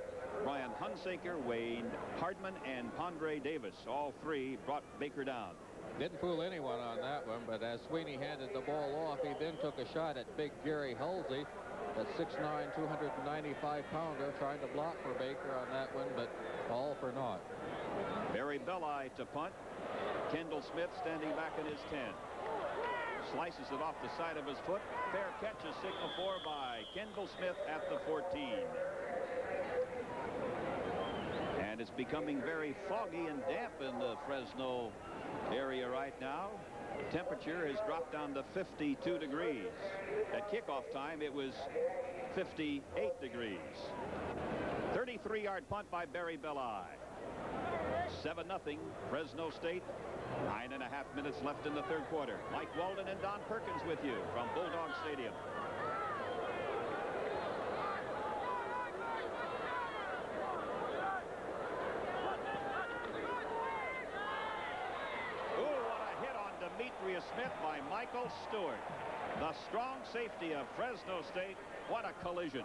Brian Hunsaker, Wayne Hardman, and Pondre Davis, all three brought Baker down. Didn't fool anyone on that one, but as Sweeney handed the ball off, he then took a shot at big Gary Hulsey, that 6'9", 295-pounder, trying to block for Baker on that one, but all for naught. Barry Belli to punt. Kendall Smith standing back in his 10. Slices it off the side of his foot. Fair catch is signaled for by Kendall Smith at the 14. And it's becoming very foggy and damp in the Fresno area right now. The temperature has dropped down to 52 degrees. At kickoff time, it was 58 degrees. 33-yard punt by Barry Belli. 7-0 Fresno State Nine and a half minutes left in the third quarter. Mike Walden and Don Perkins with you from Bulldog Stadium. Ooh, what a hit on Demetrius Smith by Michael Stewart. The strong safety of Fresno State. What a collision.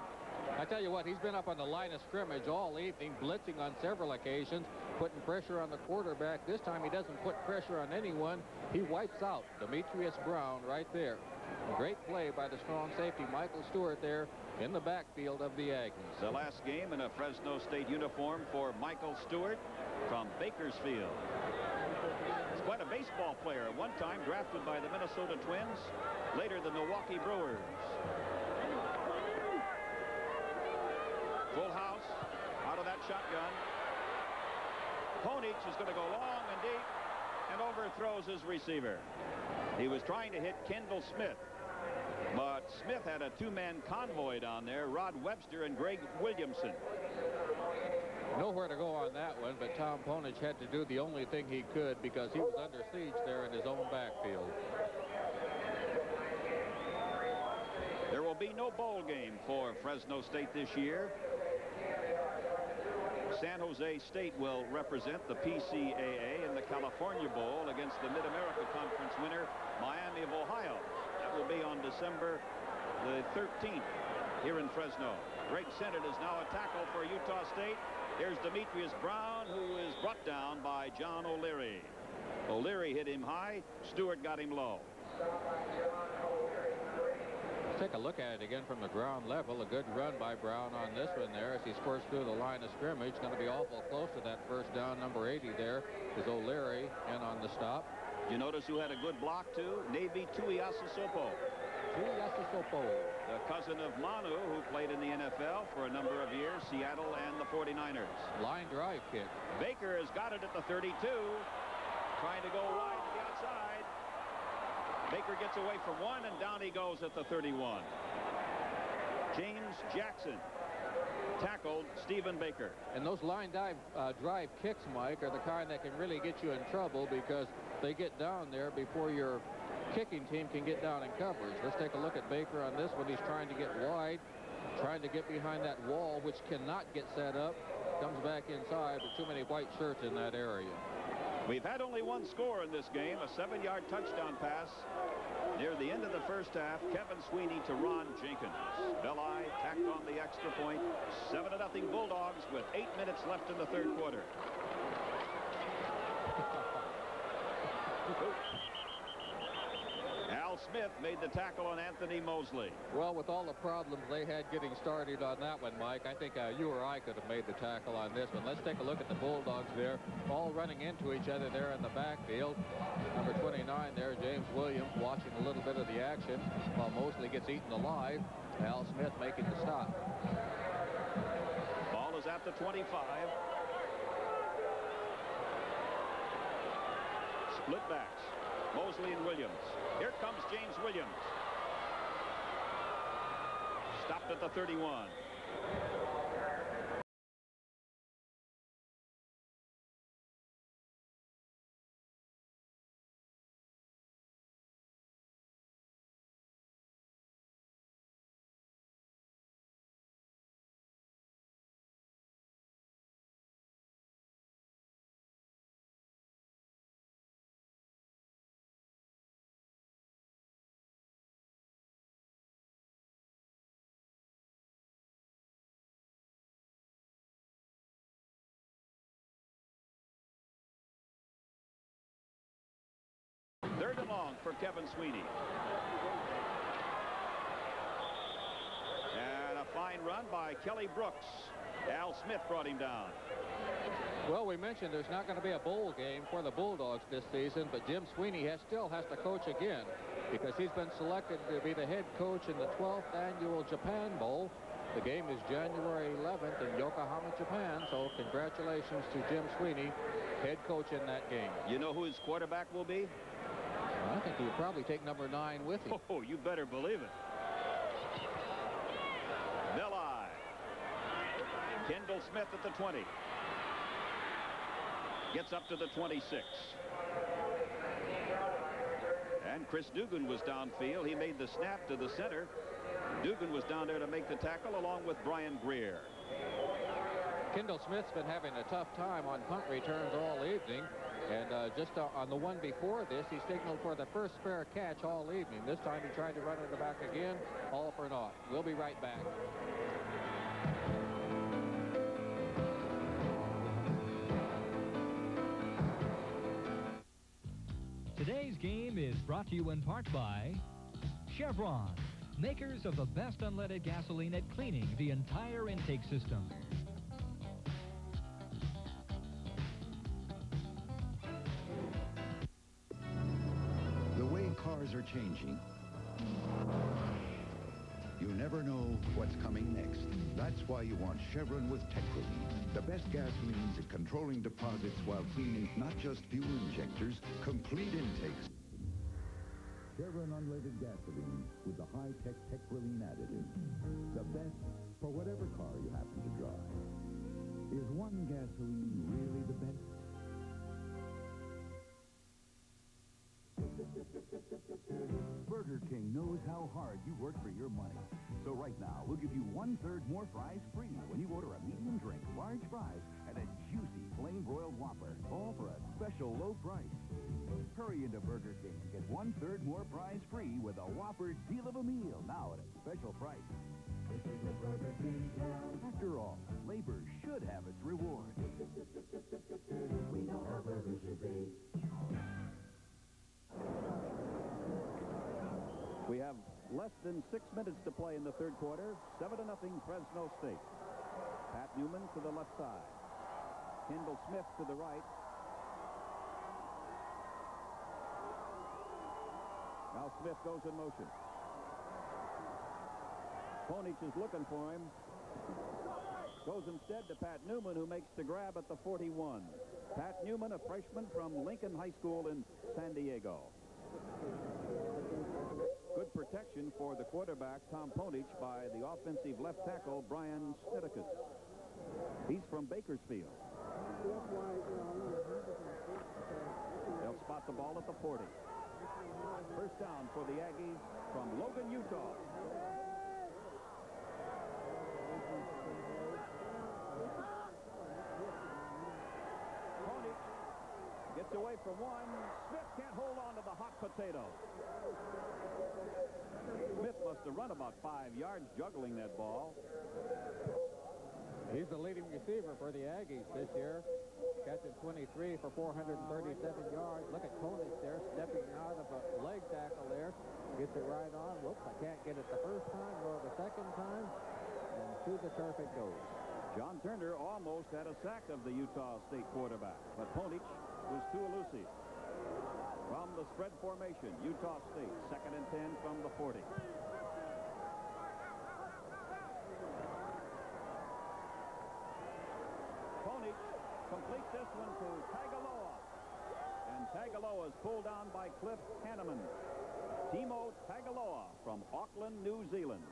I tell you what, he's been up on the line of scrimmage all evening, blitzing on several occasions, putting pressure on the quarterback. This time he doesn't put pressure on anyone. He wipes out Demetrius Brown right there. Great play by the strong safety, Michael Stewart there in the backfield of the Aggies. The last game in a Fresno State uniform for Michael Stewart from Bakersfield. Baseball player. One time drafted by the Minnesota Twins, later the Milwaukee Brewers. Full house out of that shotgun. Ponich is going to go long and deep and overthrows his receiver. He was trying to hit Kendall Smith. But Smith had a two-man convoy down there, Rod Webster and Greg Williamson. Nowhere to go on that one, but Tom Ponich had to do the only thing he could because he was under siege there in his own backfield. There will be no bowl game for Fresno State this year. San Jose State will represent the PCAA in the California Bowl against the Mid-America Conference winner, Miami of Ohio. That will be on December the 13th here in Fresno. Greg Sennett is now a tackle for Utah State. Here's Demetrius Brown, who is brought down by John O'Leary. O'Leary hit him high. Stewart got him low. Let's take a look at it again from the ground level. A good run by Brown on this one there as he squirts through the line of scrimmage. Going to be awful close to that first down. Number 80 there is O'Leary in on the stop. You notice who had a good block too? Navy. Tuiasosopo. The cousin of Manu who played in the NFL for a number of years, Seattle and the 49ers. Line drive kick. Baker has got it at the 32. Trying to go wide to the outside. Baker gets away from one, and down he goes at the 31. James Jackson tackled Stephen Baker. And those line dive uh, drive kicks, Mike, are the kind that can really get you in trouble because they get down there before your kicking team can get down in coverage. Let's take a look at Baker on this one. He's trying to get wide, trying to get behind that wall, which cannot get set up. Comes back inside, but too many white shirts in that area. We've had only one score in this game, a seven-yard touchdown pass near the end of the first half. Kevin Sweeney to Ron Jenkins. Belli tacked on the extra point. 7 to nothing Bulldogs with eight minutes left in the third quarter. Al Smith made the tackle on Anthony Mosley. Well, with all the problems they had getting started on that one, Mike, I think uh, you or I could have made the tackle on this one. Let's take a look at the Bulldogs there, all running into each other there in the backfield. Number 29 there, James Williams, watching a little bit of the action while Mosley gets eaten alive. Al Smith making the stop. Ball is at the 25. Split backs. Mosley and Williams. Here comes James Williams. Stopped at the 31. Third and long for Kevin Sweeney. And a fine run by Kelly Brooks. Al Smith brought him down. Well, we mentioned there's not going to be a bowl game for the Bulldogs this season, but Jim Sweeney has, still has to coach again because he's been selected to be the head coach in the 12th annual Japan Bowl. The game is January 11th in Yokohama, Japan, so congratulations to Jim Sweeney, head coach in that game. You know who his quarterback will be? I think he would probably take number nine with him. Oh, you better believe it. Belli. Kendall Smith at the 20. Gets up to the 26. And Chris Dugan was downfield. He made the snap to the center. Dugan was down there to make the tackle along with Brian Greer. Kendall Smith's been having a tough time on punt returns all evening. And uh, just uh, on the one before this, he signaled for the first fair catch all evening. This time he tried to run it back again, all for naught. We'll be right back. Today's game is brought to you in part by Chevron, makers of the best unleaded gasoline at cleaning the entire intake system. Cars are changing, you never know what's coming next. That's why you want Chevron with Techroline, the best gasolines at controlling deposits while cleaning not just fuel injectors, complete intakes. Chevron unleaded gasoline with the high-tech Techroline additive. The best for whatever car you happen to drive. Is one gasoline really the best? Burger King knows how hard you work for your money. So right now, we'll give you one-third more fries free when you order a medium drink, large fries, and a juicy flame-broiled Whopper, all for a special low price. Hurry into Burger King and get one-third more fries free with a Whopper deal of a meal, now at a special price. After all, labor should have its reward. We know how burgers should be. We have less than six minutes to play in the third quarter. Seven to nothing, Fresno State. Pat Newman to the left side. Kendall Smith to the right. Now Smith goes in motion. Ponich is looking for him. Goes instead to Pat Newman, who makes the grab at the 41. Pat Newman, a freshman from Lincoln High School in San Diego. Good protection for the quarterback, Tom Ponich, by the offensive left tackle, Brian Snitticus. He's from Bakersfield. They'll spot the ball at the 40. First down for the Aggies from Logan, Utah. Ponich gets away from one. Smith can't hold on to the hot potato. Smith must have run about five yards juggling that ball. He's the leading receiver for the Aggies this year. Catching 23 for 437 yards. Look at Ponich there stepping out of a leg tackle there. Gets it right on. Whoops, I can't get it the first time or the second time. And to the turf it goes. John Turner almost had a sack of the Utah State quarterback, but Ponich was too elusive. From the spread formation, Utah State, second and 10 from the 40. Ponich completes this one to Tagaloa. And Tagaloa is pulled down by Cliff Hanneman. Timo Tagaloa from Auckland, New Zealand.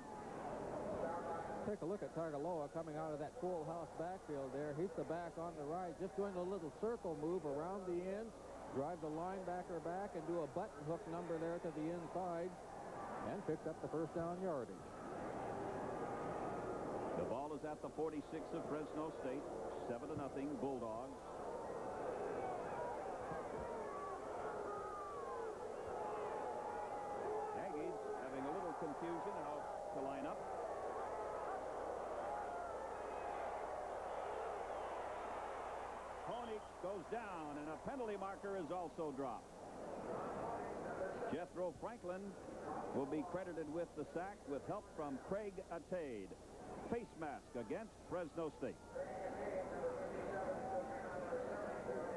Take a look at Tagaloa coming out of that full house backfield there. He's the back on the right, just doing a little circle move around the end, drive the linebacker back and do a button hook number there to the inside, and picked up the first down yardage. The ball is at the 46 of Fresno State, 7 to nothing Bulldogs. Aggies having a little confusion how to line up. Ponich goes down, and a penalty marker is also dropped. Jethro Franklin will be credited with the sack with help from Craig Atade. Face mask against Fresno State.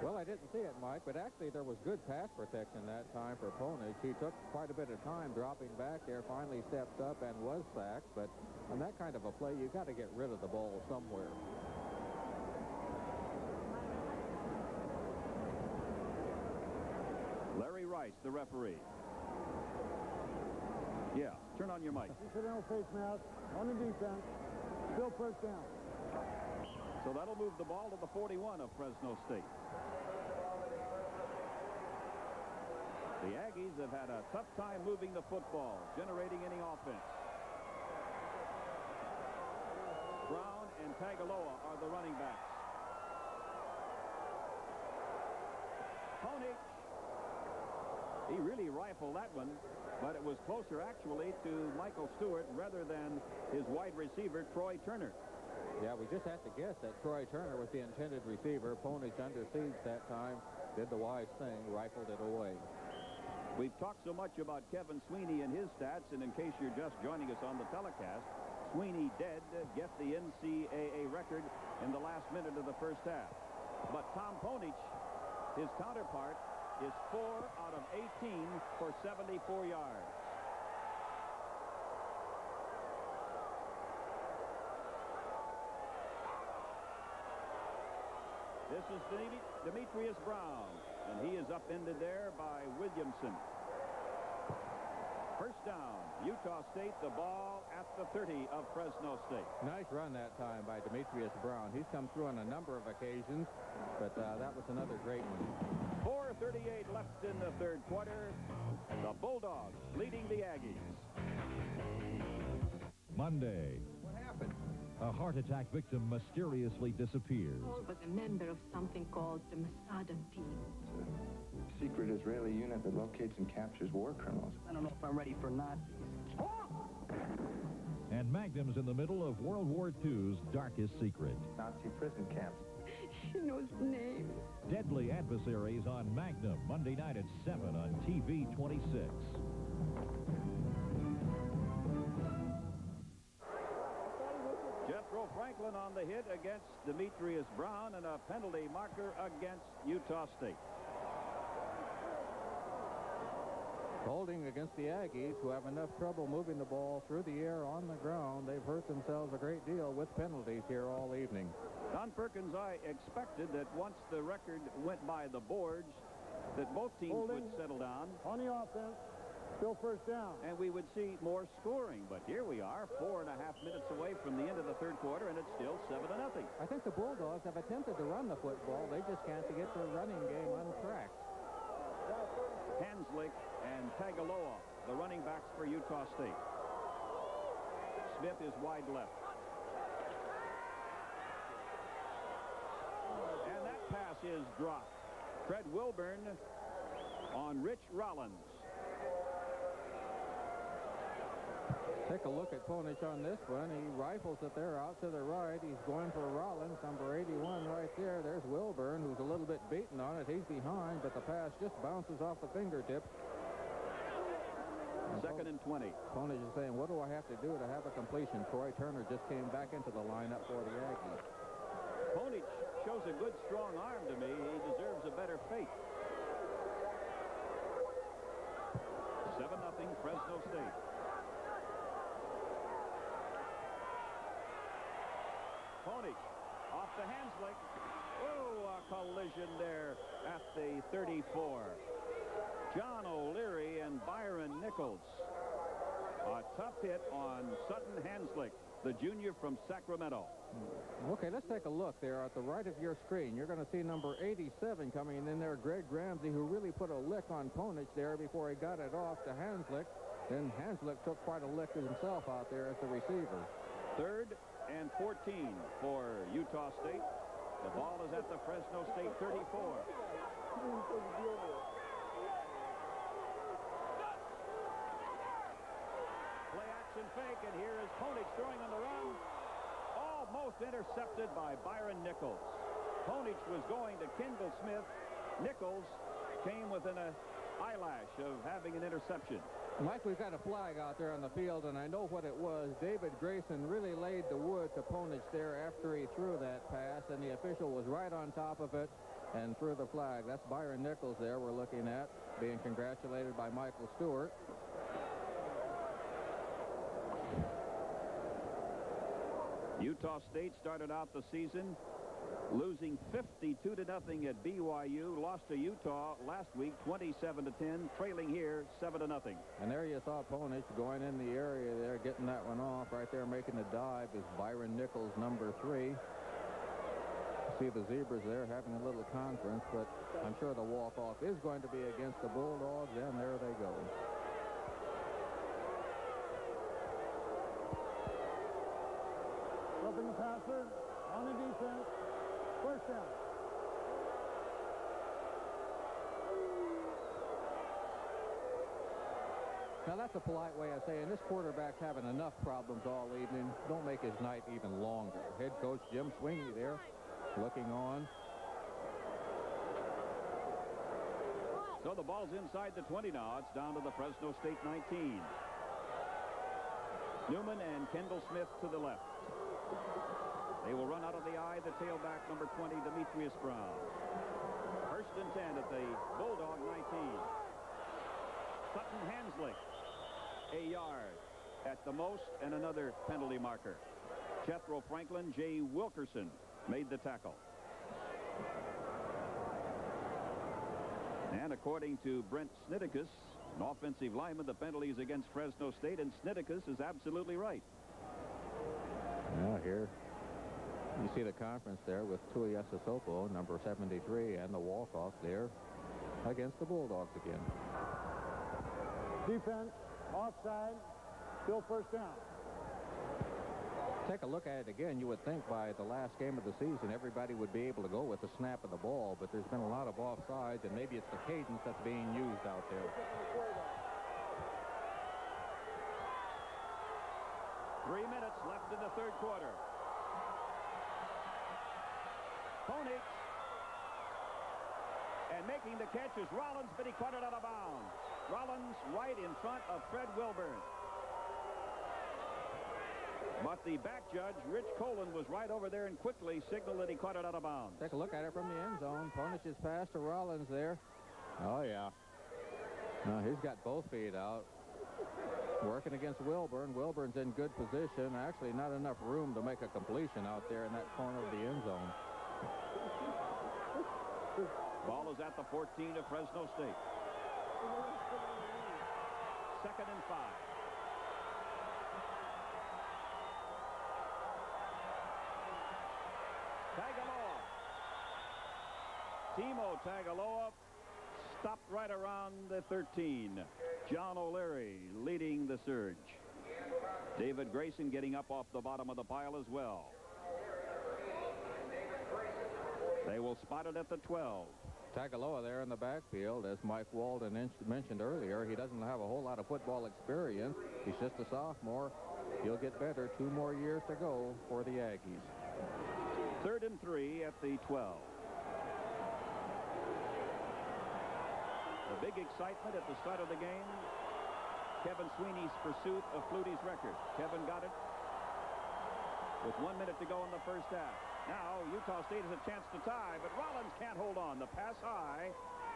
Well, I didn't see it, Mike, but actually there was good pass protection that time for Ponich. He took quite a bit of time dropping back there, finally stepped up and was sacked. But on that kind of a play, you got to get rid of the ball somewhere. The referee. Yeah, turn on your mic. Incidental face mask on the defense. Still first down. So that'll move the ball to the 41 of Fresno State. The Aggies have had a tough time moving the football, generating any offense. Brown and Tagaloa are the running backs. Ponich. He really rifled that one, but it was closer actually to Michael Stewart rather than his wide receiver, Troy Turner. Yeah, we just had to guess that Troy Turner was the intended receiver. Ponich under siege that time, did the wise thing, rifled it away. We've talked so much about Kevin Sweeney and his stats, and in case you're just joining us on the telecast, Sweeney did get the NCAA record in the last minute of the first half. But Tom Ponich, his counterpart, is 4 out of 18 for 74 yards. This is Demetrius Brown, and he is upended there by Williamson. First down, Utah State, the ball at the 30 of Fresno State. Nice run that time by Demetrius Brown. He's come through on a number of occasions, but uh, that was another great one. 4.38 left in the third quarter. The Bulldogs leading the Aggies. Monday. What happened? A heart attack victim mysteriously disappears. Paul was a member of something called the Masada team. Secret Israeli unit that locates and captures war criminals. I don't know if I'm ready for Nazis. And Magnum's in the middle of World War II's darkest secret. Nazi prison camps. He knows the name. Deadly Adversaries on Magnum, Monday night at 7 on TV 26. Jethro Franklin on the hit against Demetrius Brown and a penalty marker against Utah State. Holding against the Aggies, who have enough trouble moving the ball through the air on the ground. They've hurt themselves a great deal with penalties here all evening. Don Perkins, I expected that once the record went by the boards, that both teams Holding. would settle down. On the offense, still first down. And we would see more scoring. But here we are, four and a half minutes away from the end of the third quarter, and it's still seven to nothing. I think the Bulldogs have attempted to run the football. They just can't get their running game on track. Hanslick and Tagaloa, the running backs for Utah State. Smith is wide left. And that pass is dropped. Fred Wilburn on Rich Rollins. Take a look at Ponich on this one. He rifles it there out to the right. He's going for Rollins, number 81 right there. There's Wilburn, who's a little bit beaten on it. He's behind, but the pass just bounces off the fingertip. Second and 20. Ponich is saying, what do I have to do to have a completion? Troy Turner just came back into the lineup for the Aggies. Ponich shows a good, strong arm to me. He deserves a better fate. 7 nothing Fresno State. Ponich off the Hanslick. Oh, a collision there at the 34. John O'Leary and Byron Nichols. A tough hit on Sutton Hanslick, the junior from Sacramento. Okay, let's take a look there at the right of your screen. You're going to see number 87 coming in there, Greg Ramsey, who really put a lick on Ponich there before he got it off to Hanslick. Then Hanslick took quite a lick himself out there as the receiver. Third and 14 for Utah State. The ball is at the Fresno State 34. Play action fake, and here is Ponich throwing on the run. Almost intercepted by Byron Nichols. Ponich was going to Kendall Smith. Nichols came within a uh, eyelash of having an interception. Mike, we've got a flag out there on the field, and I know what it was. David Grayson really laid the wood to Ponich there after he threw that pass, and the official was right on top of it and threw the flag. That's Byron Nichols there we're looking at, being congratulated by Michael Stewart. Utah State started out the season losing 52 to nothing at BYU. Lost to Utah last week 27 to 10, trailing here 7 to nothing. And there you saw Ponich going in the area there, getting that one off. Right there making the dive is Byron Nichols, number three. See the Zebras there having a little conference, but I'm sure the walk-off is going to be against the Bulldogs, and there they go. Passer, on the defense, first down. Now, that's a polite way of saying this quarterback's having enough problems all evening. Don't make his night even longer. Head coach Jim Sweeney there looking on. So the ball's inside the 20 now. It's down to the Fresno State 19. Newman and Kendall Smith to the left. They will run out of the eye the tailback number 20, Demetrius Brown. First and 10 at the Bulldog 19. Sutton Hanslick, a yard at the most and another penalty marker. Jethro Franklin, Jay Wilkerson made the tackle. And according to Brent Sniticus, an offensive lineman, the penalties against Fresno State, and Sniticus is absolutely right. Now here, you see the conference there with Tuiasosopo, number 73, and the walk-off there against the Bulldogs again. Defense, offside, still first down. Take a look at it again. You would think by the last game of the season, everybody would be able to go with the snap of the ball, but there's been a lot of offsides, and maybe it's the cadence that's being used out there. Three minutes left in the third quarter. Ponich. And making the catch is Rollins, but he caught it out of bounds. Rollins right in front of Fred Wilburn. But the back judge, Rich Colin, was right over there and quickly signaled that he caught it out of bounds. Take a look at it from the end zone. Ponich's pass to Rollins there. Oh, yeah. Now, he's got both feet out. Working against Wilburn. Wilburn's in good position. Actually, not enough room to make a completion out there in that corner of the end zone. Ball is at the 14 of Fresno State. Second and five. Tagaloa. Timo Tagaloa stopped right around the 13. John O'Leary leading the surge. David Grayson getting up off the bottom of the pile as well. They will spot it at the 12. Tagaloa there in the backfield, as Mike Walden mentioned earlier. He doesn't have a whole lot of football experience. He's just a sophomore. He'll get better. Two more years to go for the Aggies. Third and three at the 12. The big excitement at the start of the game, Kevin Sweeney's pursuit of Flutie's record. Kevin got it with one minute to go in the first half. Now, Utah State has a chance to tie, but Rollins can't hold on. The pass high,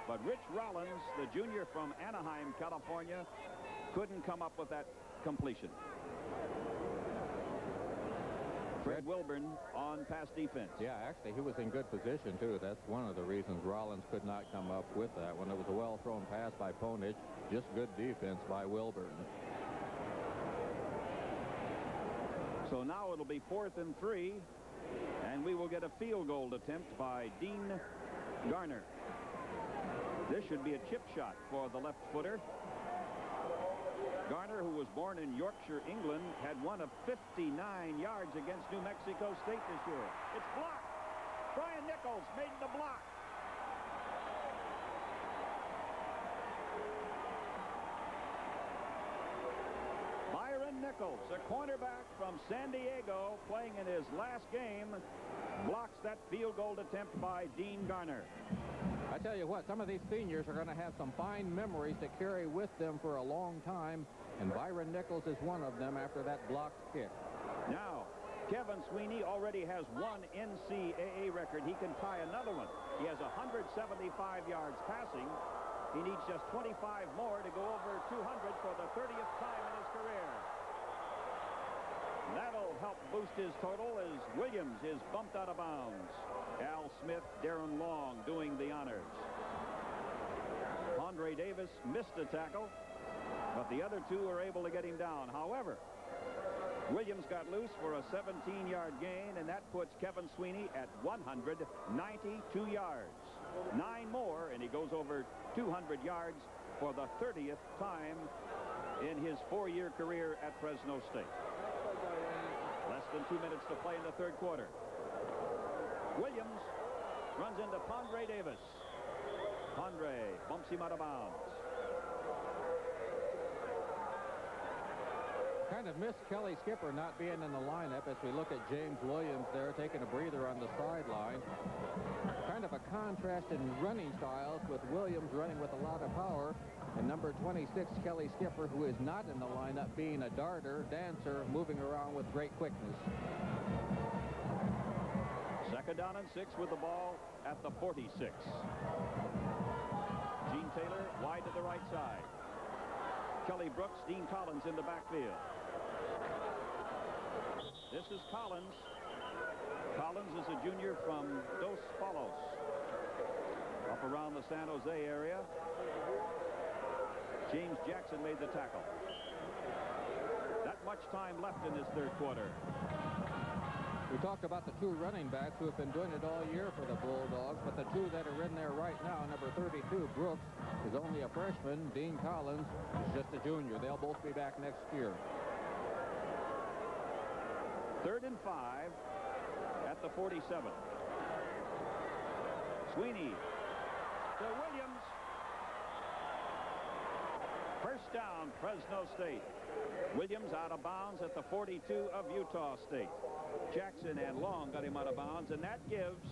but Rich Rollins, the junior from Anaheim, California, couldn't come up with that completion. Fred Wilburn on pass defense. Yeah, actually, he was in good position, too. That's one of the reasons Rollins could not come up with that one. It was a well-thrown pass by Ponich. Just good defense by Wilburn. So now it'll be fourth and three, and we will get a field goal attempt by Dean Garner. This should be a chip shot for the left footer. Garner, who was born in Yorkshire, England, had one of 59 yards against New Mexico State this year. It's blocked. Brian Nichols made the block. Byron Nichols, a cornerback from San Diego, playing in his last game, blocks that field goal attempt by Dean Garner. I tell you what, some of these seniors are going to have some fine memories to carry with them for a long time, and Byron Nichols is one of them after that blocked kick. Now, Kevin Sweeney already has one NCAA record. He can tie another one. He has 175 yards passing. He needs just 25 more to go over 200 for the 30th time in his career. That'll help boost his total as Williams is bumped out of bounds. Al Smith, Darren Long doing the honors. Andre Davis missed a tackle, but the other two were able to get him down. However, Williams got loose for a 17-yard gain, and that puts Kevin Sweeney at 192 yards. Nine more, and he goes over 200 yards for the 30th time in his four-year career at Fresno State. Than two minutes to play in the third quarter. Williams runs into Pondre Davis. Pondre bumps him out of bounds. Kind of missed Kelly Skipper not being in the lineup as we look at James Williams there taking a breather on the sideline. Kind of a contrast in running styles with Williams running with a lot of power and number 26 Kelly Skipper who is not in the lineup being a darter, dancer, moving around with great quickness. Second down and six with the ball at the 46. Gene Taylor wide to the right side. Kelly Brooks, Dean Collins in the backfield. This is Collins. Collins is a junior from Dos Palos, up around the San Jose area. James Jackson made the tackle. Not much time left in this third quarter. We talked about the two running backs who have been doing it all year for the Bulldogs, but the two that are in there right now, number 32, Brooks, is only a freshman. Dean Collins is just a junior. They'll both be back next year. Third and five at the 47. Sweeney to Williams. First down, Fresno State. Williams out of bounds at the 42 of Utah State. Jackson and Long got him out of bounds, and that gives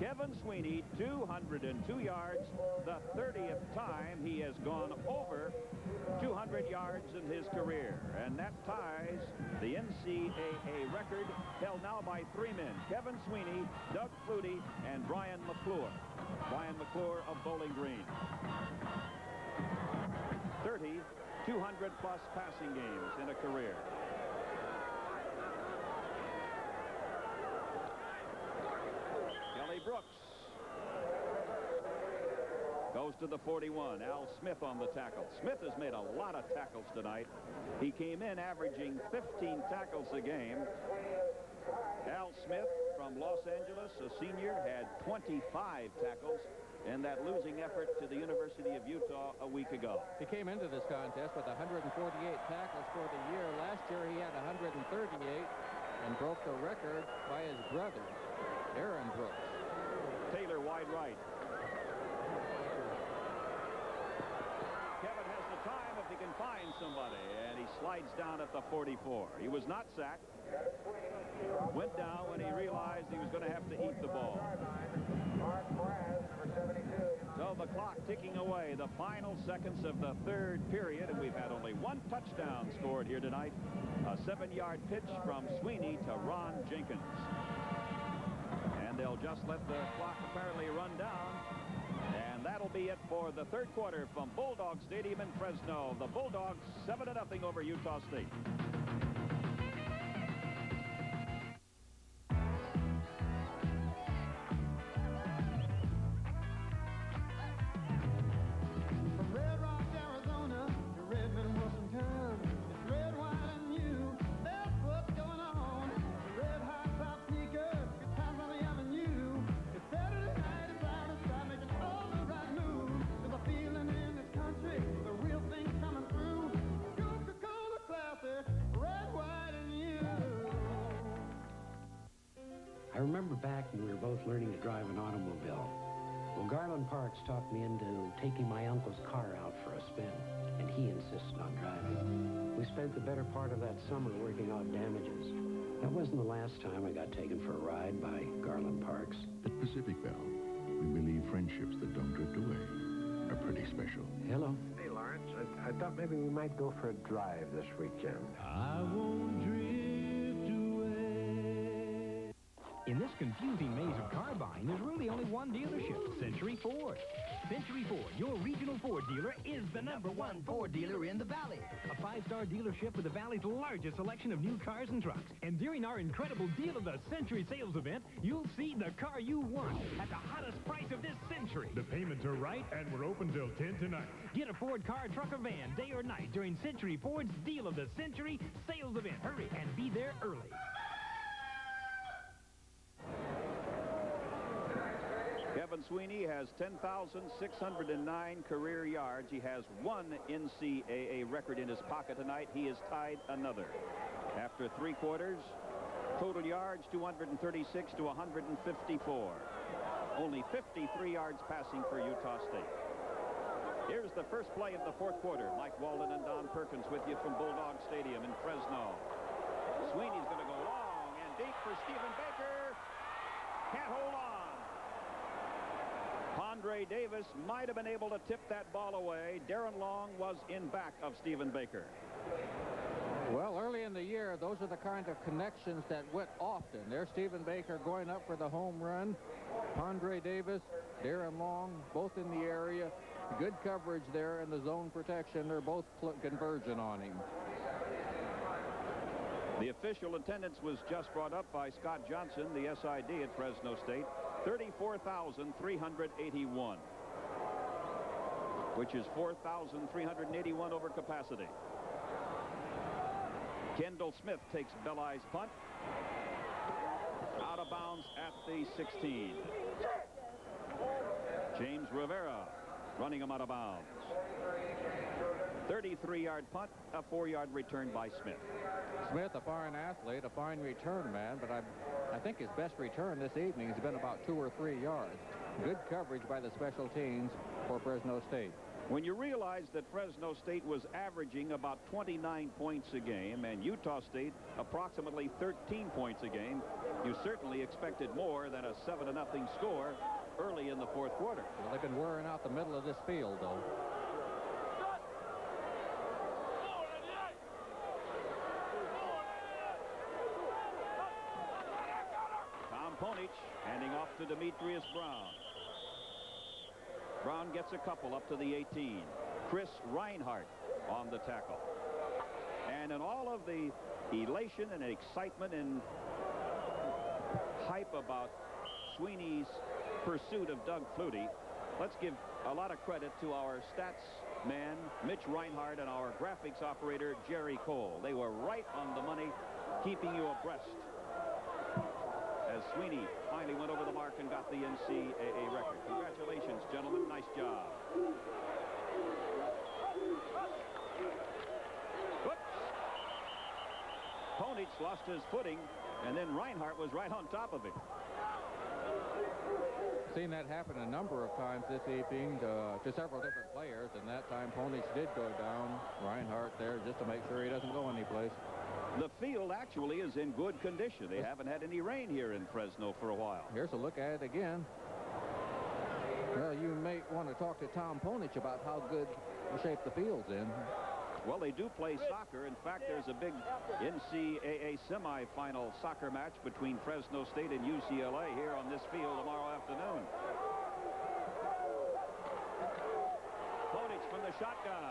Kevin Sweeney 202 yards, the 30th time he has gone over 200 yards in his career. And that ties the NCAA record held now by three men, Kevin Sweeney, Doug Flutie, and Brian McClure. Brian McClure of Bowling Green. 30 200 plus passing games in a career. Kelly Brooks goes to the 41. Al Smith on the tackle. Smith has made a lot of tackles tonight. He came in averaging 15 tackles a game. Al Smith from Los Angeles, a senior, had 25 tackles in that losing effort to the University of Utah a week ago. He came into this contest with 148 tackles for the year. Last year he had 138 and broke the record by his brother, Aaron Brooks. Taylor wide right. Kevin has the time if he can find somebody, and he slides down at the 44. He was not sacked. Went down when he realized he was going to have to eat the ball. So the clock ticking away, the final seconds of the third period, and we've had only one touchdown scored here tonight. A seven-yard pitch from Sweeney to Ron Jenkins. And they'll just let the clock apparently run down. And that'll be it for the third quarter from Bulldog Stadium in Fresno. The Bulldogs 7-0 over Utah State. Remember back when we were both learning to drive an automobile. Well, Garland Parks talked me into taking my uncle's car out for a spin, and he insisted on driving. We spent the better part of that summer working out damages. That wasn't the last time I got taken for a ride by Garland Parks. At Pacific Bell, we believe friendships that don't drift away are pretty special. Hello. Hey, Lawrence, I, I thought maybe we might go for a drive this weekend. I won't drift In this confusing maze of car buying, there's really only one dealership, Century Ford. Century Ford, your regional Ford dealer, is the number one Ford dealer in the Valley. A five-star dealership with the Valley's largest selection of new cars and trucks. And during our incredible Deal of the Century sales event, you'll see the car you want at the hottest price of this century. The payments are right, and we're open till 10 tonight. Get a Ford car, truck, or van, day or night, during Century Ford's Deal of the Century sales event. Hurry and be there early. Sweeney has 10,609 career yards. He has one NCAA record in his pocket tonight. He has tied another. After three quarters, total yards 236 to 154. Only 53 yards passing for Utah State. Here's the first play of the fourth quarter. Mike Walden and Don Perkins with you from Bulldog Stadium in Fresno. Sweeney's going to go long and deep for Stephen Baker. Can't hold on. Davis might have been able to tip that ball away. Darren Long was in back of Stephen Baker. Well, early in the year, those are the kind of connections that went often. There's Stephen Baker going up for the home run. Andre Davis, Darren Long, both in the area. Good coverage there in the zone protection. They're both converging on him. The official attendance was just brought up by Scott Johnson, the SID at Fresno State. 34,381, which is 4,381 over capacity. Kendall Smith takes Belli's punt. Out of bounds at the 16. James Rivera running him out of bounds. 33-yard punt, a four-yard return by Smith. Smith, a fine athlete, a fine return man, but I, I think his best return this evening has been about two or three yards. Good coverage by the special teams for Fresno State. When you realize that Fresno State was averaging about 29 points a game and Utah State approximately 13 points a game, you certainly expected more than a 7 to nothing score early in the fourth quarter. Well, they've been wearing out the middle of this field, though. Ponich handing off to Demetrius Brown. Brown gets a couple up to the 18. Chris Reinhardt on the tackle. And in all of the elation and excitement and hype about Sweeney's pursuit of Doug Flutie, let's give a lot of credit to our stats man, Mitch Reinhardt, and our graphics operator, Jerry Cole. They were right on the money, keeping you abreast as Sweeney finally went over the mark and got the NCAA record. Congratulations, gentlemen. Nice job. Whoops. Ponich lost his footing, and then Reinhardt was right on top of him. Seen that happen a number of times this evening to, to several different players, and that time Ponich did go down. Reinhardt there just to make sure he doesn't go anyplace. The field actually is in good condition. They haven't had any rain here in Fresno for a while. Here's a look at it again. Well, you may want to talk to Tom Ponich about how good the shape the field's in. Well, they do play soccer. In fact, there's a big NCAA semifinal soccer match between Fresno State and UCLA here on this field tomorrow afternoon. Ponich from the shotgun.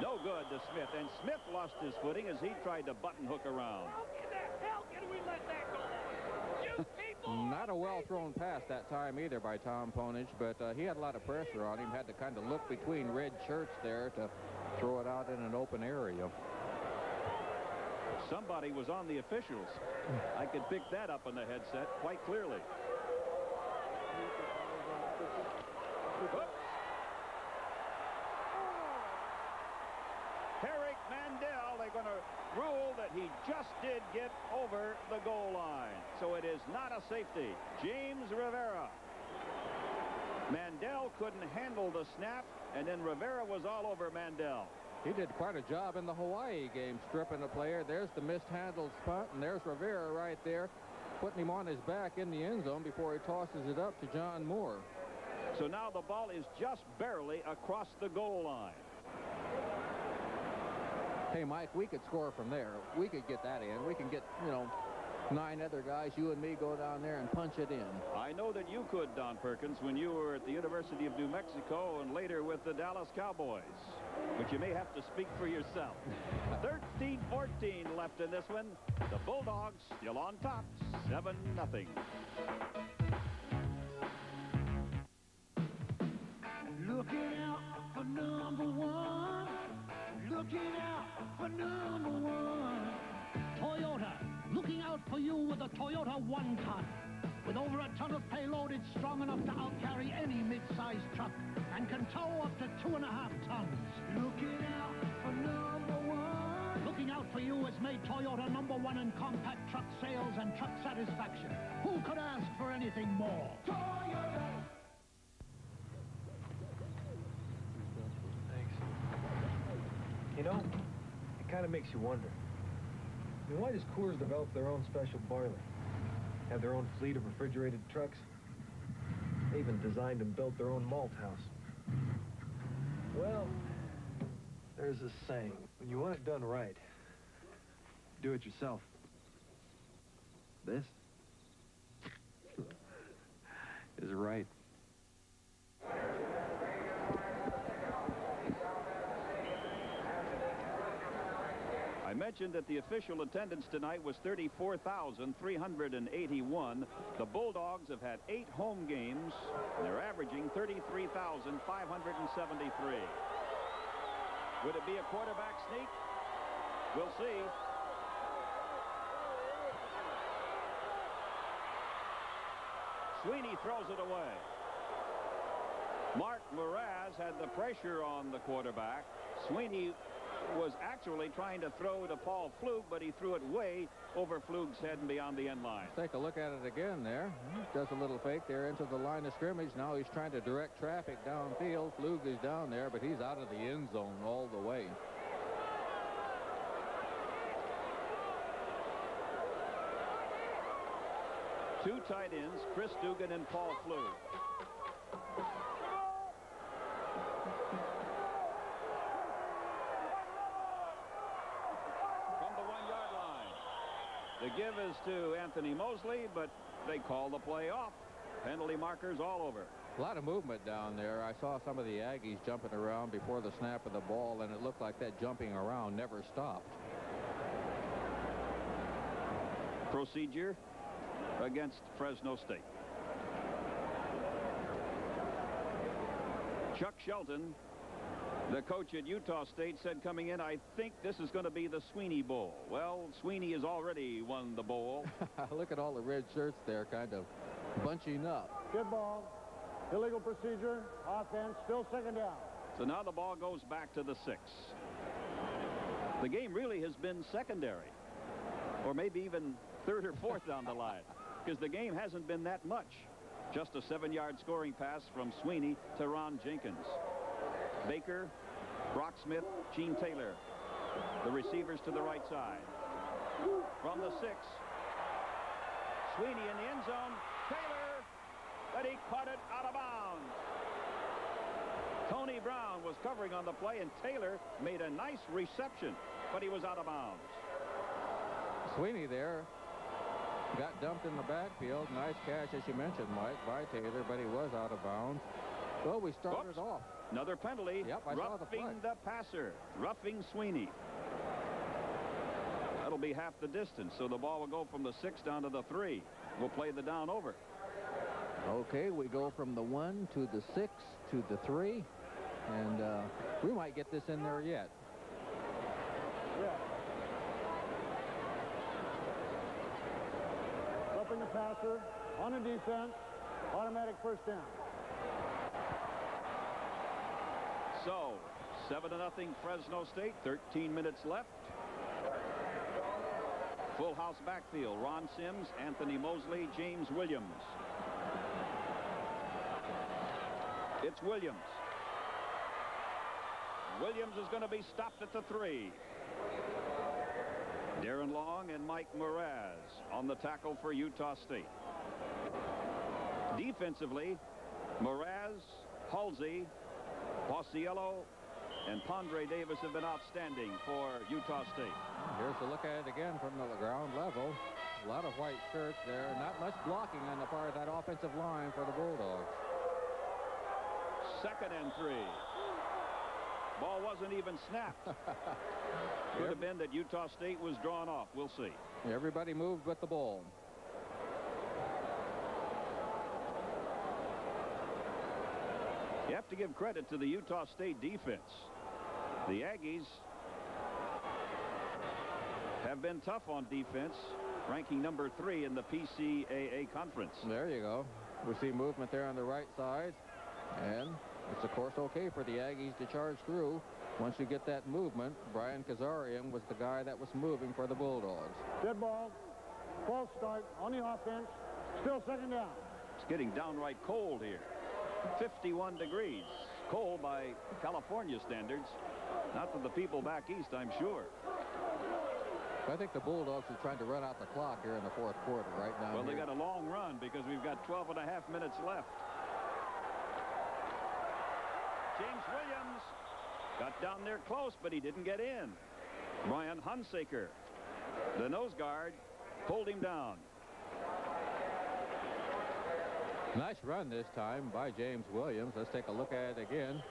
No good to Smith. And Smith lost his footing as he tried to button hook around. How can the hell can we let that go? Not a well-thrown pass that time either by Tom Ponich, but uh, he had a lot of pressure on him. Had to kind of look between red shirts there to throw it out in an open area. Somebody was on the officials. I could pick that up on the headset quite clearly. Oops. Eric Mandel, they're going to rule that he just did get over the goal line. So it is not a safety. James Rivera. Mandel couldn't handle the snap, and then Rivera was all over Mandel. He did quite a job in the Hawaii game, stripping the player. There's the mishandled punt, and there's Rivera right there, putting him on his back in the end zone before he tosses it up to John Moore. So now the ball is just barely across the goal line. Hey, Mike, we could score from there. We could get that in. We can get, you know, nine other guys, you and me, go down there and punch it in. I know that you could, Don Perkins, when you were at the University of New Mexico and later with the Dallas Cowboys. But you may have to speak for yourself. 13-14 left in this one. The Bulldogs still on top, 7 nothing. Looking out for number one. Looking out for number one. Toyota, looking out for you with a Toyota one-ton. With over a ton of payload, it's strong enough to outcarry any mid-sized truck and can tow up to two and a half tons. Looking out for number one. Looking out for you has made Toyota number one in compact truck sales and truck satisfaction. Who could ask for anything more? Toyota. You know, it kind of makes you wonder. I mean, why does Coors develop their own special barley? Have their own fleet of refrigerated trucks? They even designed and built their own malt house. Well, there's a saying, when you want it done right, do it yourself. This is right. I mentioned that the official attendance tonight was 34,381. The Bulldogs have had eight home games, and they're averaging 33,573. Would it be a quarterback sneak? We'll see. Sweeney throws it away. Mark Moraz had the pressure on the quarterback. Sweeney was actually trying to throw to Paul Flug, but he threw it way over Flug's head and beyond the end line. Take a look at it again there. Hmm, Does a little fake there into the line of scrimmage. Now he's trying to direct traffic downfield. Flug is down there, but he's out of the end zone all the way. Two tight ends, Chris Dugan and Paul Flug. From the one-yard line. The give is to Anthony Mosley, but they call the play off. Penalty markers all over. A lot of movement down there. I saw some of the Aggies jumping around before the snap of the ball, and it looked like that jumping around never stopped. Procedure against Fresno State. Chuck Shelton, the coach at Utah State, said coming in, I think this is going to be the Sweeney Bowl. Well, Sweeney has already won the bowl. Look at all the red shirts there kind of bunching up. Good ball. Illegal procedure. Offense. Still second down. So now the ball goes back to the six. The game really has been secondary. Or maybe even third or fourth down the line. Because the game hasn't been that much. Just a seven-yard scoring pass from Sweeney to Ron Jenkins. Baker, Brock Smith, Gene Taylor. The receivers to the right side. From the six. Sweeney in the end zone. Taylor, but he caught it out of bounds. Tony Brown was covering on the play, and Taylor made a nice reception, but he was out of bounds. Sweeney there got dumped in the backfield. Nice catch, as you mentioned, Mike, by Taylor, but he was out of bounds. Well, we started Oops. off. Another penalty. Yep, I saw the roughing the passer. Roughing Sweeney. That'll be half the distance, so the ball will go from the six down to the three. We'll play the down over. Okay, we go from the one to the six to the three, and uh, we might get this in there yet. Yeah. Roughing the passer. On a defense. Automatic first down. So, 7 to nothing Fresno State. 13 minutes left. Full house backfield. Ron Sims, Anthony Mosley, James Williams. It's Williams. Williams is going to be stopped at the three. Darren Long and Mike Mraz on the tackle for Utah State. Defensively, Mraz, Halsey, Pauciello, and Pondre Davis have been outstanding for Utah State. Here's a look at it again from the ground level. A lot of white shirts there. Not much blocking on the part of that offensive line for the Bulldogs. Second and three. Ball wasn't even snapped. Could have been that Utah State was drawn off. We'll see. Everybody moved with the ball. You have to give credit to the Utah State defense. The Aggies have been tough on defense, ranking number three in the PCAA conference. There you go. We see movement there on the right side. And it's, of course, okay for the Aggies to charge through. Once you get that movement, Brian Kazarian was the guy that was moving for the Bulldogs. Dead ball. False start on the offense. Still second down. It's getting downright cold here. 51 degrees. Cold by California standards. Not to the people back east, I'm sure. I think the Bulldogs are trying to run out the clock here in the fourth quarter right now. Well, they got a long run because we've got 12 and a half minutes left. James Williams got down there close, but he didn't get in. Brian Hunsaker, the nose guard, pulled him down. Nice run this time by James Williams. Let's take a look at it again.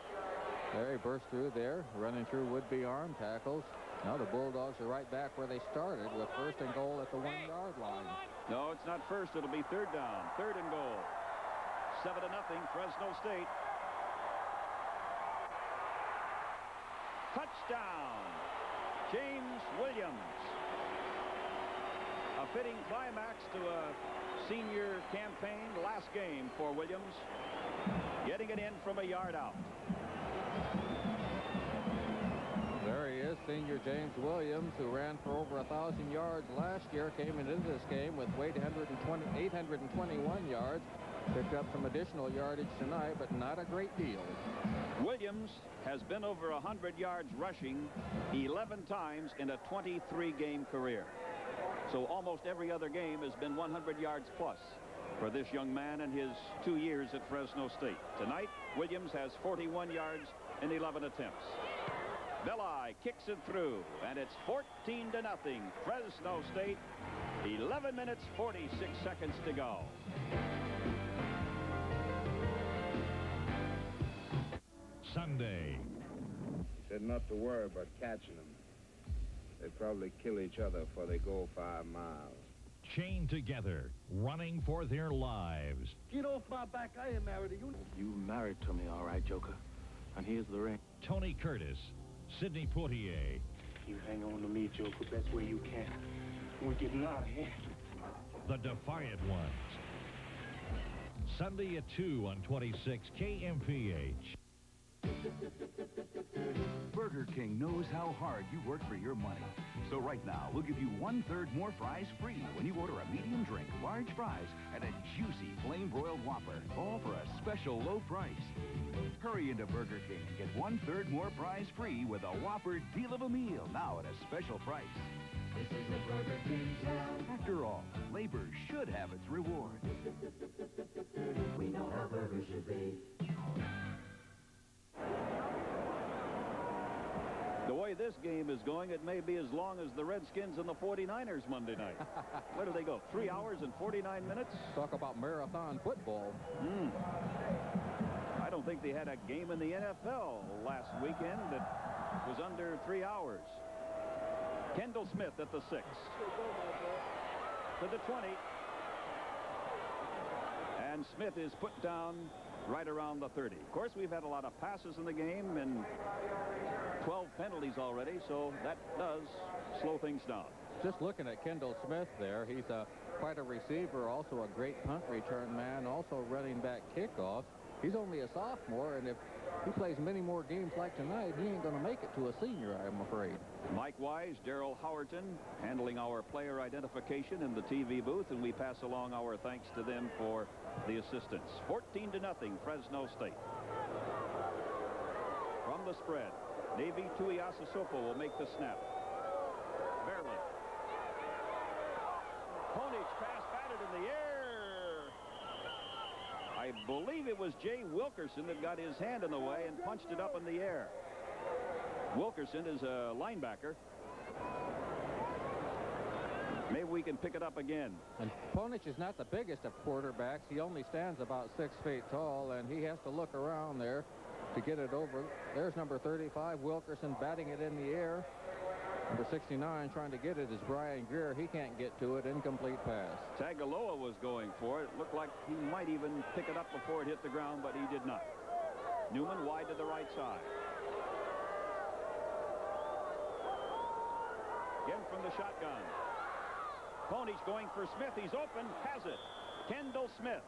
He burst through there, running through would-be arm tackles. Now the Bulldogs are right back where they started with first and goal at the one-yard line. No, it's not first. It'll be third down. Third and goal. Seven to nothing, Fresno State. Touchdown, James Williams. A fitting climax to a senior campaign last game for Williams. Getting it in from a yard out. There he is, senior James Williams, who ran for over a 1,000 yards last year, came into this game with weight 120, 821 yards. Picked up some additional yardage tonight, but not a great deal. Williams has been over 100 yards rushing 11 times in a 23-game career. So almost every other game has been 100 yards plus for this young man in his two years at Fresno State. Tonight, Williams has 41 yards in 11 attempts. Belli kicks it through, and it's 14 to nothing. Fresno State, 11 minutes, 46 seconds to go. Sunday. He Said not to worry about catching them. They probably kill each other before they go five miles. Chained together, running for their lives. Get off my back. I am married to you. You married to me, all right, Joker. And here's the ring. Tony Curtis, Sidney Poitier. You hang on to me, Joker, best way you can. We're getting out of here. The Defiant Ones. Sunday at 2 on 26 KMPH. Burger King knows how hard you work for your money. So right now, we'll give you one-third more fries free when you order a medium drink, large fries, and a juicy flame-broiled Whopper, all for a special low price. Hurry into Burger King and get one-third more fries free with a Whopper deal of a meal, now at a special price. This is a Burger King town. After all, labor should have its reward. We know how burgers should be. Way this game is going, it may be as long as the Redskins and the 49ers Monday night. Where do they go? Three hours and 49 minutes? Talk about marathon football. Mm. I don't think they had a game in the NFL last weekend that was under three hours. Kendall Smith at the six. To the 20. And Smith is put down right around the 30. Of course, we've had a lot of passes in the game and 12 penalties already, so that does slow things down. Just looking at Kendall Smith there, he's a, quite a receiver, also a great punt return man, also running back kickoff. He's only a sophomore, and if he plays many more games like tonight, he ain't going to make it to a senior, I'm afraid. Mike Wise, Daryl Howerton handling our player identification in the TV booth, and we pass along our thanks to them for the assistance. 14 to nothing, Fresno State. From the spread, Navy Tuiasosopo will make the snap. Barely. Ponich pass batted in the air. I believe it was Jay Wilkerson that got his hand in the way and punched it up in the air. Wilkerson is a linebacker. Maybe we can pick it up again. And Ponich is not the biggest of quarterbacks. He only stands about six feet tall, and he has to look around there to get it over. There's number 35, Wilkerson, batting it in the air. Number 69 trying to get it is Brian Greer. He can't get to it. Incomplete pass. Tagaloa was going for it. It looked like he might even pick it up before it hit the ground, but he did not. Newman wide to the right side. Again from the shotgun. Ponich going for Smith. He's open. Has it. Kendall Smith.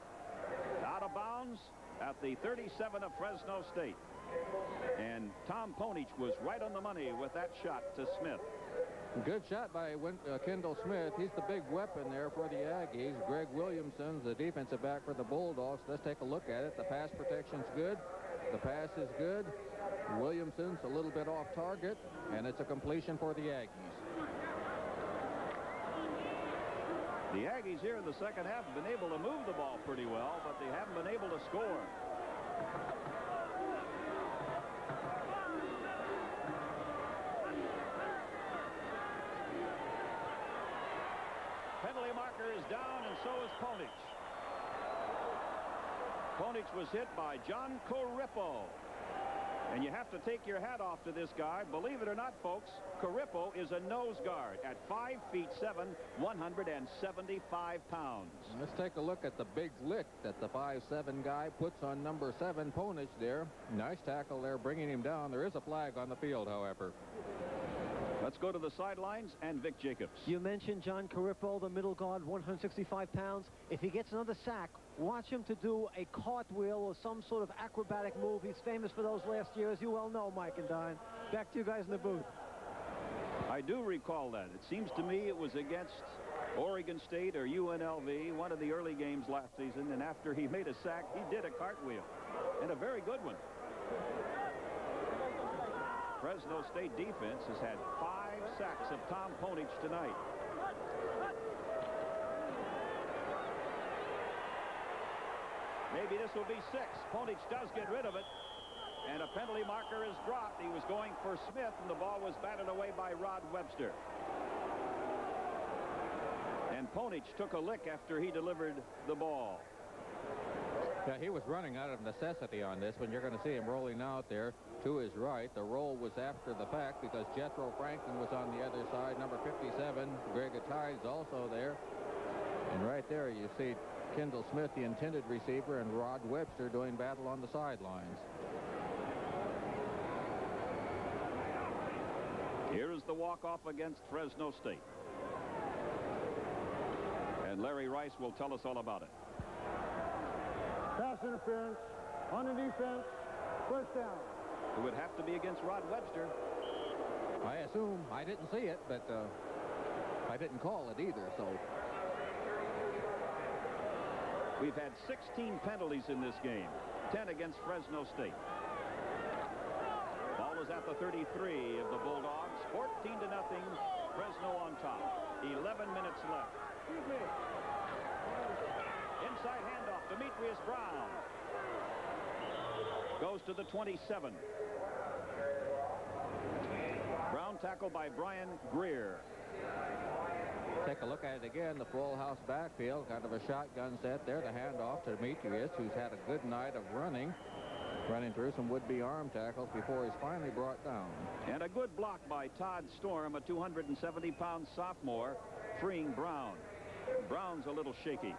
Out of bounds at the 37 of Fresno State. And Tom Ponich was right on the money with that shot to Smith. Good shot by uh, Kendall Smith. He's the big weapon there for the Aggies. Greg Williamson's the defensive back for the Bulldogs. Let's take a look at it. The pass protection's good. The pass is good. Williamson's a little bit off target, and it's a completion for the Aggies. The Aggies here in the second half have been able to move the ball pretty well, but they haven't been able to score. Penalty marker is down, and so is Ponich. Ponich was hit by John Corippo. And you have to take your hat off to this guy. Believe it or not, folks, Corippo is a nose guard at 5 feet 7, 175 pounds. Let's take a look at the big lick that the 5'7 guy puts on number 7, Ponich there. Nice tackle there, bringing him down. There is a flag on the field, however. Let's go to the sidelines and Vic Jacobs. You mentioned John Corippo, the middle guard, 165 pounds. If he gets another sack, watch him to do a cartwheel or some sort of acrobatic move. He's famous for those last years. You well know, Mike and Don. Back to you guys in the booth. I do recall that. It seems to me it was against Oregon State or UNLV, one of the early games last season, and after he made a sack, he did a cartwheel, and a very good one. Fresno State defense has had five sacks of Tom Ponich tonight. Maybe this will be six. Ponich does get rid of it. And a penalty marker is dropped. He was going for Smith, and the ball was batted away by Rod Webster. And Ponich took a lick after he delivered the ball. Yeah, he was running out of necessity on this one. You're going to see him rolling out there to his right. The roll was after the fact because Jethro Franklin was on the other side. Number 57, Greg Attides also there. And right there you see Kendall Smith, the intended receiver, and Rod Webster doing battle on the sidelines. Here is the walk-off against Fresno State. And Larry Rice will tell us all about it. Pass interference on the defense. First down. It would have to be against Rod Webster. I assume. I didn't see it, but uh, I didn't call it either, so. We've had 16 penalties in this game, 10 against Fresno State. Ball is at the 33 of the Bulldogs, 14 to nothing. Fresno on top. 11 minutes left. Inside handoff, Demetrius Brown. Goes to the 27. Brown tackled by Brian Greer. Take a look at it again. The full house backfield, kind of a shotgun set there. The handoff to Demetrius, who's had a good night of running. Running through some would-be arm tackles before he's finally brought down. And a good block by Todd Storm, a 270-pound sophomore, freeing Brown. Brown's a little shaky.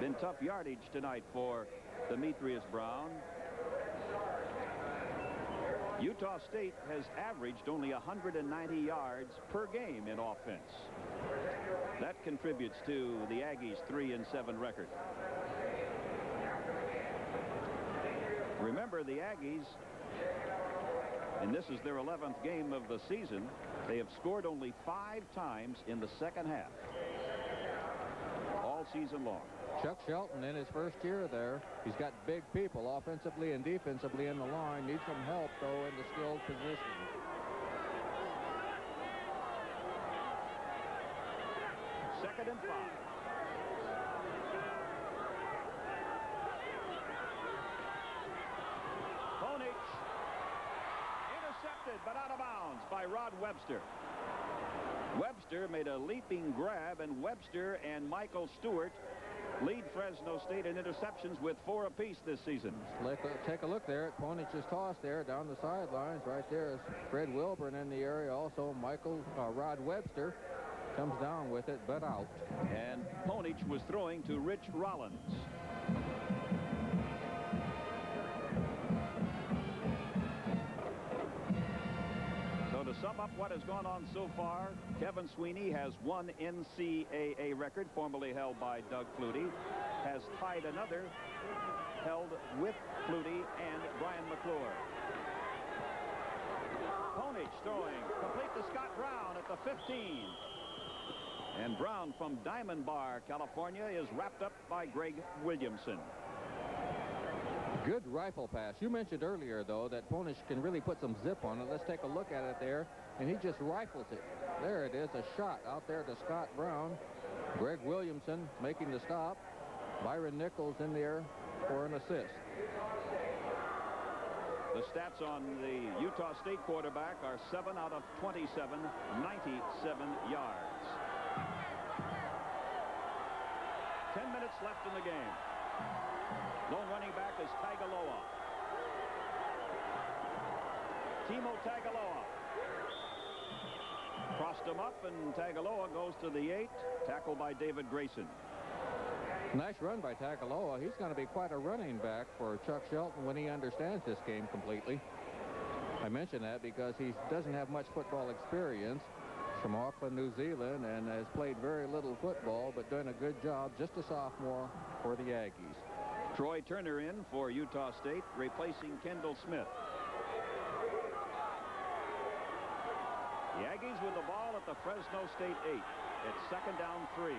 Been tough yardage tonight for Demetrius Brown. Utah State has averaged only 190 yards per game in offense. That contributes to the Aggies' 3 and 7 record. Remember, the Aggies, and this is their 11th game of the season, they have scored only five times in the second half all season long. Chuck Shelton in his first year there. He's got big people offensively and defensively in the line. Needs some help, though, in the skilled position. Second and five. Intercepted, but out of bounds by Rod Webster. Webster made a leaping grab, and Webster and Michael Stewart lead Fresno State in interceptions with four apiece this season. Let's take a look there at Ponich's toss there down the sidelines. Right there is Fred Wilburn in the area. Also, Michael uh, Rod Webster comes down with it, but out. And Ponich was throwing to Rich Rollins. Up what has gone on so far, Kevin Sweeney has one NCAA record formerly held by Doug Flutie, has tied another held with Flutie and Brian McClure. Ponich throwing complete to Scott Brown at the 15. And Brown from Diamond Bar, California is wrapped up by Greg Williamson. Good rifle pass. You mentioned earlier, though, that Ponich can really put some zip on it. Let's take a look at it there. And he just rifles it. There it is, a shot out there to Scott Brown. Greg Williamson making the stop. Byron Nichols in there for an assist. The stats on the Utah State quarterback are 7 out of 27, 97 yards. 10 minutes left in the game. Lone running back is Tagaloa. Timo Tagaloa. Crossed him up, and Tagaloa goes to the eight. Tackled by David Grayson. Nice run by Tagaloa. He's going to be quite a running back for Chuck Shelton when he understands this game completely. I mention that because he doesn't have much football experience from Auckland, New Zealand, and has played very little football, but doing a good job, just a sophomore for the Aggies. Troy Turner in for Utah State, replacing Kendall Smith. The Aggies with the ball at the Fresno State 8. It's second down three.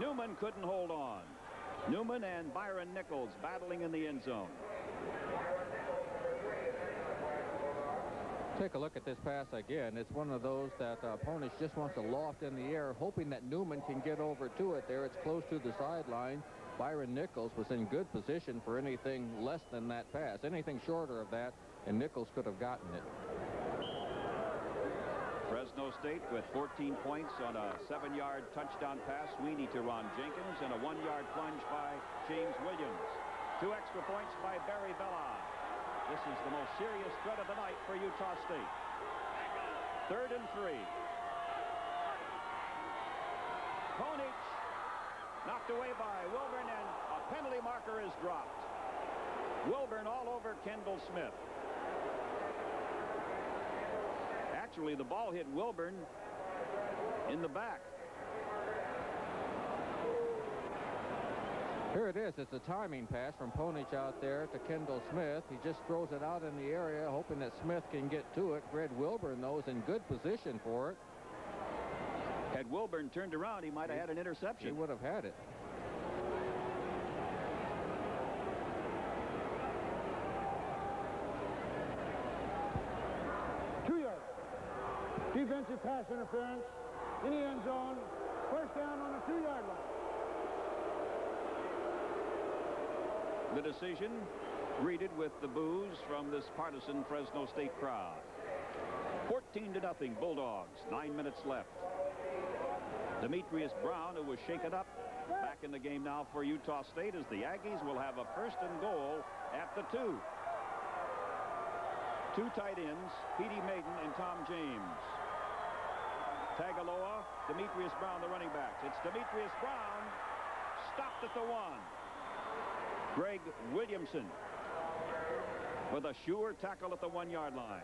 Newman couldn't hold on. Newman and Byron Nichols battling in the end zone. Take a look at this pass again. It's one of those that uh, Ponich just wants to loft in the air, hoping that Newman can get over to it there. It's close to the sideline. Byron Nichols was in good position for anything less than that pass. Anything shorter of that, and Nichols could have gotten it. Fresno State with 14 points on a seven-yard touchdown pass. Sweeney to Ron Jenkins and a one-yard plunge by James Williams. Two extra points by Barry Belli. This is the most serious threat of the night for Utah State. Third and three. Ponich knocked away by Wilburn, and a penalty marker is dropped. Wilburn all over Kendall Smith. Actually, the ball hit Wilburn in the back. Here it is. It's a timing pass from Ponich out there to Kendall Smith. He just throws it out in the area, hoping that Smith can get to it. Fred Wilburn, though, is in good position for it. Had Wilburn turned around, he might have had an interception. He would have had it. Two yards. Defensive pass interference in the end zone. First down on the two-yard line. The decision greeted with the boos from this partisan Fresno State crowd. 14 to nothing Bulldogs. Nine minutes left. Demetrius Brown, who was shaken up, back in the game now for Utah State as the Aggies will have a first and goal at the two. Two tight ends, Petey Maiden and Tom James. Tagaloa, Demetrius Brown, the running backs. It's Demetrius Brown, stopped at the one. Greg Williamson with a sure tackle at the one-yard line.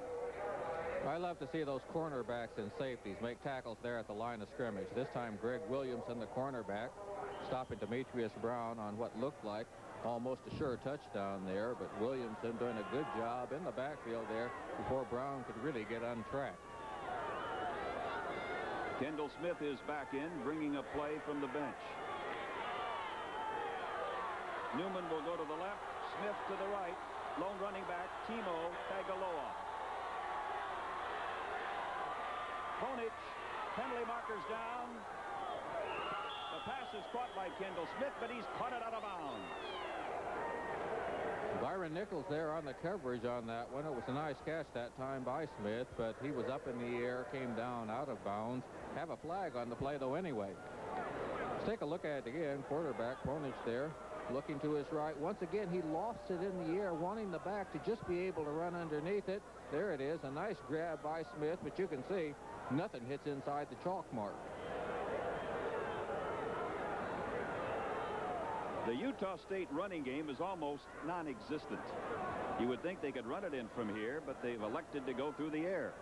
I love to see those cornerbacks and safeties make tackles there at the line of scrimmage. This time, Greg Williamson, the cornerback, stopping Demetrius Brown on what looked like almost a sure touchdown there, but Williamson doing a good job in the backfield there before Brown could really get on track. Kendall Smith is back in, bringing a play from the bench. Newman will go to the left, Smith to the right, lone running back, Timo Tagaloa. Ponich, penalty markers down. The pass is caught by Kendall Smith, but he's caught it out of bounds. Byron Nichols there on the coverage on that one. It was a nice catch that time by Smith, but he was up in the air, came down out of bounds. Have a flag on the play, though, anyway. Let's take a look at it again. Quarterback Ponich there, looking to his right. Once again, he lost it in the air, wanting the back to just be able to run underneath it. There it is, a nice grab by Smith, but you can see nothing hits inside the chalk mark. The Utah State running game is almost non-existent. You would think they could run it in from here, but they've elected to go through the air.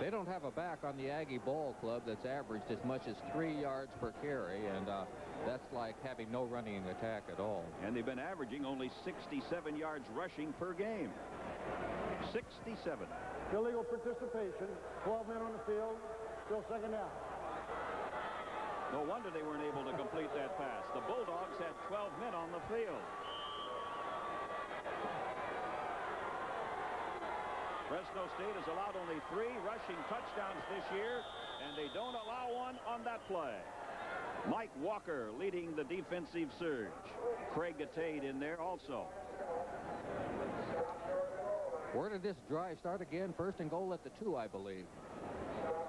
They don't have a back on the Aggie Ball Club that's averaged as much as three yards per carry, and uh, that's like having no running attack at all. And they've been averaging only 67 yards rushing per game. 67. Illegal participation. 12 men on the field. Still second down. No wonder they weren't able to complete that pass. The Bulldogs had 12 men on the field. Fresno State has allowed only three rushing touchdowns this year, and they don't allow one on that play. Mike Walker leading the defensive surge. Craig Gattade in there also. Where did this drive start again? First and goal at the two, I believe.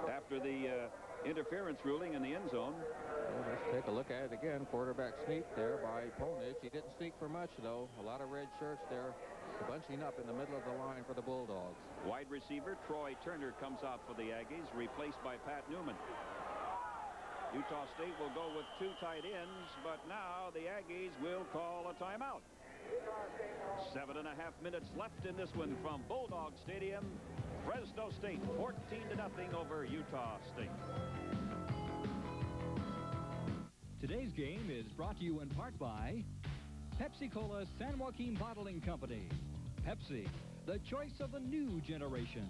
After the uh, interference ruling in the end zone. Well, let's take a look at it again. Quarterback sneak there by Ponich. He didn't sneak for much, though. A lot of red shirts there bunching up in the middle of the line for the Bulldogs. Wide receiver Troy Turner comes out for the Aggies, replaced by Pat Newman. Utah State will go with two tight ends, but now the Aggies will call a timeout. Seven and a half minutes left in this one from Bulldog Stadium. Fresno State 14 to nothing over Utah State. Today's game is brought to you in part by Pepsi-Cola San Joaquin Bottling Company. Pepsi, the choice of the new generation.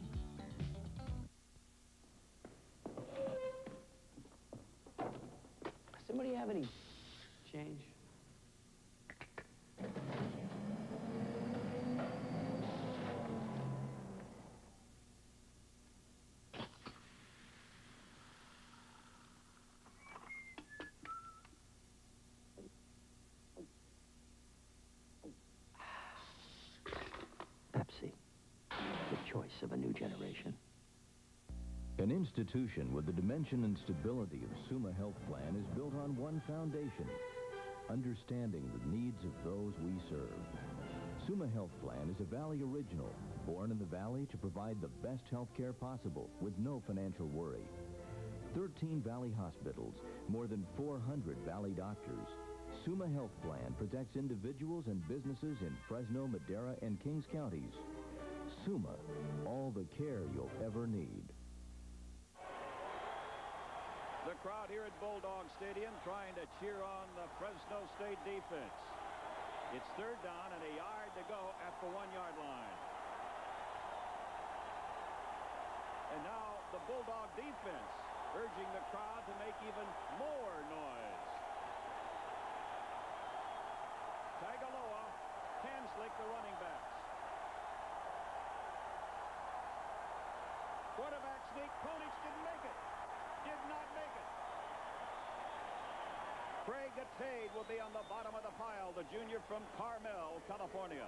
Choice of a new generation. An institution with the dimension and stability of Summa Health Plan is built on one foundation, understanding the needs of those we serve. Summa Health Plan is a Valley original, born in the Valley to provide the best health care possible with no financial worry. 13 Valley hospitals, more than 400 Valley doctors. Summa Health Plan protects individuals and businesses in Fresno, Madera, and Kings counties. Summa, all the care you'll ever need. The crowd here at Bulldog Stadium trying to cheer on the Fresno State defense. It's third down and a yard to go at the one-yard line. And now the Bulldog defense urging the crowd to make even more noise. Tagaloa hands lick the running backs. Quarterback sneak. Didn't make it. Did not make it. Craig will be on the bottom of the pile, the junior from Carmel, California.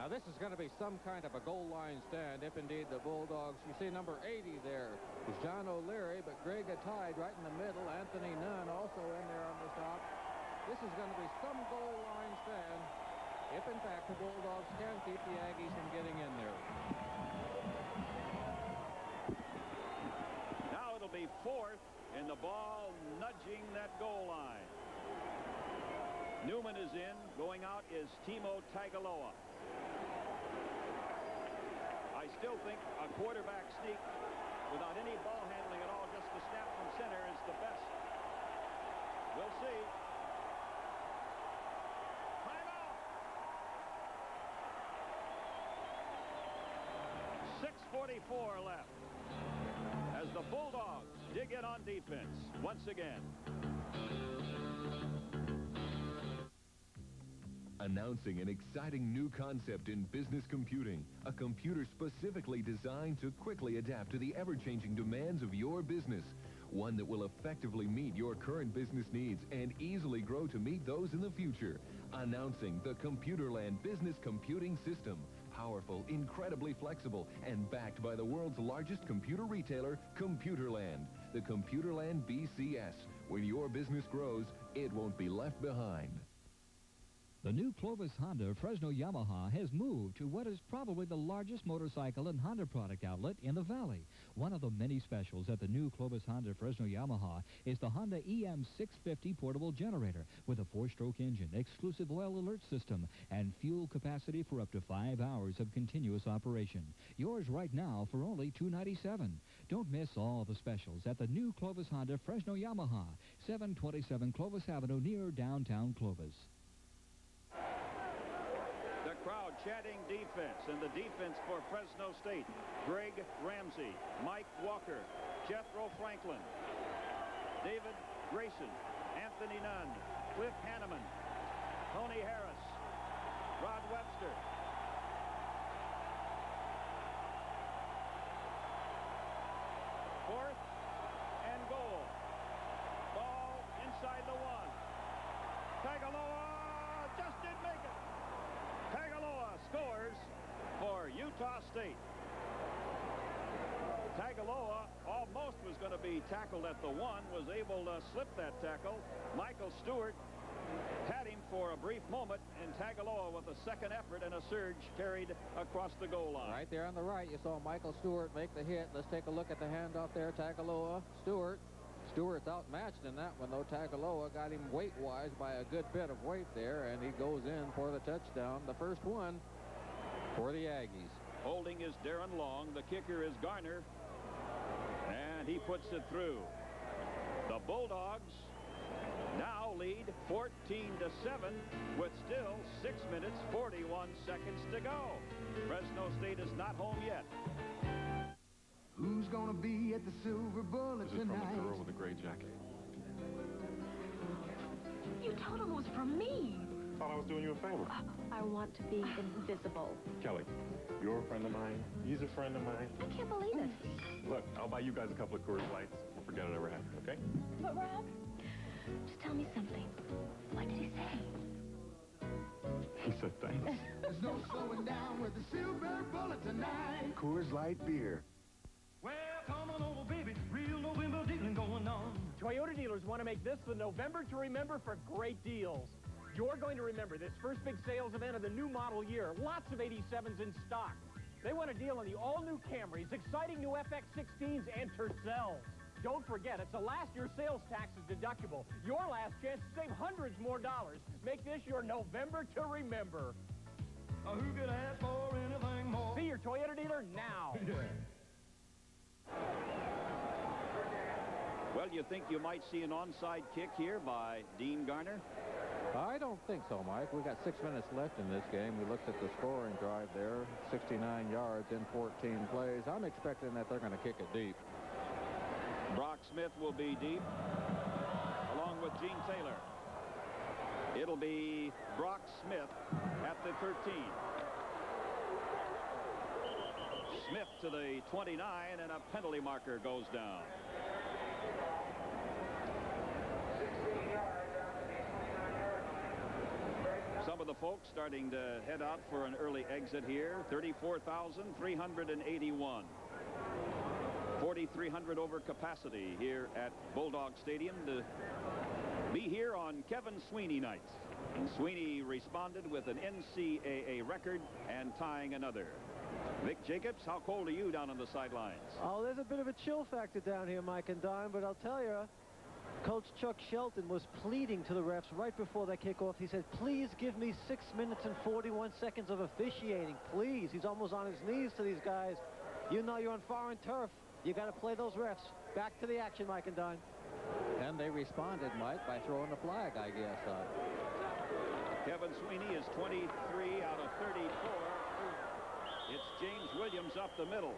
Now this is going to be some kind of a goal line stand if indeed the Bulldogs, you see number 80 there is John O'Leary, but Greg Gattade right in the middle, Anthony Nunn also in there on the stop. This is going to be some goal line stand if in fact the Bulldogs can keep the Aggies from getting in there. Be fourth and the ball nudging that goal line. Newman is in. Going out is Timo Tagaloa. I still think a quarterback sneak without any ball handling at all, just the snap from center is the best. We'll see. Timeout. 6.44 left as the Bulldogs dig in on defense once again. Announcing an exciting new concept in business computing, a computer specifically designed to quickly adapt to the ever-changing demands of your business. One that will effectively meet your current business needs and easily grow to meet those in the future. Announcing the Computerland Business Computing System. Powerful, incredibly flexible, and backed by the world's largest computer retailer, Computerland. The Computerland BCS. When your business grows, it won't be left behind. The new Clovis Honda Fresno Yamaha has moved to what is probably the largest motorcycle and Honda product outlet in the valley. One of the many specials at the new Clovis Honda Fresno Yamaha is the Honda EM650 portable generator with a four-stroke engine, exclusive oil alert system, and fuel capacity for up to five hours of continuous operation. Yours right now for only 297. Don't miss all the specials at the new Clovis Honda Fresno Yamaha, 727 Clovis Avenue near downtown Clovis. Crowd chanting defense, and the defense for Fresno State. Greg Ramsey, Mike Walker, Jethro Franklin, David Grayson, Anthony Nunn, Cliff Hanneman, Tony Harris, Rod Webster. Fourth and goal. Ball inside the one. Tagaloa just didn't make it. Tagaloa scores for Utah State. Tagaloa almost was going to be tackled at the one, was able to slip that tackle. Michael Stewart had him for a brief moment, and Tagaloa with a second effort and a surge carried across the goal line. Right there on the right, you saw Michael Stewart make the hit. Let's take a look at the handoff there. Tagaloa, Stewart. Stewart's outmatched in that one, though. Tagaloa got him weight-wise by a good bit of weight there, and he goes in for the touchdown. The first one for the Aggies. Holding is Darren Long. The kicker is Garner. And he puts it through. The Bulldogs now lead 14 to 7 with still 6 minutes 41 seconds to go. Fresno State is not home yet. Who's gonna be at the Silver Bullet This is tonight? from the girl with the gray jacket. You told him it was from me. I thought I was doing you a favor. I want to be invisible. Kelly, you're a friend of mine. He's a friend of mine. I can't believe it. Look, I'll buy you guys a couple of Coors Lights. We'll forget it ever happened, okay? But Rob, just tell me something. What did he say? He said thanks. There's no slowing down with the Silver Bullet tonight. Coors Light beer. Well, come on over, baby. Real November dealing going on. Toyota dealers want to make this the November to remember for great deals. You're going to remember this first big sales event of the new model year. Lots of 87s in stock. They want a deal on the all-new Camrys, exciting new FX16s, and Tercels. Don't forget, it's a last year sales tax is deductible. Your last chance to save hundreds more dollars. Make this your November to remember. who could ask for anything more? See your Toyota dealer now. Well, you think you might see an onside kick here by Dean Garner? I don't think so, Mike. We've got six minutes left in this game. We looked at the scoring drive there, 69 yards in 14 plays. I'm expecting that they're going to kick it deep. Brock Smith will be deep, along with Gene Taylor. It'll be Brock Smith at the 13. Smith to the 29, and a penalty marker goes down. Of the folks starting to head out for an early exit here. 34,381. 4,300 over capacity here at Bulldog Stadium to be here on Kevin Sweeney nights. And Sweeney responded with an NCAA record and tying another. Vic Jacobs, how cold are you down on the sidelines? Oh, there's a bit of a chill factor down here, Mike and Don, but I'll tell you, Coach Chuck Shelton was pleading to the refs right before that kickoff. He said, please give me 6 minutes and 41 seconds of officiating. Please. He's almost on his knees to these guys. You know you're on foreign turf. You got to play those refs. Back to the action, Mike and Don. And they responded, Mike, by throwing the flag, I guess. Uh, Kevin Sweeney is 23 out of 34. It's James Williams up the middle.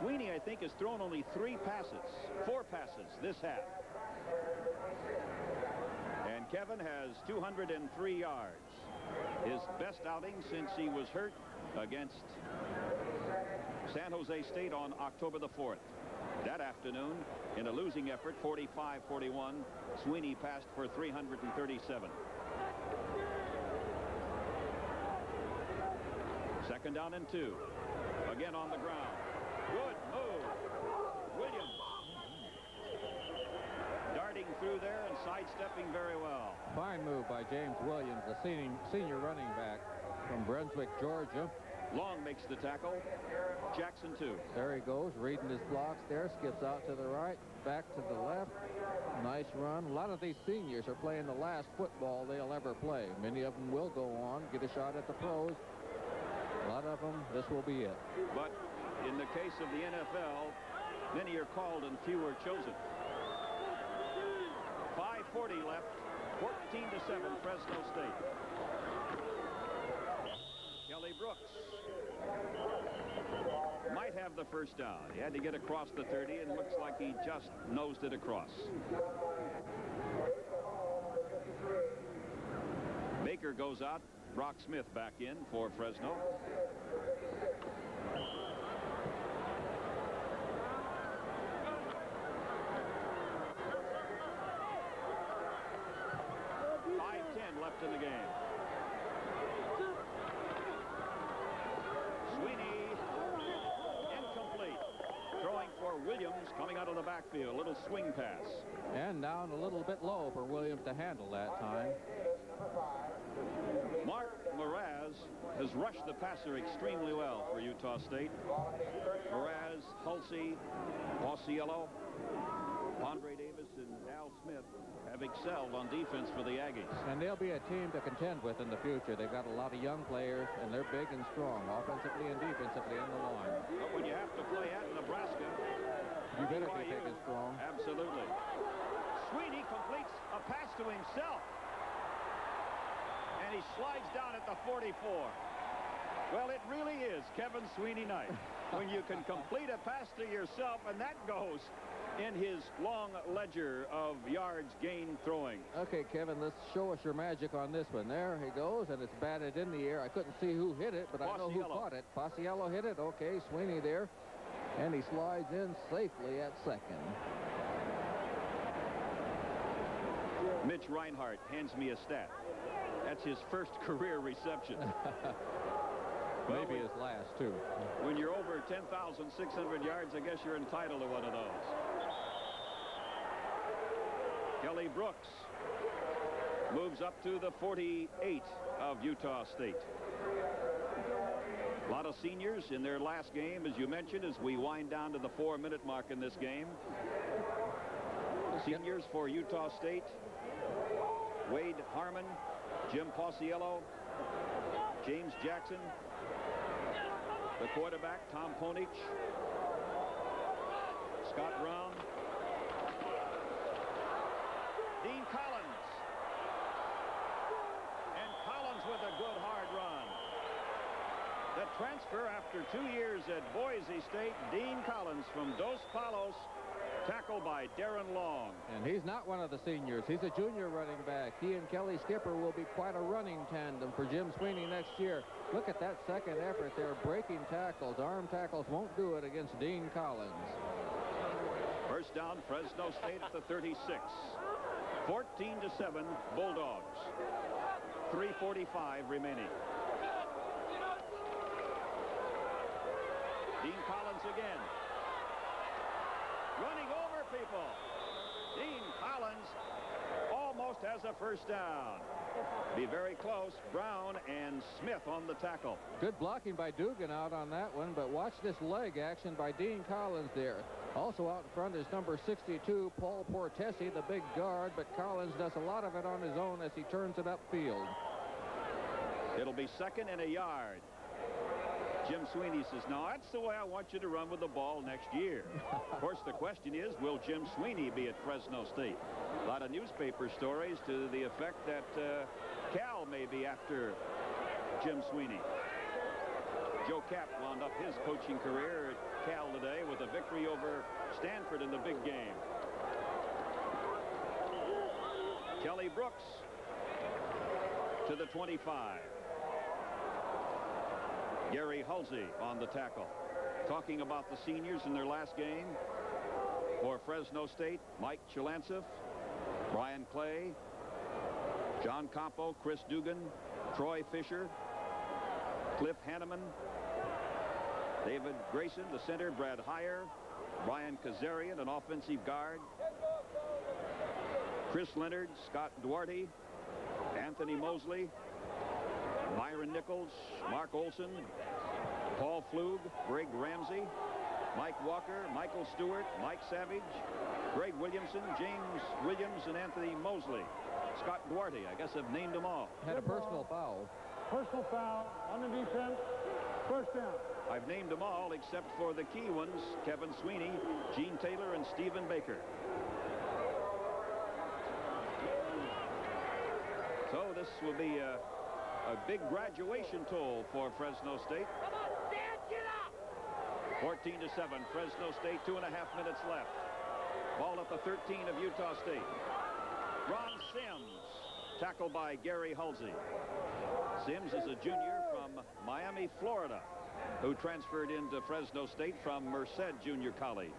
Sweeney, I think, has thrown only three passes, four passes this half. And Kevin has 203 yards. His best outing since he was hurt against San Jose State on October the 4th. That afternoon, in a losing effort, 45-41, Sweeney passed for 337. Second down and two. Again on the ground. Good move. Through there and sidestepping very well. Fine move by James Williams, the senior, senior running back from Brunswick, Georgia. Long makes the tackle. Jackson two. There he goes, reading his blocks there, skips out to the right, back to the left. Nice run. A lot of these seniors are playing the last football they'll ever play. Many of them will go on, get a shot at the pros. A lot of them, this will be it. But in the case of the NFL, many are called and few are chosen. 5.40 left, 14 to 7, Fresno State. Kelly Brooks might have the first down. He had to get across the 30 and looks like he just nosed it across. Baker goes out. Brock Smith back in for Fresno. Five ten left in the game. Sweeney incomplete. Throwing for Williams coming out of the backfield. A Little swing pass. And down a little bit low for Williams to handle that time. Mark Moraz has rushed the passer extremely well for Utah State. Moraz, Hulsey, Pauciello, Andre Davis, and Al Smith have excelled on defense for the Aggies. And they'll be a team to contend with in the future. They've got a lot of young players, and they're big and strong, offensively and defensively in the line. But when you have to play at Nebraska, You better be BYU, big and strong. Absolutely. Sweeney completes a pass to himself. And he slides down at the 44. Well, it really is Kevin Sweeney night when you can complete a pass to yourself, and that goes in his long ledger of yards gained throwing. Okay, Kevin, let's show us your magic on this one. There he goes, and it's batted in the air. I couldn't see who hit it, but I know who caught it. Pauciello hit it. Okay, Sweeney there. And he slides in safely at second. Mitch Reinhardt hands me a stat. That's his first career reception. Maybe his last, too. When you're over 10,600 yards, I guess you're entitled to one of those. Kelly Brooks moves up to the 48 of Utah State. A lot of seniors in their last game, as you mentioned, as we wind down to the four-minute mark in this game. Seniors for Utah State, Wade Harmon, Jim Pauciello, James Jackson, the quarterback, Tom Ponich, Scott Brown, Dean Collins, and Collins with a good hard run. The transfer after two years at Boise State, Dean Collins from Dos Palos, tackled by Darren Long. And he's not one of the seniors. He's a junior running back. He and Kelly Skipper will be quite a running tandem for Jim Sweeney next year. Look at that second effort there, breaking tackles. Arm tackles won't do it against Dean Collins. First down, Fresno State at the 36. 14 to 7, Bulldogs. 3.45 remaining. Dean Collins again. Running over people. Dean Collins almost has a first down. Be very close. Brown and Smith on the tackle. Good blocking by Dugan out on that one, but watch this leg action by Dean Collins there. Also out in front is number 62, Paul Portesi, the big guard, but Collins does a lot of it on his own as he turns it upfield. It'll be second and a yard. Jim Sweeney says, no, that's the way I want you to run with the ball next year. of course, the question is, will Jim Sweeney be at Fresno State? A lot of newspaper stories to the effect that uh, Cal may be after Jim Sweeney. Joe Kapp wound up his coaching career at Cal today with a victory over Stanford in the big game. Kelly Brooks to the 25. Gary Hulsey on the tackle. Talking about the seniors in their last game for Fresno State, Mike Chilantsif, Brian Clay, John Campo, Chris Dugan, Troy Fisher, Cliff Hanneman, David Grayson, the center, Brad Heyer, Brian Kazarian, an offensive guard, Chris Leonard, Scott Duarte, Anthony Mosley, Myron Nichols, Mark Olson, Paul Flug, Greg Ramsey, Mike Walker, Michael Stewart, Mike Savage, Greg Williamson, James Williams, and Anthony Mosley. Scott Duarte, I guess I've named them all. Had a personal foul. Personal foul on the defense. First down. I've named them all except for the key ones, Kevin Sweeney, Gene Taylor, and Stephen Baker. So this will be a, a big graduation toll for Fresno State. Come on, Dad, get up! 14 to 7, Fresno State, two and a half minutes left. Ball at the 13 of Utah State. Ron Sims, tackled by Gary Hulsey. Sims is a junior from Miami, Florida, who transferred into Fresno State from Merced Junior College.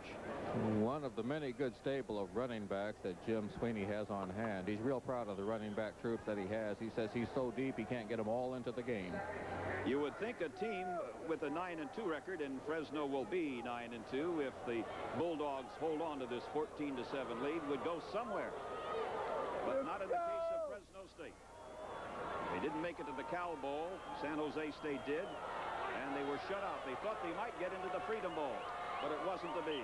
One of the many good stable of running backs that Jim Sweeney has on hand. He's real proud of the running back troops that he has. He says he's so deep he can't get them all into the game. You would think a team with a 9 and 2 record, and Fresno will be 9 and 2 if the Bulldogs hold on to this 14 to 7 lead, would go somewhere. But not in the case of Fresno State. They didn't make it to the Cal Bowl. San Jose State did. They were shut out. They thought they might get into the Freedom Bowl, but it wasn't to be.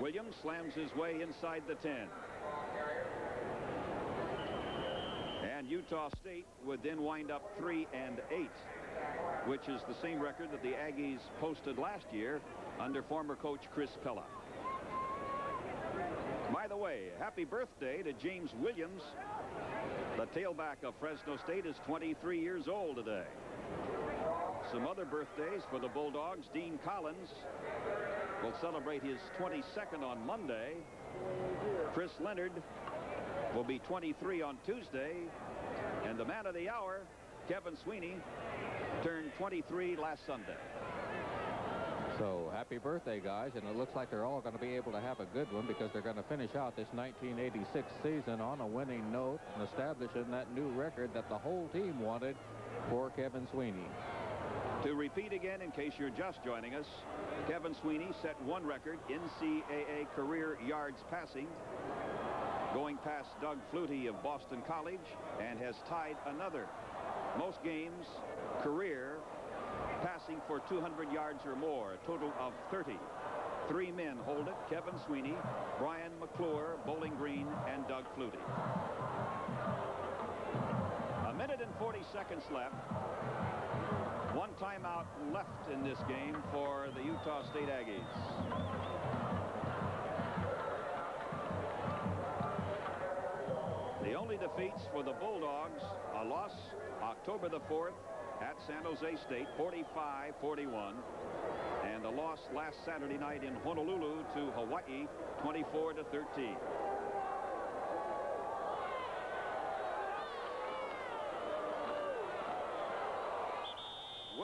Williams slams his way inside the 10. And Utah State would then wind up 3 and 8, which is the same record that the Aggies posted last year under former coach Chris Pella. By the way, happy birthday to James Williams. The tailback of Fresno State is 23 years old today. Some other birthdays for the Bulldogs. Dean Collins will celebrate his 22nd on Monday. Chris Leonard will be 23 on Tuesday. And the man of the hour, Kevin Sweeney, turned 23 last Sunday. So happy birthday, guys. And it looks like they're all going to be able to have a good one because they're going to finish out this 1986 season on a winning note and establishing that new record that the whole team wanted for Kevin Sweeney. To repeat again, in case you're just joining us, Kevin Sweeney set one record, NCAA career yards passing, going past Doug Flutie of Boston College, and has tied another most games career passing for 200 yards or more, a total of 30. Three men hold it, Kevin Sweeney, Brian McClure, Bowling Green, and Doug Flutie. A minute and 40 seconds left. Timeout left in this game for the Utah State Aggies. The only defeats for the Bulldogs, a loss October the 4th at San Jose State, 45-41, and a loss last Saturday night in Honolulu to Hawaii, 24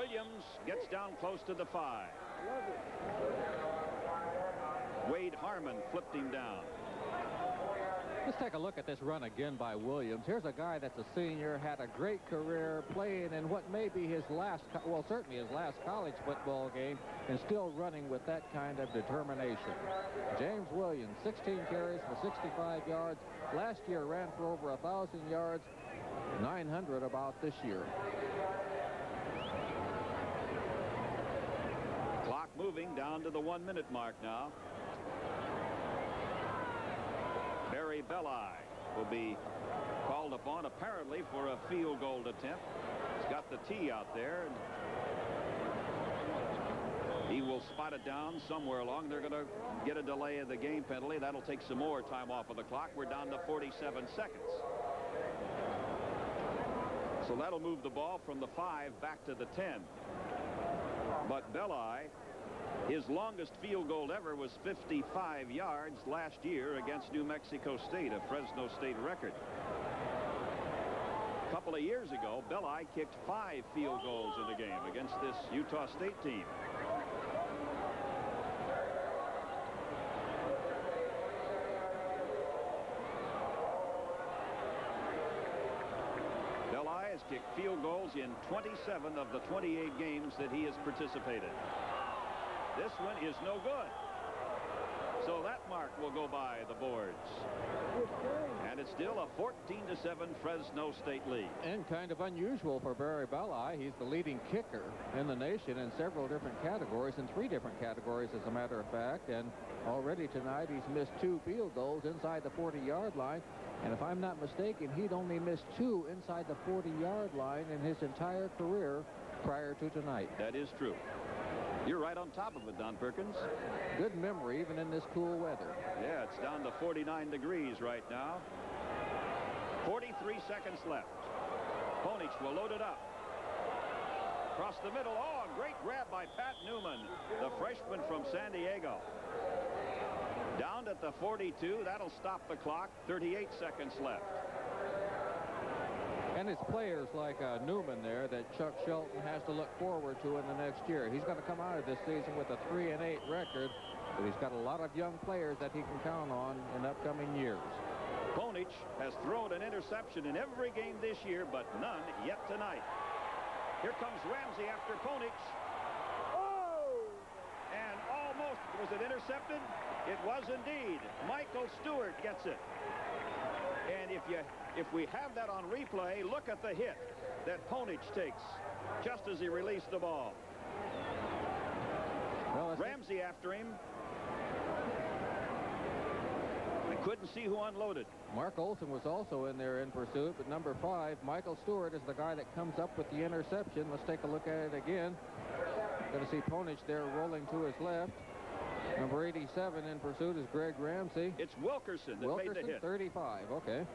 Williams gets down close to the five. Wade Harmon flipped him down. Let's take a look at this run again by Williams. Here's a guy that's a senior, had a great career playing in what may be his last, well, certainly his last college football game, and still running with that kind of determination. James Williams, 16 carries for 65 yards. Last year ran for over 1,000 yards, 900 about this year. Clock moving down to the one-minute mark now. Barry Belli will be called upon apparently for a field goal attempt. He's got the tee out there. He will spot it down somewhere along. They're going to get a delay of the game penalty. That'll take some more time off of the clock. We're down to 47 seconds. So that'll move the ball from the 5 back to the 10. But Belli his longest field goal ever was 55 yards last year against New Mexico State, a Fresno State record. A couple of years ago, Belli kicked five field goals in the game against this Utah State team. Belli has kicked field goals in 27 of the 28 games that he has participated. This one is no good. So that mark will go by the boards. And it's still a 14 to 7 Fresno State lead. And kind of unusual for Barry Belli. He's the leading kicker in the nation in several different categories, in three different categories, as a matter of fact. And already tonight he's missed two field goals inside the 40-yard line. And if I'm not mistaken, he'd only missed two inside the 40-yard line in his entire career prior to tonight. That is true. You're right on top of it, Don Perkins. Good memory, even in this cool weather. Yeah, it's down to 49 degrees right now. 43 seconds left. Ponich will load it up. Across the middle. Oh, a great grab by Pat Newman, the freshman from San Diego. Down at the 42. That'll stop the clock. 38 seconds left. And it's players like uh, Newman there that Chuck Shelton has to look forward to in the next year. He's going to come out of this season with a 3 and 8 record, but he's got a lot of young players that he can count on in upcoming years. Ponich has thrown an interception in every game this year, but none yet tonight. Here comes Ramsey after Ponich. Oh! And almost, was it intercepted? It was indeed. Michael Stewart gets it. And if you if we have that on replay, look at the hit that Ponich takes just as he released the ball. Well, Ramsey after him. I couldn't see who unloaded. Mark Olson was also in there in pursuit, but number five, Michael Stewart, is the guy that comes up with the interception. Let's take a look at it again. Going to see Ponich there rolling to his left. Number 87 in pursuit is Greg Ramsey. It's Wilkerson that Wilkerson, made the hit. 35, okay.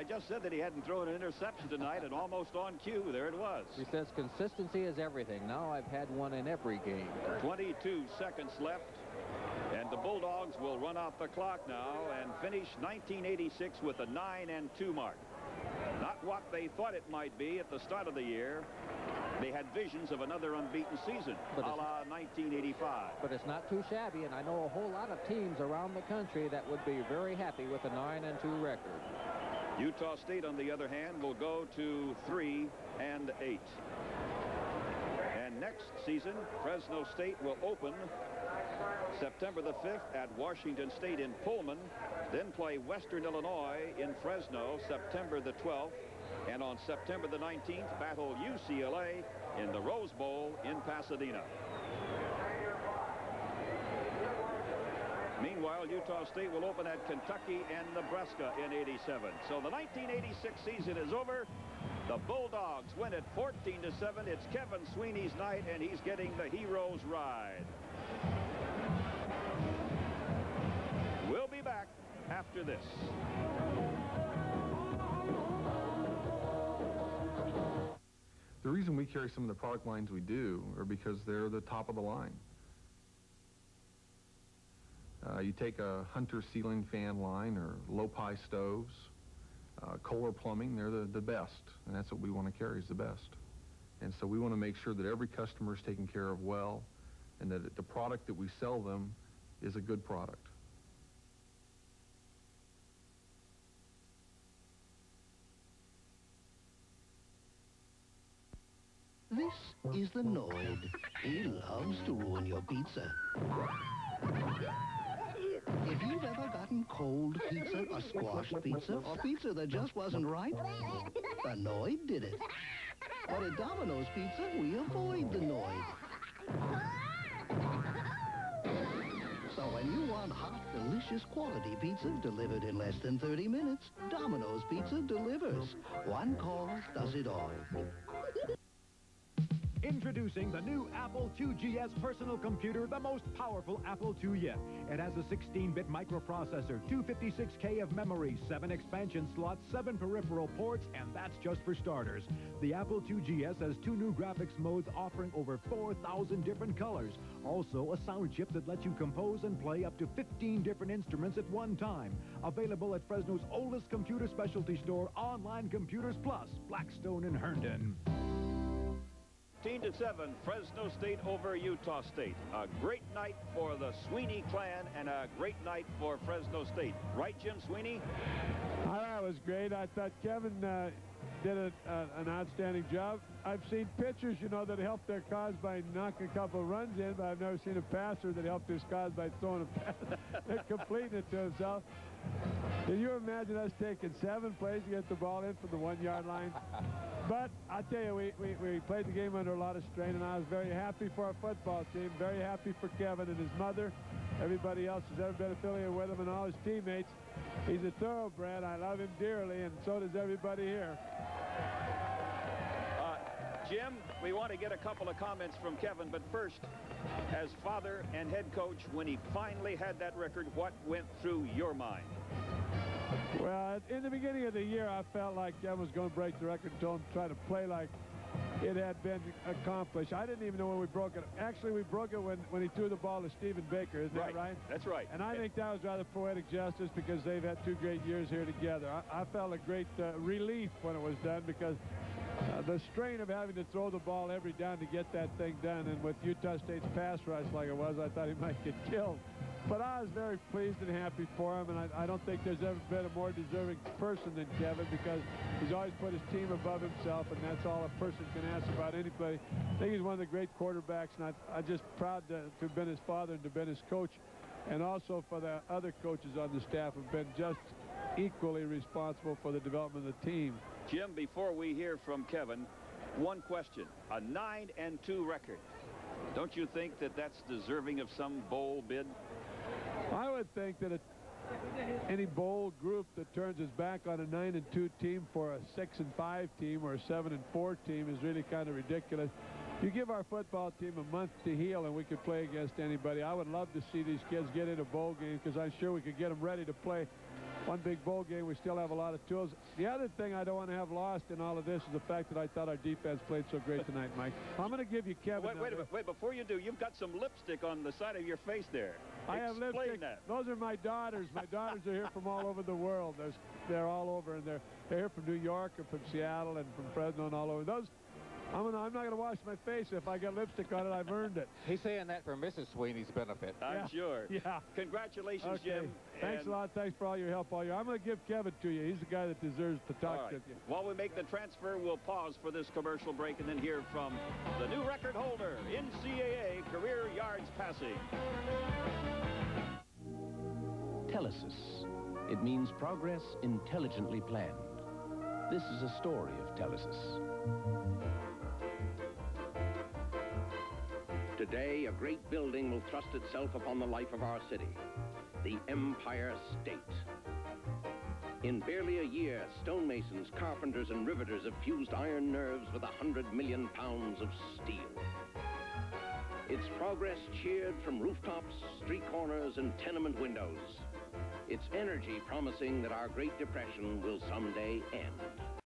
I just said that he hadn't thrown an interception tonight, and almost on cue, there it was. He says consistency is everything. Now I've had one in every game. 22 seconds left, and the Bulldogs will run off the clock now and finish 1986 with a 9 and 2 mark. Not what they thought it might be at the start of the year. They had visions of another unbeaten season, But a la 1985. But it's not too shabby, and I know a whole lot of teams around the country that would be very happy with a 9 and 2 record. Utah State, on the other hand, will go to 3 and 8. And next season, Fresno State will open September the 5th at Washington State in Pullman, then play Western Illinois in Fresno September the 12th, and on September the 19th, battle UCLA in the Rose Bowl in Pasadena. Meanwhile, Utah State will open at Kentucky and Nebraska in 87. So the 1986 season is over. The Bulldogs win it 14 to 7. It's Kevin Sweeney's night, and he's getting the hero's ride. We'll be back after this. The reason we carry some of the product lines we do are because they're the top of the line. Uh, you take a Hunter ceiling fan line or Lopi stoves, uh, Kohler plumbing, they're the, the best, and that's what we want to carry is the best. And so we want to make sure that every customer is taken care of well and that the product that we sell them is a good product. This is the Noid. He loves to ruin your pizza. If you've ever gotten cold pizza or squashed pizza or pizza that just wasn't right, the Noid did it. But at Domino's Pizza, we avoid the Noid. So when you want hot, delicious quality pizza delivered in less than 30 minutes, Domino's Pizza delivers. One call does it all. Introducing the new Apple 2GS personal computer, the most powerful Apple II yet. It has a 16-bit microprocessor, 256K of memory, 7 expansion slots, 7 peripheral ports, and that's just for starters. The Apple 2GS has two new graphics modes offering over 4,000 different colors. Also, a sound chip that lets you compose and play up to 15 different instruments at one time. Available at Fresno's oldest computer specialty store, Online Computers Plus, Blackstone in Herndon. 15 to 7, Fresno State over Utah State. A great night for the Sweeney clan and a great night for Fresno State. Right, Jim Sweeney? I was was great. I thought Kevin uh, did a, an outstanding job. I've seen pitchers, you know, that helped their cause by knocking a couple of runs in, but I've never seen a passer that helped his cause by throwing a pass completing it to himself. Can you imagine us taking seven plays to get the ball in from the one-yard line? But I tell you, we, we, we played the game under a lot of strain, and I was very happy for our football team, very happy for Kevin and his mother, everybody else who's ever been affiliated with him, and all his teammates. He's a thoroughbred. I love him dearly, and so does everybody here. Jim, we want to get a couple of comments from Kevin, but first, as father and head coach, when he finally had that record, what went through your mind? Well, in the beginning of the year, I felt like Kevin was going to break the record and told him to try to play like it had been accomplished. I didn't even know when we broke it. Actually, we broke it when, when he threw the ball to Stephen Baker. Isn't right. that right? That's right. And I think that was rather poetic justice because they've had two great years here together. I, I felt a great uh, relief when it was done because uh, the strain of having to throw the ball every down to get that thing done, and with Utah State's pass rush like it was, I thought he might get killed. But I was very pleased and happy for him, and I, I don't think there's ever been a more deserving person than Kevin because he's always put his team above himself, and that's all a person can ask about anybody. I think he's one of the great quarterbacks, and I, I'm just proud to, to have been his father and to have been his coach, and also for the other coaches on the staff have been just equally responsible for the development of the team. Jim, before we hear from Kevin, one question. A 9 and 2 record. Don't you think that that's deserving of some bowl bid? I would think that a, any bold group that turns its back on a 9 and 2 team for a 6 and 5 team or a 7 and 4 team is really kind of ridiculous. You give our football team a month to heal and we could play against anybody. I would love to see these kids get in a bowl game because I'm sure we could get them ready to play one big bowl game. We still have a lot of tools. The other thing I don't want to have lost in all of this is the fact that I thought our defense played so great tonight, Mike. I'm going to give you Kevin. Wait, wait a minute. Wait, before you do, you've got some lipstick on the side of your face there. I have Explain lipstick. that. Those are my daughters. My daughters are here from all over the world. There's, they're all over, and they're, they're here from New York and from Seattle and from Fresno and all over. Those, I'm, gonna, I'm not going to wash my face. If I get lipstick on it, I've earned it. He's saying that for Mrs. Sweeney's benefit. I'm Yeah. sure. Yeah. Congratulations, Okay. Jim. Thanks a lot. Thanks for all your help all year. I'm going to give Kevin to you. He's the guy that deserves to talk All right. to you. While we make the transfer, we'll pause for this commercial break and then hear from the new record holder, NCAA career yards passing. Telesis. It means progress intelligently planned. This is a story of Telesis. Today, a great building will thrust itself upon the life of our city, the Empire State. In barely a year, stonemasons, carpenters, and riveters have fused iron nerves with a hundred million pounds of steel. Its progress cheered from rooftops, street corners, and tenement windows. Its energy promising that our Great Depression will someday end.